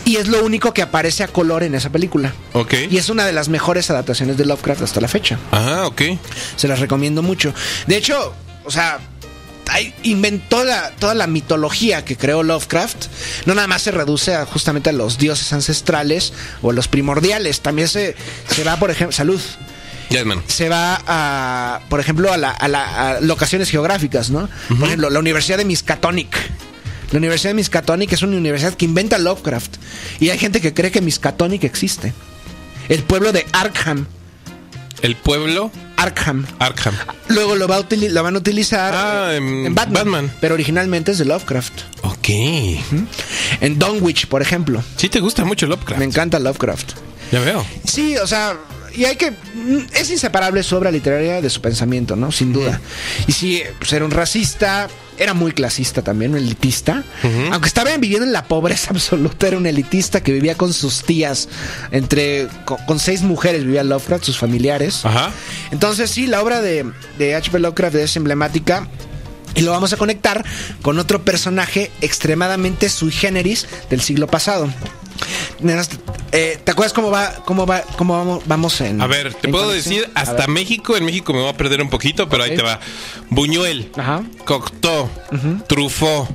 Y es lo único que aparece a color en esa película. Ok. Y es una de las mejores adaptaciones de Lovecraft hasta la fecha. Ajá, ok. Se las recomiendo mucho. De hecho, o sea, inventó la, toda la mitología que creó Lovecraft. No nada más se reduce a, justamente a los dioses ancestrales o a los primordiales. También se, se va, por ejemplo, salud. Se va a, por ejemplo, a, la- a la- a locaciones geográficas, ¿no? Por ejemplo, la Universidad de Miskatonic. La Universidad de Miskatonic es una universidad que inventa Lovecraft. Y hay gente que cree que Miskatonic existe. El pueblo de Arkham. El pueblo Arkham. Arkham. Luego lo, va a lo van a utilizar Ah, en en, Batman, Batman. Pero originalmente es de Lovecraft. Ok. En Dunwich, por ejemplo. Sí te gusta mucho Lovecraft. Me encanta Lovecraft. Ya veo. Sí, o sea, y hay que. mm, Es inseparable su obra literaria de su pensamiento, ¿no? Sin duda. Y sí, pues era un racista, era muy clasista también, un elitista. Aunque estaba viviendo en la pobreza absoluta, era un elitista que vivía con sus tías, entre. con, con seis mujeres vivía Lovecraft, sus familiares. Ajá. Entonces, sí, la obra de, de H.P. Lovecraft es emblemática. Y lo vamos a conectar con otro personaje extremadamente sui generis del siglo pasado. Eh, ¿Te acuerdas cómo va, cómo va, cómo vamos, vamos en? A ver, te puedo conexión? decir hasta. México. En México me voy a perder un poquito, pero ahí te va. Buñuel, Ajá. Cocteau, Truffaut,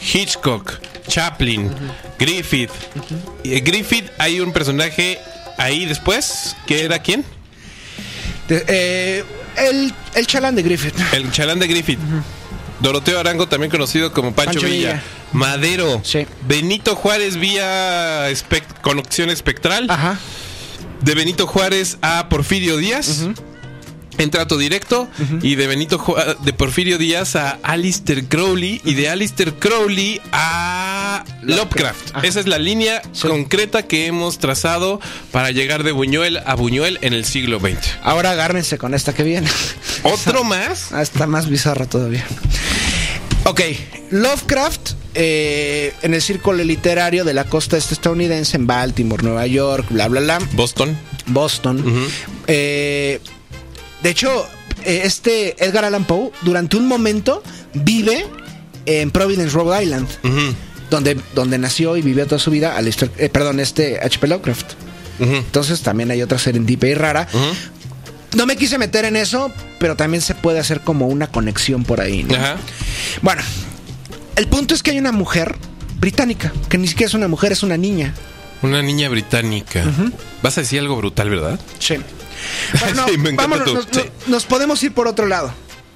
Hitchcock, Chaplin, Griffith. Eh, Griffith, hay un personaje ahí después, que era quién? De- eh, el, el chalán de Griffith. El chalán de Griffith. Doroteo Arango, también conocido como Pancho, Pancho Villa. Villa. Madero. Sí. Benito Juárez vía espect- conexión espectral. Ajá. De Benito Juárez a Porfirio Díaz. En trato directo. Y de Benito Ju- de Porfirio Díaz a Alistair Crowley. Y de Alistair Crowley a Lovecraft. Esa es la línea Sí. concreta que hemos trazado para llegar de Buñuel a Buñuel en el siglo XX. Ahora agárrense con esta que viene. ¿Otro más? Ah, está más bizarra todavía. Ok, Lovecraft eh, en el círculo literario de la costa este estadounidense, en Baltimore, Nueva York, bla, bla, bla, Boston. Boston. Eh, de hecho, eh, este Edgar Allan Poe, durante un momento, vive en Providence, Rhode Island, donde, donde nació y vivió toda su vida, Alistair- eh, perdón, este H.P. Lovecraft. Entonces también hay otra serendipia y rara. No me quise meter en eso, pero también se puede hacer como una conexión por ahí. ¿no? Ajá. Bueno, el punto es que hay una mujer británica, que ni siquiera es una mujer, es una niña. Una niña británica. Vas a decir algo brutal, ¿verdad? Sí. Bueno, Sí, me encanta vámonos, tu- nos, sí. nos- nos podemos ir por otro lado.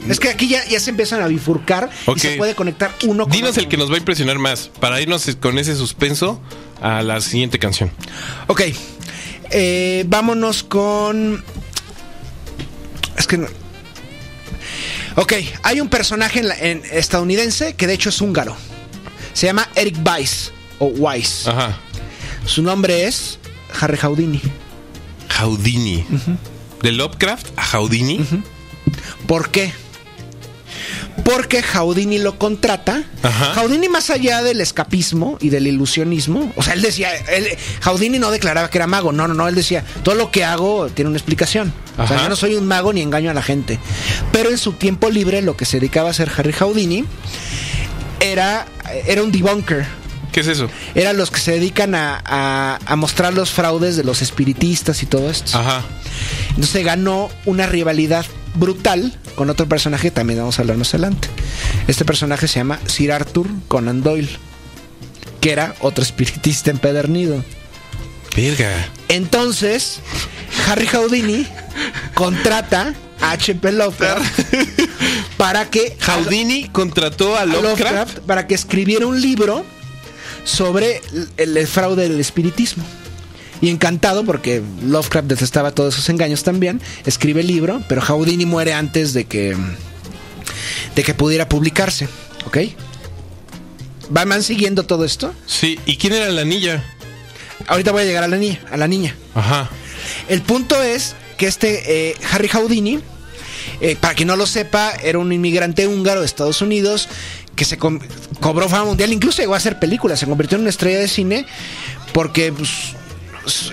Es que aquí ya, ya se empiezan a bifurcar y se puede conectar uno con Dinos otro. el que nos va a impresionar más para irnos con ese suspenso a la siguiente canción. Ok. Eh, vámonos con. Es que no. Ok, hay un personaje en la- en estadounidense que de hecho es húngaro. Se llama Eric Weiss o Weiss. Ajá. Su nombre es Harry Houdini. Houdini. De Lovecraft a Houdini. ¿Por qué? Porque Houdini lo contrata. Ajá. Houdini, más allá del escapismo y del ilusionismo, o sea, él decía, él, Houdini no declaraba que era mago, no, no, no, él decía, todo lo que hago tiene una explicación. O sea, yo no soy un mago ni engaño a la gente. Pero en su tiempo libre, lo que se dedicaba a hacer Harry Houdini era, era un debunker. ¿Qué es eso? Eran los que se dedican a, a- a mostrar los fraudes de los espiritistas y todo esto. Ajá. Entonces ganó una rivalidad brutal con otro personaje también vamos a hablar más adelante. Este personaje se llama Sir Arthur Conan Doyle, que era otro espiritista empedernido. Verga. Entonces, Harry Houdini contrata a H.P. Lovecraft para que Houdini contrató a a. Lovecraft para que escribiera un libro sobre el, el fraude del espiritismo. Y encantado, porque Lovecraft detestaba todos esos engaños también, escribe el libro, pero Houdini muere antes de que, de que pudiera publicarse. ¿Ok? ¿Van, van siguiendo todo esto? Sí, ¿y quién era la niña? Ahorita voy a llegar a la niña. A la niña. Ajá. El punto es que este eh, Harry Houdini, eh, para quien no lo sepa, era un inmigrante húngaro de Estados Unidos que se cobró fama mundial, incluso llegó a hacer películas, se convirtió en una estrella de cine porque pues,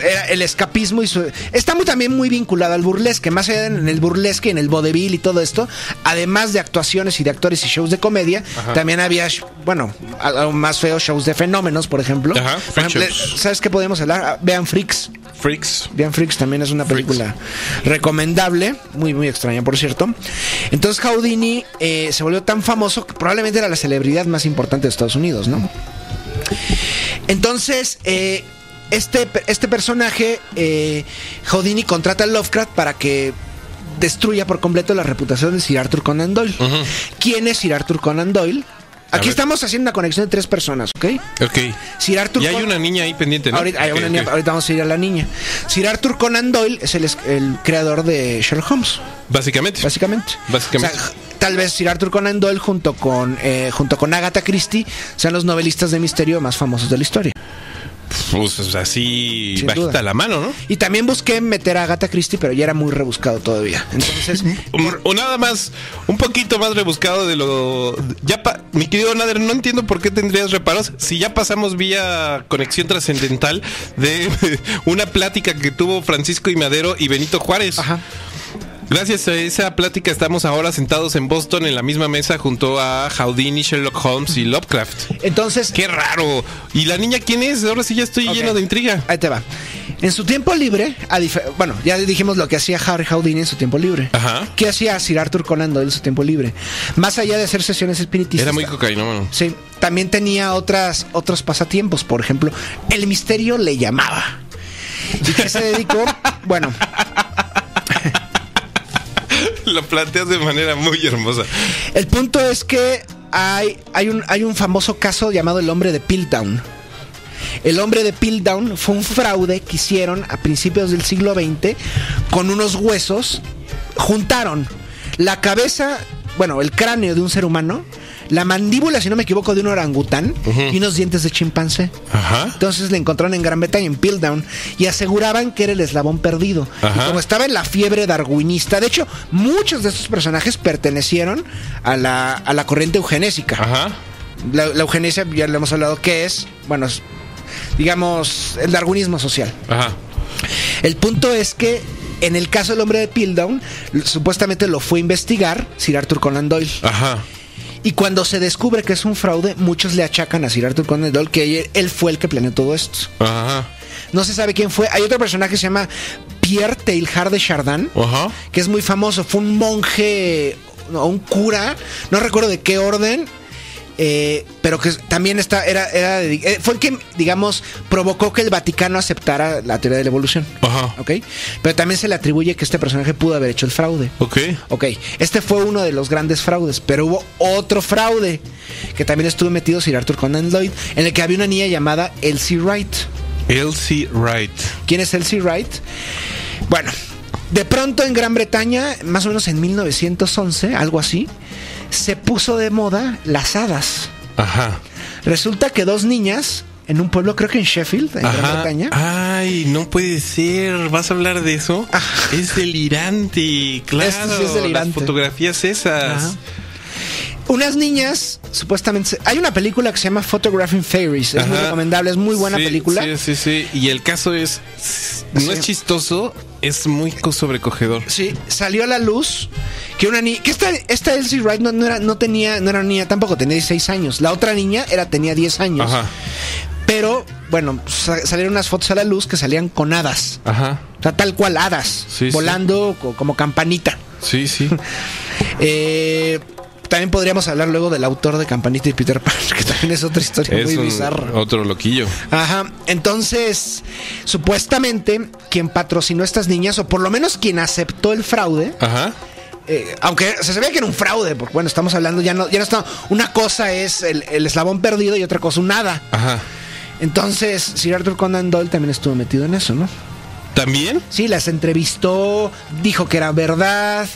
era el escapismo y su- está muy, también muy vinculado al burlesque, más allá en el burlesque, en el vodevil y todo esto, además de actuaciones y de actores y shows de comedia, también había, bueno, algo más feo, shows de fenómenos, por ejemplo. Ajá, Por freak ejemplo, shows. ¿Sabes qué podemos hablar? Ah, Vean Freaks. Freaks. Vean Freaks también es una película recomendable, muy muy extraña por cierto. Entonces Houdini eh, se volvió tan famoso que probablemente era la celebridad más importante de Estados Unidos, ¿no? Entonces, eh, este, este personaje, eh, Houdini contrata a Lovecraft para que destruya por completo la reputación de Sir Arthur Conan Doyle. ¿Quién es Sir Arthur Conan Doyle? Aquí estamos haciendo una conexión de tres personas, ¿ok? Ok. Sir Arthur Y hay Con- una niña ahí pendiente, ¿no? Ahorita, hay Ok, una niña- ok. ahorita vamos a ir a la niña. Sir Arthur Conan Doyle es el, el creador de Sherlock Holmes, Básicamente. básicamente. Básicamente. O sea, tal vez Sir Arthur Conan Doyle junto con, eh, junto con Agatha Christie sean los novelistas de misterio más famosos de la historia. Pues así Sin bajita duda. la mano, ¿no? Y también busqué meter a Agatha Christie, pero ya era muy rebuscado todavía. Entonces, O nada más, un poquito más rebuscado de lo. Ya pa- mi querido Nader, no entiendo por qué tendrías reparos si ya pasamos vía conexión trascendental de una plática que tuvo Francisco y Madero y Benito Juárez. ajá. Gracias a esa plática estamos ahora sentados en Boston en la misma mesa junto a Houdini, Sherlock Holmes y Lovecraft. Entonces, Qué raro. ¿Y la niña quién es? Ahora sí ya estoy lleno de intriga. Ahí te va. En su tiempo libre, a bueno, ya dijimos lo que hacía Harry Houdini en su tiempo libre. Ajá. ¿Qué hacía Sir Arthur Conan Doyle en su tiempo libre? Más allá de hacer sesiones espiritistas. Era muy cocainómano. Sí, también tenía otras, otros pasatiempos. Por ejemplo, el misterio le llamaba. ¿Y qué se dedicó? bueno, Lo planteas de manera muy hermosa. el punto es que hay, hay, un, hay un famoso caso llamado el hombre de Piltdown. El hombre de Piltdown fue un fraude que hicieron a principios del siglo XX con unos huesos. Juntaron la cabeza, bueno, el cráneo de un ser humano, la mandíbula, si no me equivoco, de un orangután y unos dientes de chimpancé. Ajá. Entonces le encontraron en Gran Bretaña, en Piltdown, y aseguraban que era el eslabón perdido. Ajá. Y como estaba en la fiebre darwinista, de hecho, muchos de estos personajes pertenecieron a la, a la corriente eugenésica. Ajá. La, la eugenesia, ya le hemos hablado, que es, bueno, es, digamos, el darwinismo social. Ajá. El punto es que en el caso del hombre de Piltdown, supuestamente lo fue a investigar Sir Arthur Conan Doyle. Ajá. Y cuando se descubre que es un fraude, muchos le achacan a Sir Arthur Conan Doyle que él fue el que planeó todo esto. Ajá. No se sabe quién fue. Hay otro personaje que se llama Pierre Teilhard de Chardin, Ajá. que es muy famoso. Fue un monje, no, un cura, no recuerdo de qué orden. Eh, pero que también está, era, era de- eh, fue el que, digamos, provocó que el Vaticano aceptara la teoría de la evolución. Ajá. ¿Ok? Pero también se le atribuye que este personaje pudo haber hecho el fraude. Ok. Ok, este fue uno de los grandes fraudes, pero hubo otro fraude que también estuvo metido Sir Arthur Conan Doyle, en el que había una niña llamada Elsie Wright. Elsie Wright. ¿Quién es Elsie Wright? Bueno, de pronto en Gran Bretaña, más o menos en 1911, algo así, se puso de moda las hadas. Ajá. Resulta que dos niñas en un pueblo, creo que en Sheffield, en Gran. Bretaña, Ay, no puede ser. ¿Vas a hablar de eso? Ajá. Es delirante. Claro. Esto sí es delirante. Las fotografías esas. Ajá. unas niñas, supuestamente, hay una película que se llama Photographing Fairies, es muy recomendable, es muy buena Sí, película. Sí, sí, sí. Y el caso es. No Sí. es chistoso, es muy co- sobrecogedor. Sí, salió a la luz que una niña, que esta, esta Elsie Wright no, no era, no tenía, no era una niña tampoco, tenía 16 años. La otra niña era, tenía 10 años. Ajá. Pero, bueno, sa- salieron unas fotos a la luz que salían con hadas. Ajá. O sea, tal cual, hadas. Sí, volando co- como campanita. Sí, sí. Eh, también podríamos hablar luego del autor de Campanita y Peter Pan, que también es otra historia es muy un- bizarra. otro loquillo. Ajá, entonces, supuestamente, quien patrocinó a estas niñas, o por lo menos quien aceptó el fraude, Ajá. eh, aunque se sabía que era un fraude, porque bueno, estamos hablando, ya no, ya no está, una cosa es el, el eslabón perdido y otra cosa un nada. Ajá. Entonces, Sir Arthur Conan Doyle también estuvo metido en eso, ¿no? ¿También? Sí, las entrevistó, dijo que era verdad.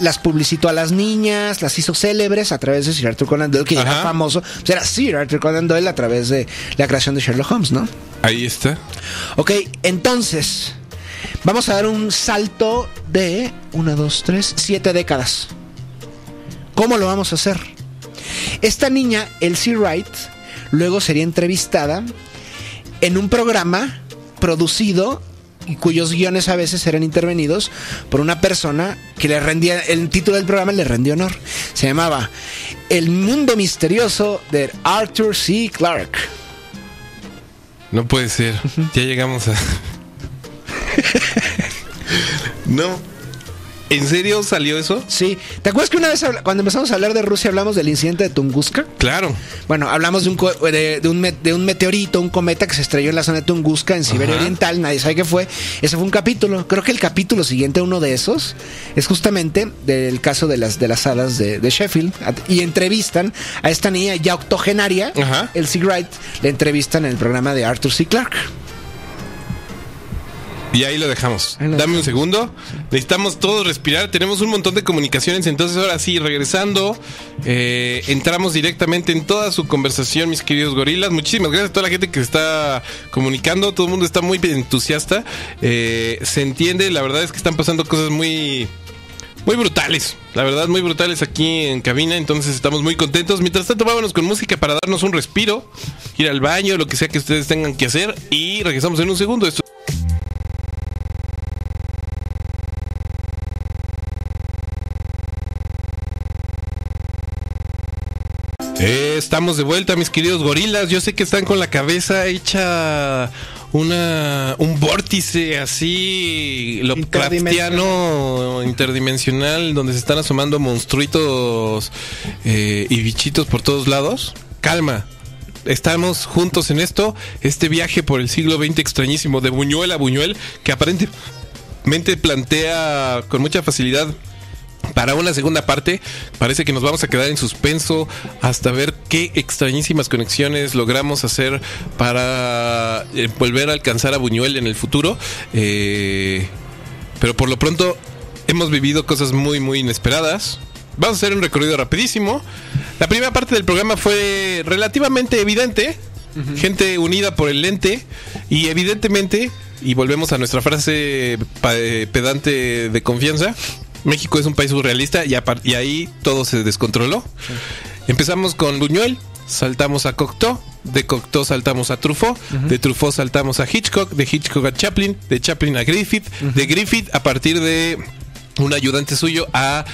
Las publicitó a las niñas, las hizo célebres a través de Sir Arthur Conan Doyle, que ya era famoso. Pues era Sir Arthur Conan Doyle a través de la creación de Sherlock Holmes, ¿no? Ahí está. Ok, entonces, vamos a dar un salto de una, dos, tres, siete décadas. ¿Cómo lo vamos a hacer? Esta niña, Elsie Wright, luego sería entrevistada en un programa producido y cuyos guiones a veces eran intervenidos por una persona que le rendía, el título del programa le rendió honor. Se llamaba El mundo misterioso de Arthur C. Clarke. No puede ser. Ya llegamos a. no. ¿En serio salió eso? Sí. ¿Te acuerdas que una vez cuando empezamos a hablar de Rusia hablamos del incidente de Tunguska? Claro. Bueno, hablamos de un, co- de, de un, de un meteorito, un cometa que se estrelló en la zona de Tunguska, en Siberia Ajá. Oriental, nadie sabe qué fue. Ese fue un capítulo. Creo que el capítulo siguiente, uno de esos, es justamente del caso de las, de las hadas de, de Sheffield. Y entrevistan a esta niña ya octogenaria, Ajá. Elsie Wright, le entrevistan en el programa de Arthur C. Clarke. Y ahí lo dejamos. Ahí lo Dame un segundo. Necesitamos todos respirar. Tenemos un montón de comunicaciones. Entonces, ahora sí, regresando, eh, entramos directamente en toda su conversación, mis queridos gorilas. Muchísimas gracias a toda la gente que se está comunicando. Todo el mundo está muy entusiasta. Eh, se entiende, la verdad es que están pasando cosas muy. Muy brutales, la verdad, muy brutales aquí en cabina, entonces estamos muy contentos. Mientras tanto, vámonos con música para darnos un respiro, ir al baño, lo que sea que ustedes tengan que hacer, y regresamos en un segundo. Esto Eh, estamos de vuelta, mis queridos gorilas. Yo sé que están con la cabeza hecha una un vórtice así Lovecraftiano interdimensional donde se están asomando monstruitos eh, y bichitos por todos lados. Calma. Estamos juntos en esto, este viaje por el siglo XX extrañísimo de Buñuel a Buñuel, que aparentemente plantea con mucha facilidad para una segunda parte. Parece que nos vamos a quedar en suspenso hasta ver qué extrañísimas conexiones logramos hacer para eh, volver a alcanzar a Buñuel en el futuro. Eh, pero por lo pronto hemos vivido cosas muy, muy inesperadas. Vamos a hacer un recorrido rapidísimo. La primera parte del programa fue relativamente evidente. Gente unida por el lente. Y evidentemente, y volvemos a nuestra frase eh, pedante de confianza, México es un país surrealista y, ahí todo se descontroló. Empezamos con Buñuel, saltamos a Cocteau, de Cocteau saltamos a Truffaut, de Truffaut saltamos a Hitchcock, de Hitchcock a Chaplin, de Chaplin a Griffith, de Griffith a partir de un ayudante suyo a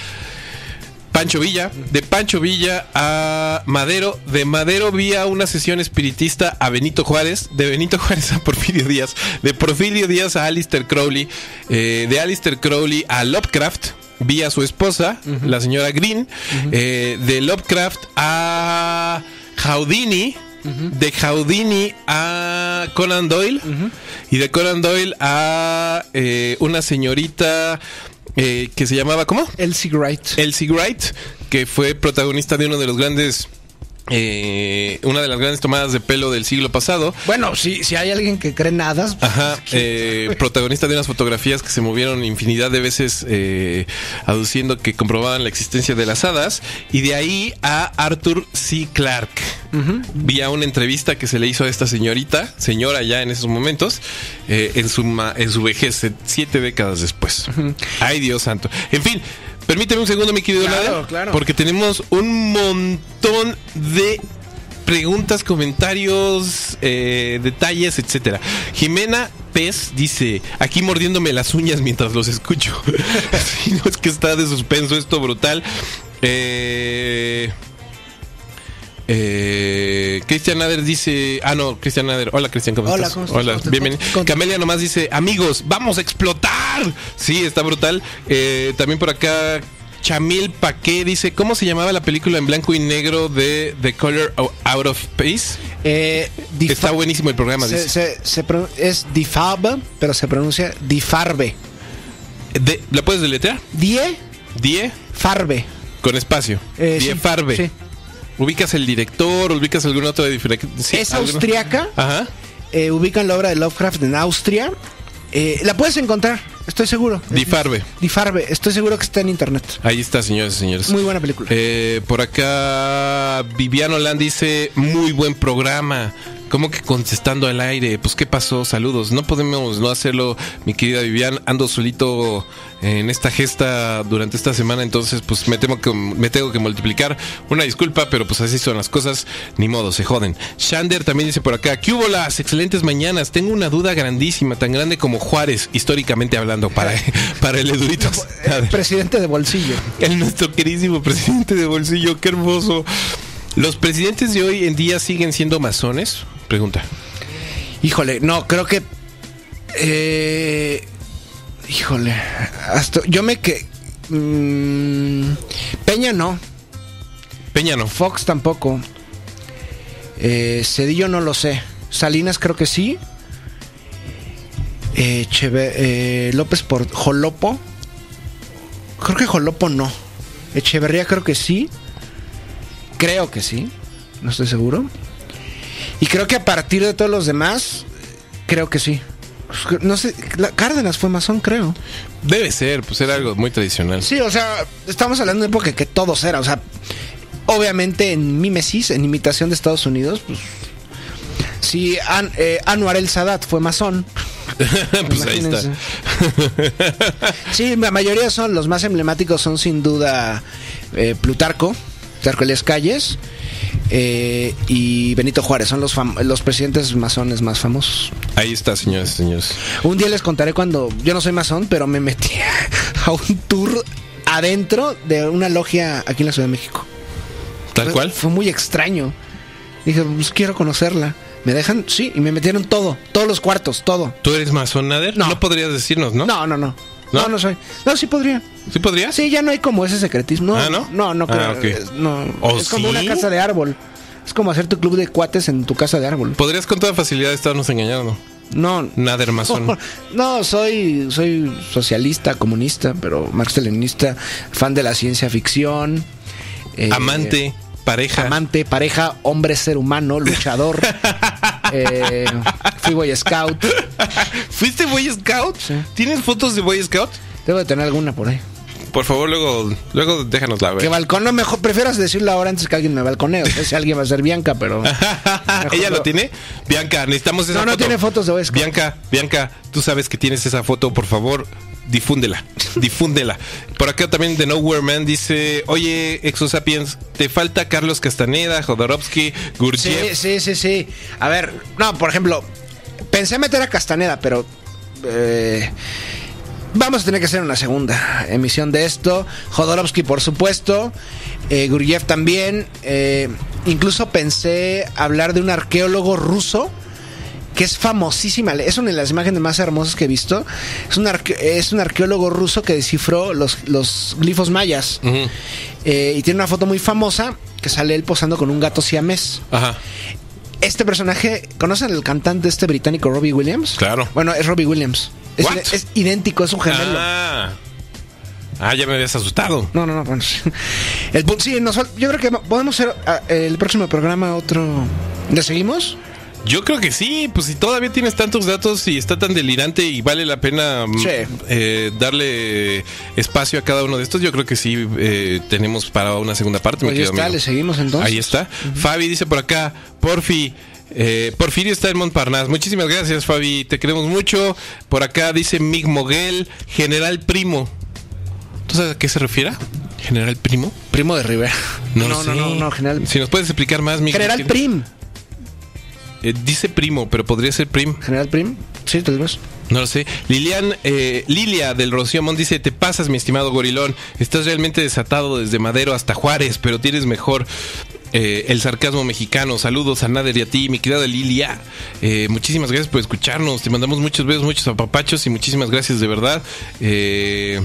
Pancho Villa, de Pancho Villa a Madero, de Madero vía una sesión espiritista a Benito Juárez, de Benito Juárez a Porfirio Díaz, de Porfirio Díaz a Alistair Crowley, eh, de Alistair Crowley a Lovecraft, vía su esposa, la señora Green, eh, de Lovecraft a Houdini, de Houdini a Conan Doyle, y de Conan Doyle a eh, una señorita eh, que se llamaba, ¿cómo? Elsie Wright. Elsie Wright, que fue protagonista de uno de los grandes. Eh, una de las grandes tomadas de pelo del siglo pasado. Bueno, si, si hay alguien que cree nada, pues, Ajá, eh, protagonista de unas fotografías que se movieron infinidad de veces eh, aduciendo que comprobaban la existencia de las hadas. Y de ahí a Arthur C. Clarke. Vía una entrevista que se le hizo a esta señorita, señora ya en esos momentos, eh, en, su en su vejez, siete décadas después. Ay, Dios santo. En fin. Permíteme un segundo, mi querido Claro, claro. porque tenemos un montón de preguntas, comentarios, eh, detalles, etcétera. Jimena Pez dice, aquí mordiéndome las uñas mientras los escucho. Sí, no, es que está de suspenso esto brutal. Eh, eh, Cristian Nader dice, ah no, Cristian Nader, hola Cristian, ¿cómo Hola, estás? ¿cómo estás? Hola, bienvenido. ¿Cómo- Camelia nomás dice, amigos, vamos a explotar. Sí, está brutal. Eh, también por acá Chamil Paqué dice, ¿cómo se llamaba la película en blanco y negro de The Color Out of Space? eh, Está buenísimo el programa, se- dice. se- se pro- es Difab, pero se pronuncia Difarbe. De- ¿La puedes deletrear? Die Die Farbe. con espacio. Eh, Die sí, Farbe. sí. ¿Ubicas el director? ¿Ubicas de diferente? sí, es austriaca. Ajá. eh, ubican la obra de Lovecraft en Austria. Eh, la puedes encontrar. Estoy seguro. Difarbe. Difarbe, estoy seguro que está en internet. Ahí está, señores y señores. Muy buena película. Eh, por acá, Viviano Land dice: Muy buen programa. ¿Cómo que contestando al aire? Pues, ¿qué pasó? Saludos. No podemos no hacerlo, mi querida Vivian. Ando solito en esta gesta durante esta semana, entonces, pues, me, temo que, me tengo que multiplicar. Una disculpa, pero pues así son las cosas. Ni modo, se joden. Shander también dice por acá: ¿Qué hubo las excelentes mañanas? Tengo una duda grandísima, tan grande como Juárez, históricamente hablando, para, para el Eduritos. A ver. Presidente de bolsillo. El nuestro queridísimo presidente de bolsillo, qué hermoso. ¿Los presidentes de hoy en día siguen siendo masones? Pregunta. Híjole, no, creo que. eh, híjole, hasta yo me que. mm, Peña no, Peña no. Fox tampoco. Eh, Cedillo no lo sé. Salinas creo que sí. Eh, Cheve- eh, López por Jolopo. Creo que Jolopo no. Echeverría creo que sí. Creo que sí. No estoy seguro. Y creo que a partir de todos los demás, creo que sí. No sé, la- Cárdenas fue masón, creo. Debe ser, pues era algo muy tradicional. Sí, o sea, estamos hablando de época que todos eran, o sea, obviamente en mimesis, en imitación de Estados Unidos, pues si An- eh, Anwar el Sadat fue masón. pues ahí está. Sí, la mayoría son, los más emblemáticos son sin duda eh, Plutarco, Plutarco Elías Calles eh, y Benito Juárez, son los, los presidentes masones más famosos. Ahí está, señores y señores. Un día les contaré cuando yo no soy masón, pero me metí a un tour adentro de una logia aquí en la Ciudad de México. Tal cual. Fue muy extraño. Dije, pues quiero conocerla. ¿Me dejan? Sí, y me metieron todo, todos los cuartos, todo. ¿Tú eres masón, Nader? No. No podrías decirnos, ¿no? No, no, no. ¿No? No, no, soy. No, sí podría. ¿Sí podrías? Sí, ya no hay como ese secretismo. No, Ah, ¿no? No, no Ah, creo. Es- no. ¿Oh, es como sí? una casa de árbol. Es como hacer tu club de cuates en tu casa de árbol. Podrías con toda facilidad estarnos engañando. No. Nader masón. No, soy, soy socialista, comunista, pero marx-leninista, fan de la ciencia ficción. eh, Amante, pareja. Amante, pareja, hombre, ser humano, luchador. eh, fui Boy Scout. ¿Fuiste Boy Scout? Sí. ¿Tienes fotos de Boy Scout? Debo de tener alguna por ahí. Por favor, luego, luego déjanos la Que ver. balcón, no, mejor, prefieras decirlo ahora antes que alguien me balconee. O sea, si alguien va a ser Bianca, pero. ¿Ella lo tiene? Bianca, necesitamos esa No, no foto. tiene fotos de Boy Scout. Bianca, Bianca, tú sabes que tienes esa foto, por favor, difúndela, difúndela. Por acá también de Nowhere Man dice, oye, Exosapiens, te falta Carlos Castaneda, Jodorowsky, Sí, Gurdjieff. sí, sí, sí. A ver, no, por ejemplo, pensé meter a Castaneda, pero eh, vamos a tener que hacer una segunda emisión de esto. Jodorowsky, por supuesto. Eh, también. Eh, incluso pensé hablar de un arqueólogo ruso que es famosísima. Es una de las imágenes más hermosas que he visto. Es un, arque- es un arqueólogo ruso que descifró los, los glifos mayas. Eh, y tiene una foto muy famosa que sale él posando con un gato siamés. Ajá. Este personaje, ¿conocen el cantante este británico Robbie Williams? Claro. Bueno, es Robbie Williams. Es, idéntico, es un gemelo. Ah. Ah, ya me habías asustado. No, no, no. Bueno, sí. El, sí, nos yo creo que podemos hacer ah, el próximo programa otro. ¿Le seguimos? Yo creo que sí, pues si todavía tienes tantos datos y está tan delirante y vale la pena mm, Sí. eh, darle espacio a cada uno de estos, yo creo que sí eh, tenemos para una segunda parte. Pues querido está, amigo. le seguimos entonces. Ahí está. Fabi dice por acá, Porfi. eh, Porfirio está en Montparnasse. Muchísimas gracias, Fabi. Te queremos mucho. Por acá dice Mig Moguel, General Primo. ¿Tú sabes a qué se refiere? ¿General Primo? Primo de Rivera. No, no, no, sé. no, no, General, Si nos puedes explicar más, Mig. General ¿quién- Prim. Eh, dice Primo, pero podría ser Prim. General Prim. Sí, tal vez. No lo sé. Lilian, eh, Lilia del Rocío Amón dice: Te pasas, mi estimado gorilón. Estás realmente desatado desde Madero hasta Juárez, pero tienes mejor eh, el sarcasmo mexicano. Saludos a Nader y a ti, mi querida Lilia. Eh, muchísimas gracias por escucharnos. Te mandamos muchos besos, muchos apapachos y muchísimas gracias de verdad. Eh,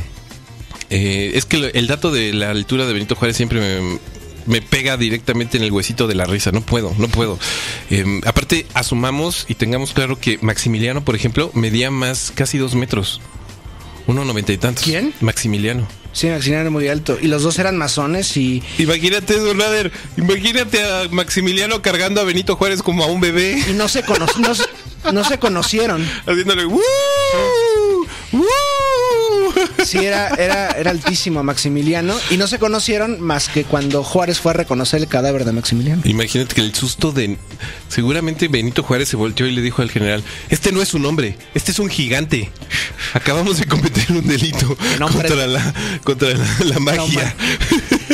eh, es que el dato de la altura de Benito Juárez siempre me, me pega directamente en el huesito de la risa. No puedo, no puedo. Eh, aparte, asumamos y tengamos claro que Maximiliano, por ejemplo, medía más casi dos metros. Uno noventa y tantos. ¿Quién? Maximiliano. Sí, Maximiliano era muy alto. Y los dos eran masones y. Imagínate eso, Nader. Imagínate a Maximiliano cargando a Benito Juárez como a un bebé. Y no se, cono- no, se- no se conocieron. Haciéndole ¡Woo! ¡Woo! Sí, era, era, era altísimo Maximiliano. Y no se conocieron más que cuando Juárez fue a reconocer el cadáver de Maximiliano. Imagínate que el susto de. Seguramente Benito Juárez se volteó y le dijo al general: Este no es un hombre, este es un gigante. Acabamos de cometer un delito contra la, contra la, la magia.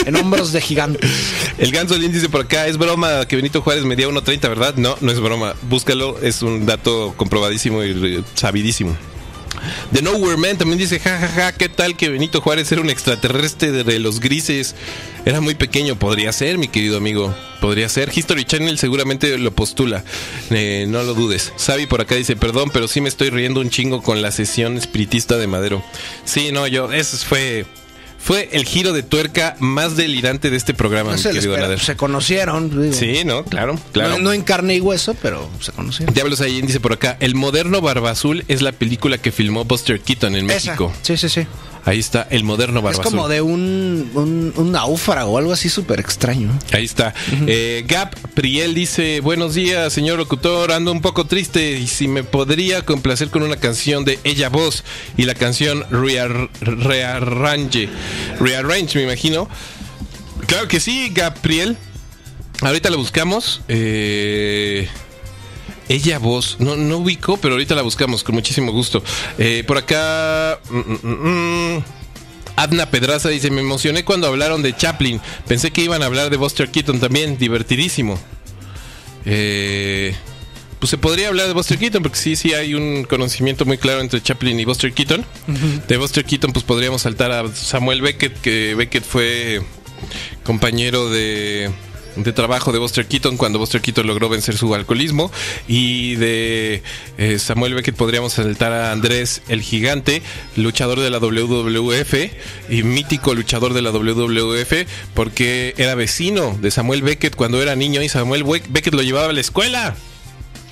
En hombros de gigantes. El Gansolín dice por acá: Es broma que Benito Juárez medía 1.30, ¿verdad? No, no es broma. Búscalo, es un dato comprobadísimo y re- sabidísimo. The Nowhere Man también dice, jajaja, ja, ja, ¿qué tal que Benito Juárez era un extraterrestre de, los grises? Era muy pequeño, podría ser, mi querido amigo, podría ser. History Channel seguramente lo postula, Eh, no lo dudes. Sabi por acá dice, perdón, pero sí me estoy riendo un chingo con la sesión espiritista de Madero. Sí, no, yo, eso fue... Fue el giro de tuerca más delirante de este programa, No mi se, querido espera, Nader. se conocieron. digo. Sí, no, claro, claro. No, no en carne y hueso, pero se conocieron. Diablos ahí dice por acá, El moderno Barba Azul es la película que filmó Buster Keaton en Esa. México. Sí, sí, sí. Ahí está, El moderno Barba Es como Azul. de un, un, un náufrago o algo así súper extraño. Ahí está. Eh, Gap Priel dice, buenos días, señor locutor, ando un poco triste y si me podría complacer con una canción de Ella Voz y la canción Rear- Rearrange. Rearrange, me imagino. Claro que sí, Gap Priel. Ahorita la buscamos. Eh... Ella voz, no, no ubico, pero ahorita la buscamos con muchísimo gusto. Eh, por acá. mm, mm, mm, mm. Adna Pedraza dice: Me emocioné cuando hablaron de Chaplin. Pensé que iban a hablar de Buster Keaton también. Divertidísimo. Eh, pues se podría hablar de Buster Keaton, porque sí, sí hay un conocimiento muy claro entre Chaplin y Buster Keaton. De Buster Keaton, pues podríamos saltar a Samuel Beckett, que Beckett fue compañero de, de trabajo de Buster Keaton cuando Buster Keaton logró vencer su alcoholismo. Y de eh, Samuel Beckett podríamos saltar a Andrés el Gigante, luchador de la WWF y mítico luchador de la WWF, porque era vecino de Samuel Beckett cuando era niño y Samuel Be- Beckett lo llevaba a la escuela.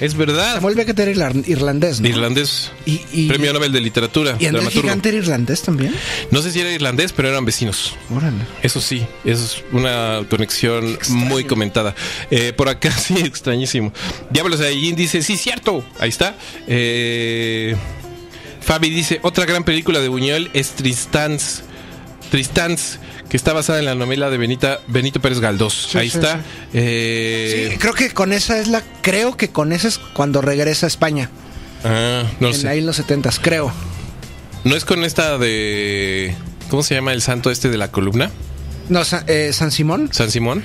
Es verdad. Samuel Beckett era irlan- irlandés, ¿no? Irlandés. Y, y, Premio Nobel de Literatura. ¿Y Andrés. Gigante era irlandés también? No sé si era irlandés, pero eran vecinos. Órale. Eso sí, es una conexión muy comentada. Eh, por acá, sí, extrañísimo. Diablos de Allín dice, sí, cierto. Ahí está. Eh, Fabi dice, otra gran película de Buñuel es Tristans. Tristans, que está basada en la novela de Benita, Benito Pérez Galdós. Sí, Ahí sí, está. sí. Eh, Sí, creo que con esa es la. Creo que con esa es cuando regresa a España. ah, no en, sé. ahí en los 70 creo. ¿No es con esta de... ¿Cómo se llama el santo este de la columna? No, Sa- eh, San Simón. ¿San Simón?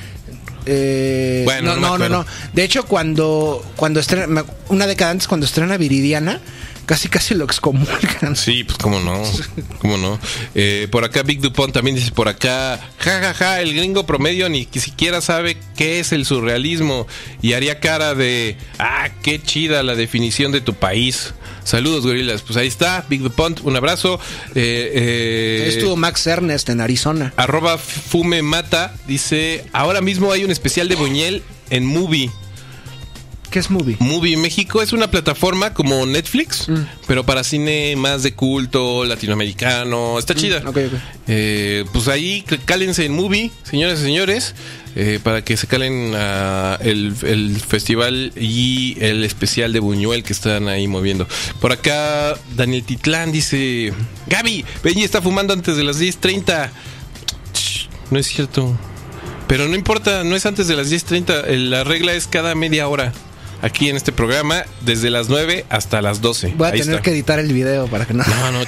Eh, Bueno, no no, no, no. De hecho, cuando, cuando estrena, una década antes, cuando estrena Viridiana, casi casi lo excomulgan. Sí, pues cómo no, cómo no. Eh, por acá Big Dupont también dice por acá, ja, ja, ja, el gringo promedio ni siquiera sabe qué es el surrealismo y haría cara de, ah, qué chida la definición de tu país. Saludos, gorilas. Pues ahí está, Big Dupont, un abrazo. Eh, eh, estuvo Max Ernest en Arizona. Arroba Fume Mata dice, ahora mismo hay un especial de Buñuel en Movie. ¿Qué es movie? Movie México es una plataforma como Netflix, Mm. pero para cine más de culto, latinoamericano. Está chida. Mm, ok, ok. Eh, pues ahí cálense en Movie, señores y señores, eh, para que se calen a el, el festival y el especial de Buñuel que están ahí moviendo. Por acá, Daniel Titlán dice: Gaby, Benji está fumando antes de las 10:30. Ch, No es cierto. Pero no importa, no es antes de las 10.30. el- La regla es cada media hora. Aquí en este programa, desde las 9 hasta las 12. Voy a Ahí tener está. que editar el video para que no. No, no,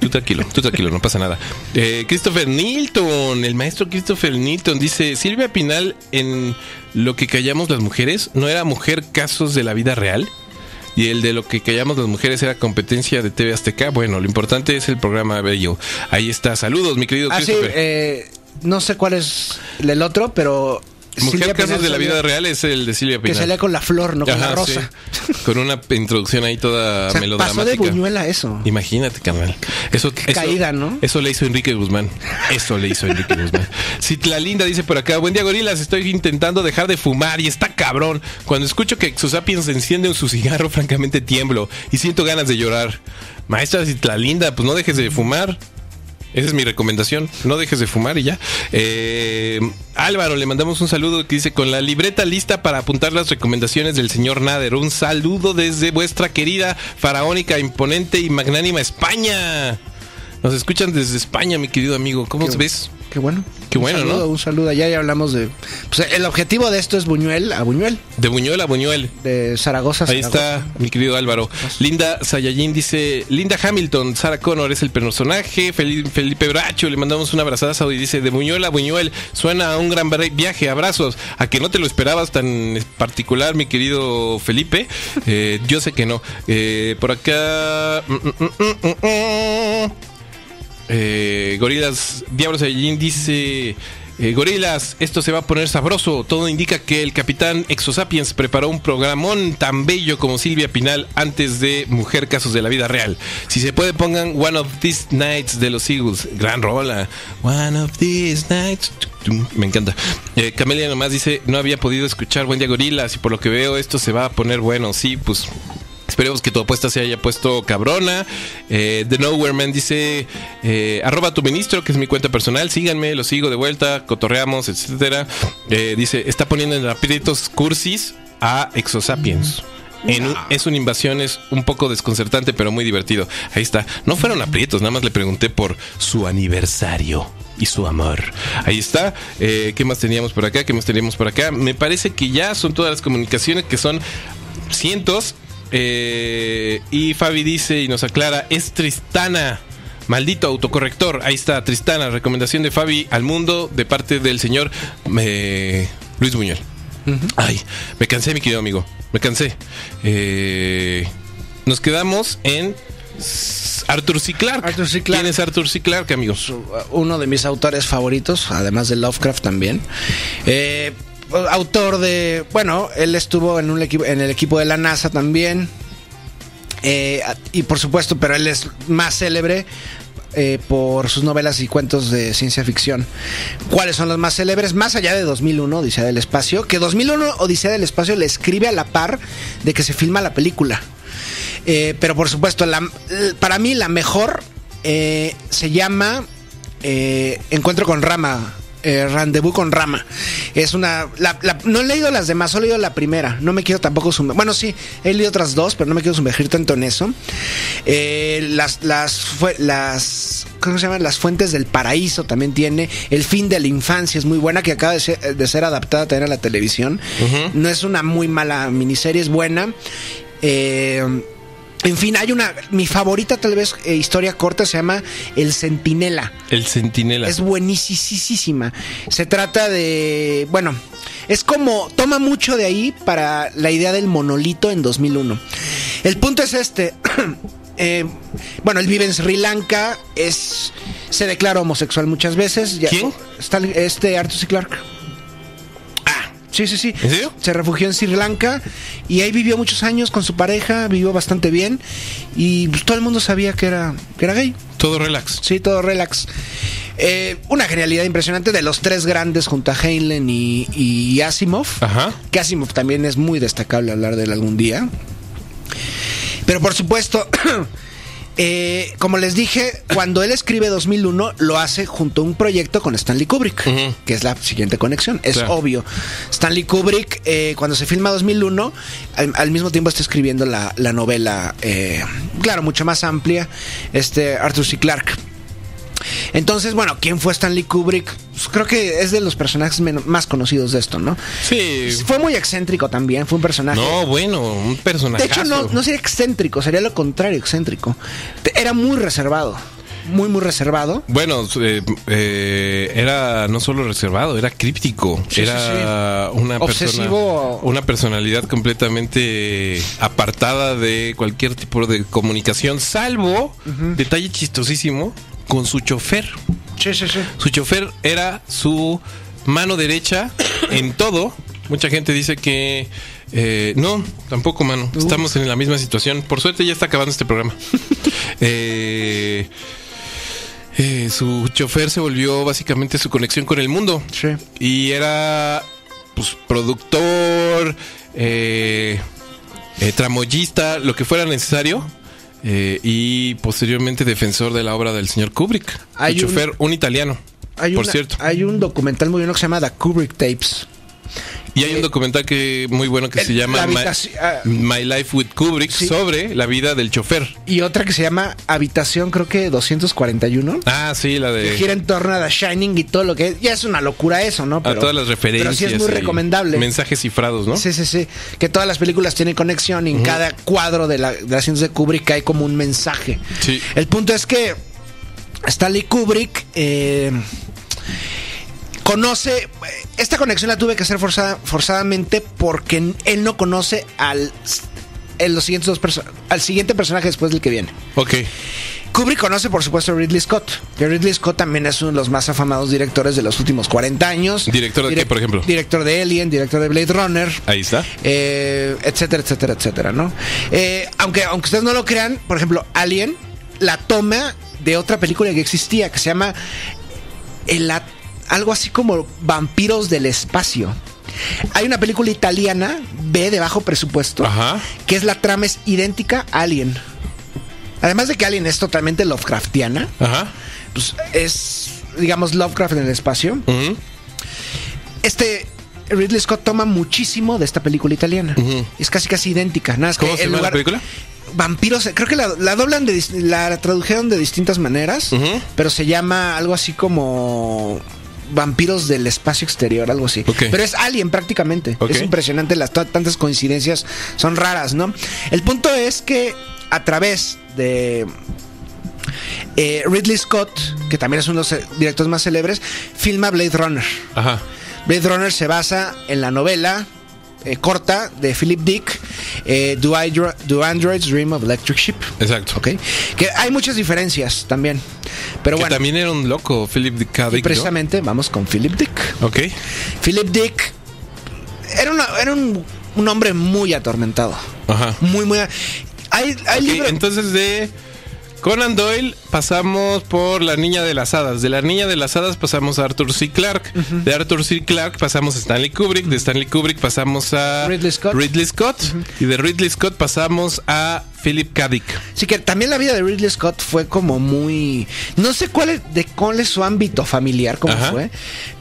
tú tranquilo, tú tranquilo, no pasa nada. Eh, Christopher Nilton, el maestro Christopher Nilton, dice: Silvia Pinal en Lo que callamos las mujeres no era mujer casos de la vida real. Y el de lo que callamos las mujeres era competencia de TV Azteca. Bueno, lo importante es el programa bello. Ahí está. Saludos, mi querido Ah, sí, Christopher. eh, no sé cuál es el otro, pero. Mujer Silvia casos Pinal de la vida real es el de Silvia Que Pinal. salía con la flor, no con la rosa. sí. Con una introducción ahí toda O sea, pasó de melodramática. Buñuel a eso. Imagínate, carnal. Eso, eso- caída, ¿no? Eso le hizo Enrique Guzmán. Eso le hizo Enrique Guzmán. Citla Linda dice por acá: Buen día, gorilas. Estoy intentando dejar de fumar y está cabrón. Cuando escucho que Exosapiens enciende su cigarro, francamente tiemblo y siento ganas de llorar. Maestra Citla Linda, pues no dejes de fumar. Esa es mi recomendación. No dejes de fumar y ya. Eh, Álvaro, le mandamos un saludo que dice con la libreta lista para apuntar las recomendaciones del señor Nader. Un saludo desde vuestra querida, faraónica, imponente y magnánima España. Nos escuchan desde España, mi querido amigo. ¿Cómo ves? Qué bueno. Qué bueno, un saludo, ¿no? Un saludo. Allá ya hablamos de. Pues el objetivo de esto es Buñuel a Buñuel, De Buñuel a Buñuel. de Zaragoza. a Ahí Zaragoza. está, mi querido Álvaro. Linda Sayayín dice, Linda Hamilton, Sarah Connor es el personaje, Fel- Felipe Bracho, le mandamos un abrazazo y dice, de Buñuel a Buñuel, suena a un gran viaje, abrazos, a que no te lo esperabas tan particular, mi querido Felipe, Eh, yo sé que no. Eh, por acá... mm, mm, mm. Eh, Gorilas Diablos Saiyajin dice eh, Gorilas, esto se va a poner sabroso. Todo indica que el capitán Exosapiens preparó un programón tan bello como Silvia Pinal antes de Mujer Casos de la Vida Real. Si se puede, pongan One of These Nights de los Eagles. Gran rola. One of These Nights. Me encanta. Eh, Camelia nomás dice: No había podido escuchar Buen Día Gorilas. Y por lo que veo, esto se va a poner bueno. Sí, pues Esperemos que tu apuesta se haya puesto cabrona. Eh, The Nowhere Man dice: eh, Arroba tu ministro, que es mi cuenta personal. Síganme, lo sigo de vuelta, cotorreamos, etcétera. Eh, dice: Está poniendo en aprietos cursis a Exosapiens. En un- es una invasión, es un poco desconcertante, pero muy divertido. Ahí está. No fueron aprietos, nada más le pregunté por su aniversario y su amor. Ahí está. Eh, ¿Qué más teníamos por acá? ¿Qué más teníamos por acá? Me parece que ya son todas las comunicaciones que son cientos. Eh, y Fabi dice y nos aclara, es Tristana. Maldito autocorrector. Ahí está, Tristana. Recomendación de Fabi al mundo de parte del señor eh, Luis Buñuel. Ay, me cansé, mi querido amigo. Me cansé. Eh, nos quedamos en Arthur C. Clarke. Arthur C. Clarke. ¿Quién es Arthur C. Clarke, amigos? uno de mis autores favoritos, además de Lovecraft también. Eh, autor de, bueno, él estuvo en un equipo, en el equipo de la NASA también. Eh, y por supuesto, pero él es más célebre eh, por sus novelas y cuentos de ciencia ficción. ¿Cuáles son los más célebres? Más allá de 2001, Odisea del Espacio, que 2001, Odisea del Espacio le escribe a la par de que se filma la película. Eh, pero por supuesto, la- para mí la mejor eh, se llama eh, Encuentro con Rama. Eh, Rendezvous con Rama. Es una. la- la- no he leído las demás, solo he leído la primera. No me quiero tampoco sumergir. Bueno, sí, he leído otras dos, pero no me quiero sumergir tanto en eso. Eh, las, las, fue- las. ¿Cómo se llaman? Las Fuentes del Paraíso también tiene. El fin de la infancia es muy buena, que acaba de ser, de ser adaptada también a la televisión. No es una muy mala miniserie, es buena. Eh, en fin, hay una. Mi favorita, tal vez, eh, historia corta se llama El Centinela. El Centinela. Es buenísima. Se trata de. Bueno, es como. Toma mucho de ahí para la idea del monolito en 2001. El punto es este. Eh, bueno, él vive en Sri Lanka. Es. Se declara homosexual muchas veces. Ya- ¿Quién? Está, este Arthur C. Clarke. Sí, sí, sí. ¿En serio? Se refugió en Sri Lanka y ahí vivió muchos años con su pareja, vivió bastante bien y pues, todo el mundo sabía que era, que era gay. Todo relax. Sí, todo relax. Eh, una genialidad impresionante de los tres grandes junto a Heinlein y, y Asimov. Ajá. Que Asimov también es muy destacable hablar de él algún día. Pero por supuesto, eh, como les dije, cuando él escribe 2001, lo hace junto a un proyecto con Stanley Kubrick, que es la siguiente conexión. Es Claro. obvio. Stanley Kubrick, eh, cuando se filma 2001, al, al mismo tiempo está escribiendo la, la novela, eh, claro, mucho más amplia, este Arthur C. Clarke. Entonces, bueno, ¿quién fue Stanley Kubrick? Pues creo que es de los personajes más conocidos de esto, ¿no? Sí. Fue muy excéntrico también, fue un personaje. No, bueno, un personaje. de hecho, no, no sería excéntrico, sería lo contrario, excéntrico. Era muy reservado, muy, muy reservado. Bueno, eh, eh, era no solo reservado, era críptico. Sí, era una Obsesivo. persona, una personalidad completamente apartada de cualquier tipo de comunicación, salvo detalle chistosísimo con su chofer. Sí, sí, sí. Su chofer era su mano derecha en todo. Mucha gente dice que eh, no, tampoco, mano. Estamos en la misma situación. Por suerte ya está acabando este programa. Eh, eh, su chofer se volvió básicamente su conexión con el mundo. Sí. Y era pues productor, eh, eh, tramoyista, lo que fuera necesario. eh, y posteriormente defensor de la obra del señor Kubrick. Hay Su un- chofer, un, italiano. Hay, por una- cierto. hay un documental muy bueno que se llama The Kubrick Tapes. Y hay un documental que muy bueno que El- se llama My, ah. My Life with Kubrick Sí. sobre la vida del chofer. Y otra que se llama Habitación, creo que 241. Ah, sí, la que de gira en torno a The Shining y todo lo que es. Ya es una locura eso, ¿no? a todas las referencias. Pero sí es muy recomendable. Mensajes cifrados, ¿no? Sí, sí, sí. Que todas las películas tienen conexión y en cada cuadro de, la, de las de Kubrick hay como un mensaje. Sí. El punto es que Stanley Kubrick eh, conoce. Esta conexión la tuve que hacer forzada, forzadamente porque él no conoce al. en los siguientes dos al siguiente personaje después del que viene. Ok. Kubrick conoce, por supuesto, a Ridley Scott. Que Ridley Scott también es uno de los más afamados directores de los últimos 40 años. ¿Director de qué, por ejemplo? Director de Alien, director de Blade Runner. Ahí está. eh, etcétera, etcétera, etcétera, ¿no? Eh, aunque, aunque ustedes no lo crean, por ejemplo, Alien la toma de otra película que existía que se llama el algo así como Vampiros del Espacio. Hay una película italiana, B, de bajo presupuesto, Ajá. que es la trama es idéntica a Alien. Además de que Alien es totalmente Lovecraftiana, Ajá. pues es, digamos, Lovecraft en el espacio. Este Ridley Scott toma muchísimo de esta película italiana. Ujú. Es casi casi idéntica. Nada más ¿Cómo que se llama la lugar- película? Vampiros, creo que la, la doblan de la tradujeron de distintas maneras, pero se llama algo así como Vampiros del espacio exterior, algo así. Pero es Alien prácticamente. Es impresionante, las tantas coincidencias son raras, ¿no? El punto es que a través de eh, Ridley Scott, que también es uno de los directores más célebres, filma Blade Runner. Ajá. Blade Runner se basa en la novela eh, corta de Philip Dick, eh, Do, I Do Androids Dream of Electric Sheep? Exacto. ¿Ok? Que hay muchas diferencias también. Pero que bueno, también era un loco, Philip y Dick, ¿no? precisamente vamos con Philip Dick. Ok. Philip Dick era, una- era un, un hombre muy atormentado. Ajá. Muy, muy. Hay, hay Ok, libros- entonces de Conan Doyle pasamos por La Niña de las Hadas. De La Niña de las Hadas pasamos a Arthur C. Clarke. De Arthur C. Clarke pasamos a Stanley Kubrick. De Stanley Kubrick pasamos a Ridley Scott. Ridley Scott. Y de Ridley Scott pasamos a Philip K. Dick. Sí, que también la vida de Ridley Scott fue como muy. No sé cuál es, de cuál es su ámbito familiar, cómo Ajá. fue.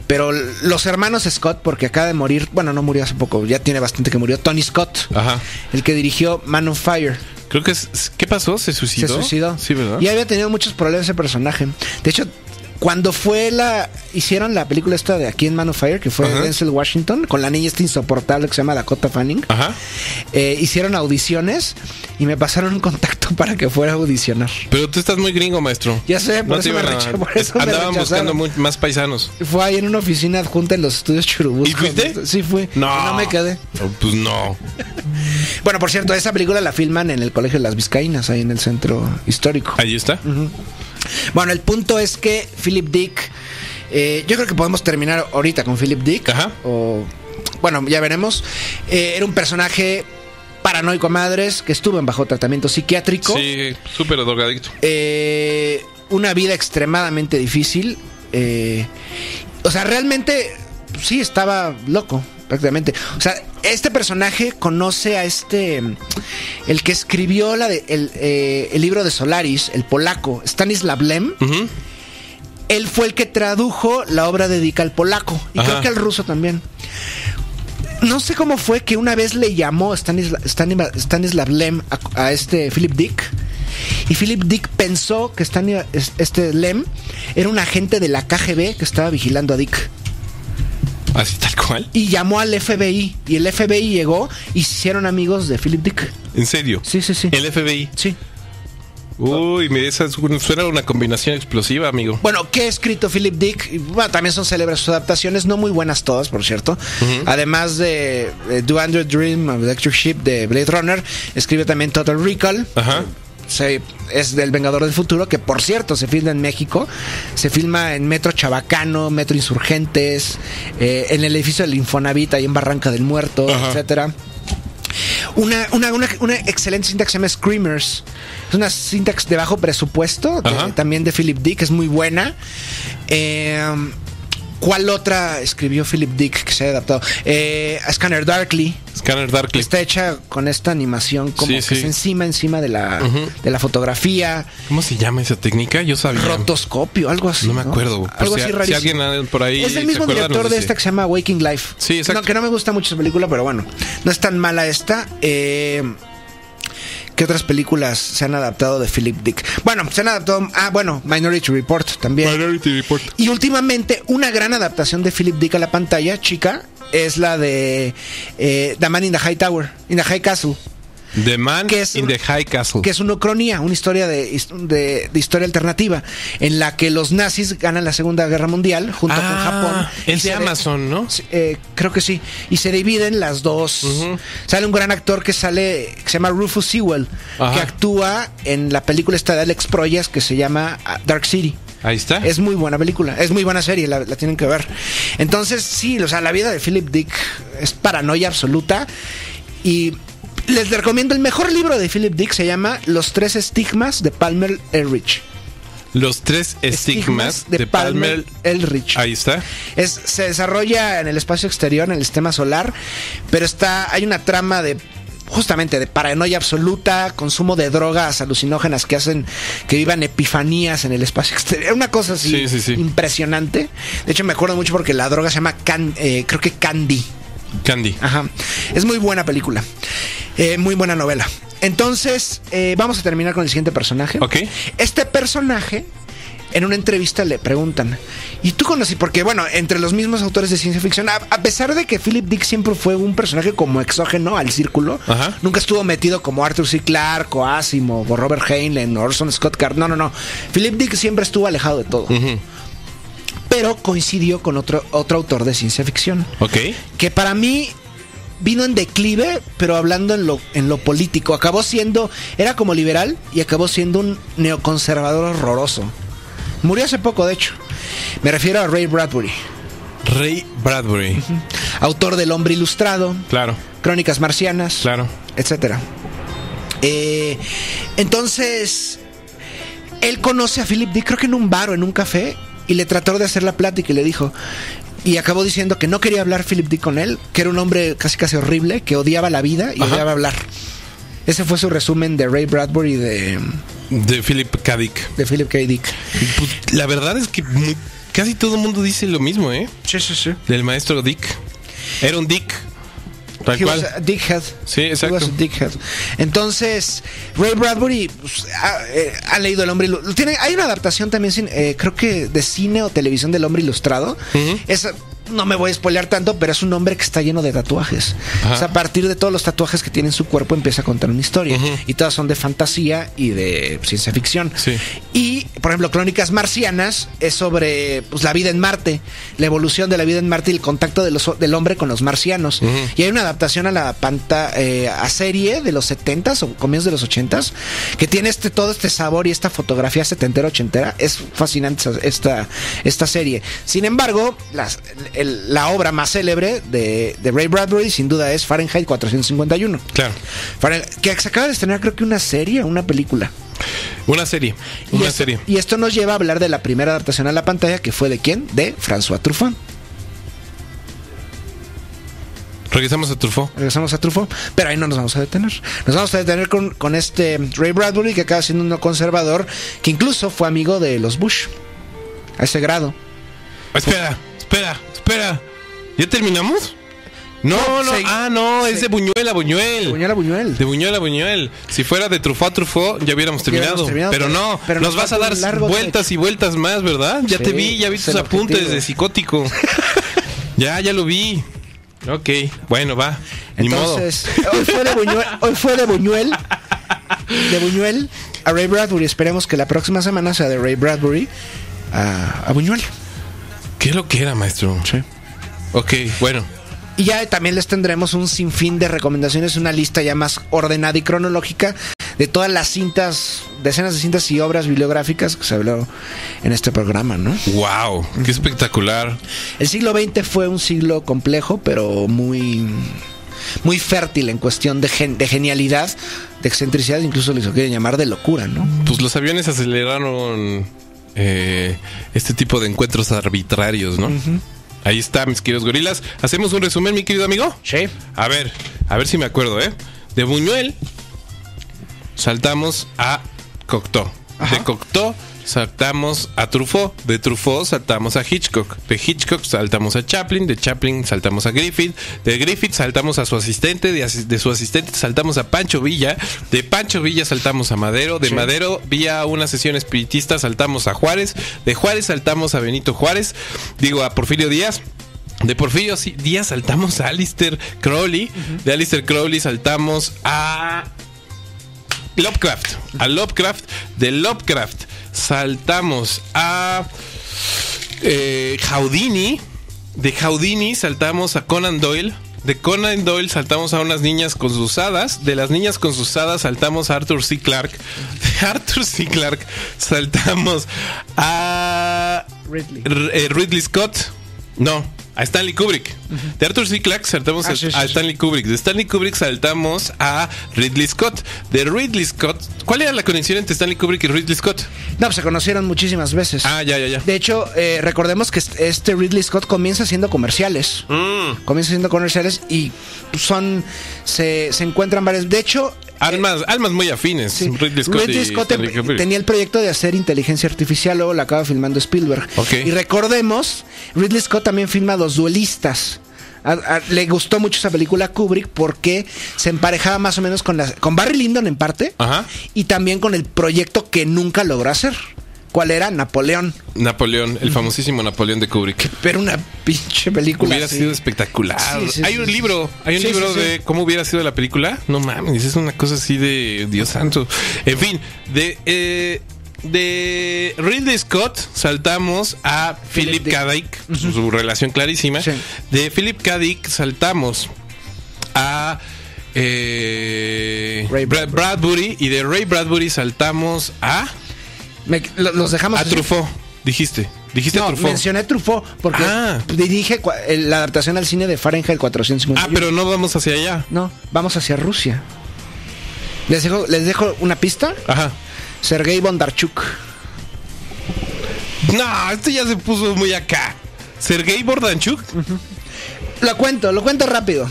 Pero los hermanos Scott, porque acaba de morir, bueno, no murió hace poco, ya tiene bastante que murió, Tony Scott, Ajá. el que dirigió Man on Fire. Creo que es. ¿Qué pasó? ¿Se suicidó? Se suicidó. Sí, ¿verdad? Y había tenido muchos problemas ese personaje. De hecho, cuando fue la. Hicieron la película esta de aquí en Man on Fire, que fue Ajá. Denzel Washington, con la niña esta insoportable que se llama Dakota Fanning. Ajá. eh, hicieron audiciones y me pasaron un contacto para que fuera a audicionar. Pero tú estás muy gringo, maestro. Ya sé, por No te eso me iban a- recha- por eso me Andaban buscando rechazaron. muy- más paisanos. Fue ahí en una oficina adjunta en los estudios Churubusco. ¿Y fuiste? Sí, fui. No. Y no me quedé. Pues no. Bueno, por cierto, esa película la filman en el Colegio de las Vizcaínas, ahí en el centro histórico. Ahí está. Bueno, el punto es que Philip Dick. eh, yo creo que podemos terminar ahorita con Philip Dick. Ajá. O. Bueno, ya veremos. Eh, era un personaje paranoico a madres que estuvo en bajo tratamiento psiquiátrico. Sí, súper drogadicto. Eh, una vida extremadamente difícil. eh, o sea, realmente sí estaba loco, prácticamente. O sea, este personaje conoce a este. El que escribió la de, el, eh, el libro de Solaris, el polaco, Stanislav Lem. Él fue el que tradujo la obra de Dick al polaco. Y Ajá. creo que al ruso también. No sé cómo fue que una vez le llamó Stanisla- Stani- Stanislav Lem a, a este Philip Dick. Y Philip Dick pensó que es- este Lem era un agente de la KGB que estaba vigilando a Dick. Así tal cual. Y llamó al FBI. Y el FBI llegó y se hicieron amigos de Philip Dick. ¿En serio? Sí, sí, sí. El FBI. Sí. Uy, me esa suena una combinación explosiva, amigo. Bueno, ¿qué ha escrito Philip Dick? Bueno, también son célebres sus adaptaciones, no muy buenas todas, por cierto. Además de eh, Do Android Dream of Electric Sheep de Blade Runner, escribe también Total Recall. Ajá. Se- es del Vengador del Futuro, que por cierto se filma en México. Se filma en Metro Chabacano, Metro Insurgentes, eh, en el edificio del Infonavit, ahí en Barranca del Muerto, Ajá. etcétera. Una, una, una, una excelente cinta que se llama Screamers. Es una cinta de bajo presupuesto, de- también de Philip Dick, es muy buena. Eh, ¿Cuál otra escribió Philip Dick que se ha adaptado? Eh, a Scanner Darkly. Scanner Darkly. Está hecha con esta animación como Sí, que sí. es encima, encima de la, de la fotografía. ¿Cómo se llama esa técnica? Yo sabía. Rotoscopio, algo así. No me acuerdo. Algo si- así si rarísimo. alguien anda por ahí Es el mismo director de esta que se llama Waking Life. Sí, exacto. No, que no me gusta mucho esa película, pero bueno, no es tan mala esta. Eh, ¿Qué otras películas se han adaptado de Philip Dick? Bueno, se han adaptado. Ah, bueno, Minority Report también. Minority Report. Y últimamente, una gran adaptación de Philip Dick a la pantalla, chica, es la de eh, The Man in the High Tower, in the High Castle. The Man Que es in the High Castle. que es una ucronía, una historia de, de- de historia alternativa, en la que los nazis ganan la Segunda Guerra Mundial junto con Ah, Japón. Es de Amazon, ¿no? Eh, creo que sí. Y se dividen las dos. Sale un gran actor que sale, que se llama Rufus Sewell, Ajá. que actúa en la película esta de Alex Proyas que se llama ah, Dark City. Ahí está. Es muy buena película, es muy buena serie, la, la tienen que ver. Entonces, sí, o sea, la vida de Philip Dick es paranoia absoluta. Y les recomiendo el mejor libro de Philip Dick, se llama Los tres estigmas de Palmer Eldritch. Los tres estigmas de, Palmer. Eldritch. Ahí está. Es, se desarrolla en el espacio exterior, en el sistema solar, pero está, hay una trama de justamente de paranoia absoluta, consumo de drogas alucinógenas que hacen que vivan epifanías en el espacio exterior. Una cosa así Sí, sí, sí. impresionante. De hecho, me acuerdo mucho porque la droga se llama can- eh, creo que Candy. Candy. Ajá. Es muy buena película. Eh, muy buena novela. Entonces, eh, vamos a terminar con el siguiente personaje. Ok. Este personaje, en una entrevista le preguntan, ¿y tú conocí? Porque, bueno, entre los mismos autores de ciencia ficción, a, a pesar de que Philip Dick siempre fue un personaje como exógeno al círculo, Ajá. nunca estuvo metido como Arthur C. Clarke o Asimov o Robert Heinlein o Orson Scott Card. No, no, no. Philip Dick siempre estuvo alejado de todo. Ujú. Pero coincidió con otro, otro autor de ciencia ficción Ok. que para mí vino en declive, pero hablando en lo, en lo político. Acabó siendo, era como liberal y acabó siendo un neoconservador horroroso. Murió hace poco, de hecho. Me refiero a Ray Bradbury, Ray Bradbury. autor del Hombre Ilustrado, Claro, Crónicas Marcianas, claro. etcétera. Eh, entonces, él conoce a Philip Dick, creo que en un bar o en un café, y le trató de hacer la plática y le dijo. Y acabó diciendo que no quería hablar Philip Dick con él, que era un hombre casi casi horrible, que odiaba la vida y Ajá. odiaba hablar. Ese fue su resumen de Ray Bradbury de, De Philip K. Dick. de Philip K. Dick. Pues, la verdad es que casi todo el mundo dice lo mismo, ¿eh? Sí, sí, sí. Del maestro Dick. Era un Dick. Tal He was cual. a dickhead. Sí, He exacto. was a dickhead. Entonces, Ray Bradbury pues, ha, eh, ha leído El Hombre Ilustrado. Hay una adaptación también, eh, creo que de cine o televisión del Hombre Ilustrado. Ujú. Esa- no me voy a spoilear tanto, pero es un hombre que está lleno de tatuajes. Ajá. O sea, a partir de todos los tatuajes que tiene en su cuerpo empieza a contar una historia. Y todas son de fantasía y de ciencia ficción. Sí. Y, por ejemplo, Crónicas Marcianas es sobre pues, la vida en Marte, la evolución de la vida en Marte y el contacto de los- del hombre con los marcianos. Y hay una adaptación a la panta, eh, a serie de los 70s o comienzos de los 80s que tiene este todo este sabor y esta fotografía setentera ochentera. Es fascinante esta, esta serie. Sin embargo, las- el- la obra más célebre de, de Ray Bradbury sin duda es Fahrenheit 451. Claro. Que se acaba de estrenar creo que una serie o una película. Una serie. Y Una esto, serie. y esto nos lleva a hablar de la primera adaptación a la pantalla, que fue de quién? De François Truffaut. Regresamos a Truffaut. Regresamos a Truffaut, pero ahí no nos vamos a detener. Nos vamos a detener con, con este Ray Bradbury, que acaba siendo un conservador, que incluso fue amigo de los Bush. A ese grado. Espera, espera, espera. ¿Ya terminamos? No, No, no. Ah, no, es de Buñuel a Buñuel. Buñuel a Buñuel. De Buñuel a Buñuel. Si fuera de Truffaut a Truffaut, ya hubiéramos terminado. terminado, pero no, pero nos nos vas a dar vueltas y vueltas más, ¿verdad? Ya Sí, te vi, ya vi tus apuntes objetivo. de psicótico. ya, ya lo vi. Ok, bueno, va. Ni modo. Hoy fue de Buñuel, hoy fue de Buñuel, de Buñuel a Ray Bradbury. Esperemos que la próxima semana sea de Ray Bradbury a, a Buñuel. ¿Qué es lo que era, maestro? Sí. Ok, bueno. Y ya también les tendremos un sinfín de recomendaciones, una lista ya más ordenada y cronológica de todas las cintas, decenas de cintas y obras bibliográficas que se habló en este programa, ¿no? Wow, qué espectacular. El siglo XX fue un siglo complejo, pero muy muy fértil en cuestión de, gen- de genialidad, de excentricidad, incluso les lo quieren llamar de locura, ¿no? Pues los aviones aceleraron eh, este tipo de encuentros arbitrarios, ¿no? Ahí está, mis queridos gorilas. ¿Hacemos un resumen, mi querido amigo? Sí. A ver, a ver si me acuerdo, ¿eh? De Buñuel saltamos a Cocteau. Ajá. De Cocteau saltamos a Truffaut. De Truffaut saltamos a Hitchcock. De Hitchcock saltamos a Chaplin. De Chaplin saltamos a Griffith. De Griffith saltamos a su asistente. De, su asistente saltamos a Pancho Villa. De Pancho Villa saltamos a Madero. De Sí. Madero, vía una sesión espiritista, saltamos a Juárez. De Juárez saltamos a Benito Juárez. Digo, a Porfirio Díaz. De Porfirio Díaz saltamos a Alistair Crowley. De Alistair Crowley saltamos a Lovecraft. A Lovecraft. De Lovecraft saltamos a eh, Houdini. De Houdini saltamos a Conan Doyle. De Conan Doyle saltamos a unas niñas con sus hadas. De las niñas con sus hadas saltamos a Arthur C. Clarke. De Arthur C. Clarke saltamos a Ridley. Eh, Ridley Scott. No, a Stanley Kubrick. De Arthur C. Clarke saltamos Ah, a, sí, sí, a sí. Stanley Kubrick. De Stanley Kubrick saltamos a Ridley Scott. De Ridley Scott. ¿Cuál era la conexión entre Stanley Kubrick y Ridley Scott? No, pues se conocieron muchísimas veces. Ah, ya, ya, ya. De hecho, eh, recordemos que est- este Ridley Scott comienza haciendo comerciales. Mm. Comienza haciendo comerciales y son. Se, se encuentran varias. De hecho. Almas, almas muy afines. sí, Ridley Scott, Stanley tenía el proyecto de hacer inteligencia artificial, luego la acaba filmando Spielberg. Y recordemos, Ridley Scott también filma Los Duelistas. A- a- le gustó mucho esa película Kubrick porque se emparejaba más o menos con, la, con Barry Lyndon en parte Ajá. y también con el proyecto que nunca logró hacer. ¿Cuál era? Napoleón. Napoleón, el famosísimo Napoleón de Kubrick. Pero una pinche película. Hubiera así. sido espectacular. Sí, sí, hay un libro, hay un Sí, libro de cómo hubiera sido la película. No mames, es una cosa así de Dios santo. En fin, de eh, de Ridley Scott saltamos a Philip K. Dick, su, su relación clarísima. De Philip K. Dick saltamos a eh, Ray Brad- Bradbury y de Ray Bradbury saltamos a Me- lo- los dejamos. a. Truffaut. Dijiste, dijiste No, Truffaut. mencioné Truffaut porque Ah. dirige el- la adaptación al cine de Fahrenheit 451. Ah, pero no vamos hacia allá. No, vamos hacia Rusia. Les dejo, les dejo una pista. Ajá. Sergei Bondarchuk. No, esto ya se puso muy acá. Sergei Bordanchuk. Lo cuento, lo cuento rápido.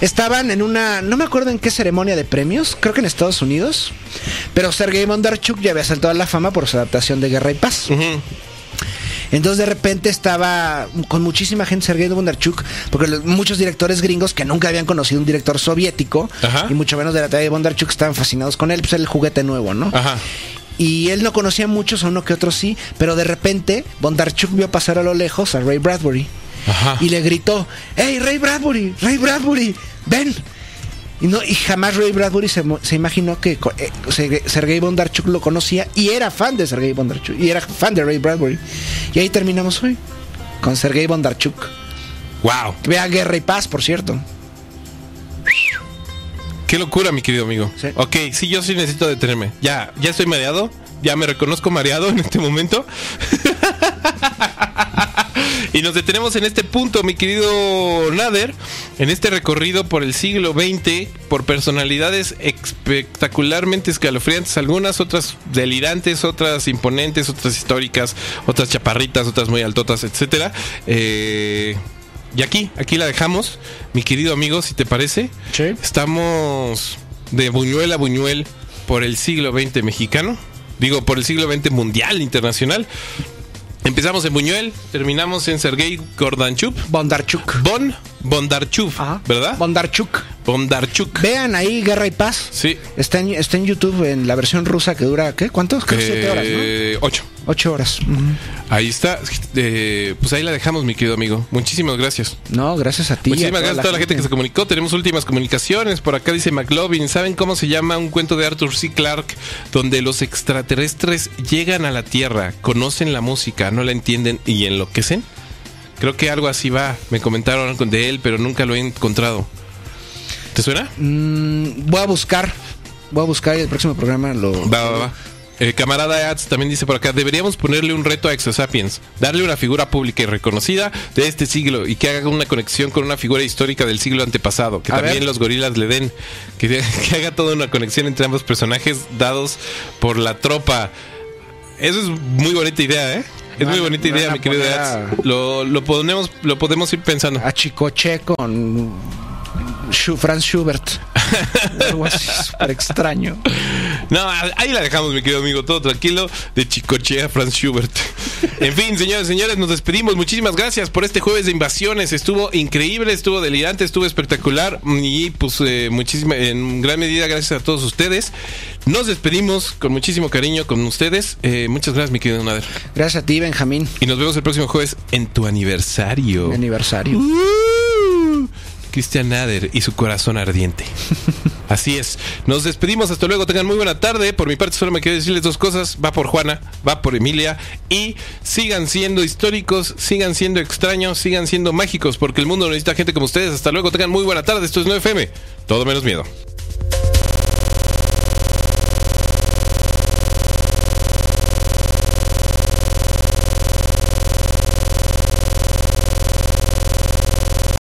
Estaban en una, no me acuerdo en qué ceremonia de premios, creo que en Estados Unidos, pero Sergei Bondarchuk ya había saltado a la fama por su adaptación de Guerra y Paz. Entonces de repente estaba con muchísima gente Sergei Bondarchuk, porque muchos directores gringos que nunca habían conocido un director soviético, Ajá. y mucho menos de la talla de Bondarchuk, estaban fascinados con él, pues era el juguete nuevo, ¿no? Ajá. Y él no conocía a muchos, a uno que otro sí, pero de repente Bondarchuk vio pasar a lo lejos a Ray Bradbury Ajá. y le gritó, ¡Hey, Ray Bradbury! ¡Ray Bradbury! ¡Ven! Y, no, y jamás Ray Bradbury se, se imaginó que eh, Sergei- Sergei Bondarchuk lo conocía y era fan de Sergei Bondarchuk y era fan de Ray Bradbury. Y ahí terminamos hoy con Sergei Bondarchuk. Wow. Vea Guerra y Paz, por cierto. Qué locura, mi querido amigo. Sí. Ok, sí, yo sí necesito detenerme. Ya, ya estoy mareado. Ya me reconozco mareado en este momento. y nos detenemos en este punto, mi querido Nader, en este recorrido por el siglo XX, por personalidades espectacularmente escalofriantes, algunas otras delirantes, otras imponentes, otras históricas, otras chaparritas, otras muy altotas, etcétera. Eh, y aquí, aquí la dejamos, mi querido amigo, si te parece. Sí. Estamos de Buñuel a Buñuel por el siglo XX mexicano. Digo, por el siglo XX mundial, internacional. Empezamos en Buñuel, terminamos en Sergei Gordanchuk. Bondarchuk. Bon Bondarchuk, Ajá. ¿verdad? Bondarchuk. Bondarchuk. Vean ahí Guerra y Paz. Sí. Está en, está en YouTube en la versión rusa que dura, ¿qué? ¿Cuántos? Creo que siete horas, ¿no? Eh, ocho. Ocho horas. Ahí está. Eh, pues ahí la dejamos, mi querido amigo. Muchísimas gracias. No, gracias a ti. Muchísimas gracias a toda la gente que se comunicó. Tenemos últimas comunicaciones. Por acá dice McLovin. ¿Saben cómo se llama un cuento de Arthur C. Clarke donde los extraterrestres llegan a la Tierra, conocen la música, no la entienden y enloquecen? Creo que algo así va. Me comentaron de él, pero nunca lo he encontrado. ¿Te suena? Mm, voy a buscar. Voy a buscar y el próximo programa lo. Va, va, va. Eh, camarada Ads también dice por acá, deberíamos ponerle un reto a Exosapiens, darle una figura pública y reconocida de este siglo y que haga una conexión con una figura histórica del siglo antepasado, que A también ver. los gorilas le den, que, que haga toda una conexión entre ambos personajes dados por la tropa. Eso es muy bonita idea, ¿eh? Es muy bonita idea, mi querido poner Ats. a- Lo, lo, podemos, lo podemos ir pensando. A Chicoche con Franz Schubert. Algo así súper extraño. No, ahí la dejamos, mi querido amigo, todo tranquilo, de Chicochea Franz Schubert. En fin, señores, señores, nos despedimos. Muchísimas gracias por este jueves de invasiones. Estuvo increíble, estuvo delirante, estuvo espectacular. Y pues eh, muchísima, en gran medida gracias a todos ustedes. Nos despedimos con muchísimo cariño con ustedes. Eh, muchas gracias, mi querido Nader. Gracias a ti, Benjamín. Y nos vemos el próximo jueves en tu aniversario. Mi aniversario. Uh, Cristian Nader y su corazón ardiente. Así es. Nos despedimos. Hasta luego. Tengan muy buena tarde. Por mi parte, solo me quiero decirles dos cosas. Va por Juana, va por Emilia. Y sigan siendo históricos, sigan siendo extraños, sigan siendo mágicos. Porque el mundo necesita gente como ustedes. Hasta luego. Tengan muy buena tarde. Esto es 9FM. Todo menos miedo.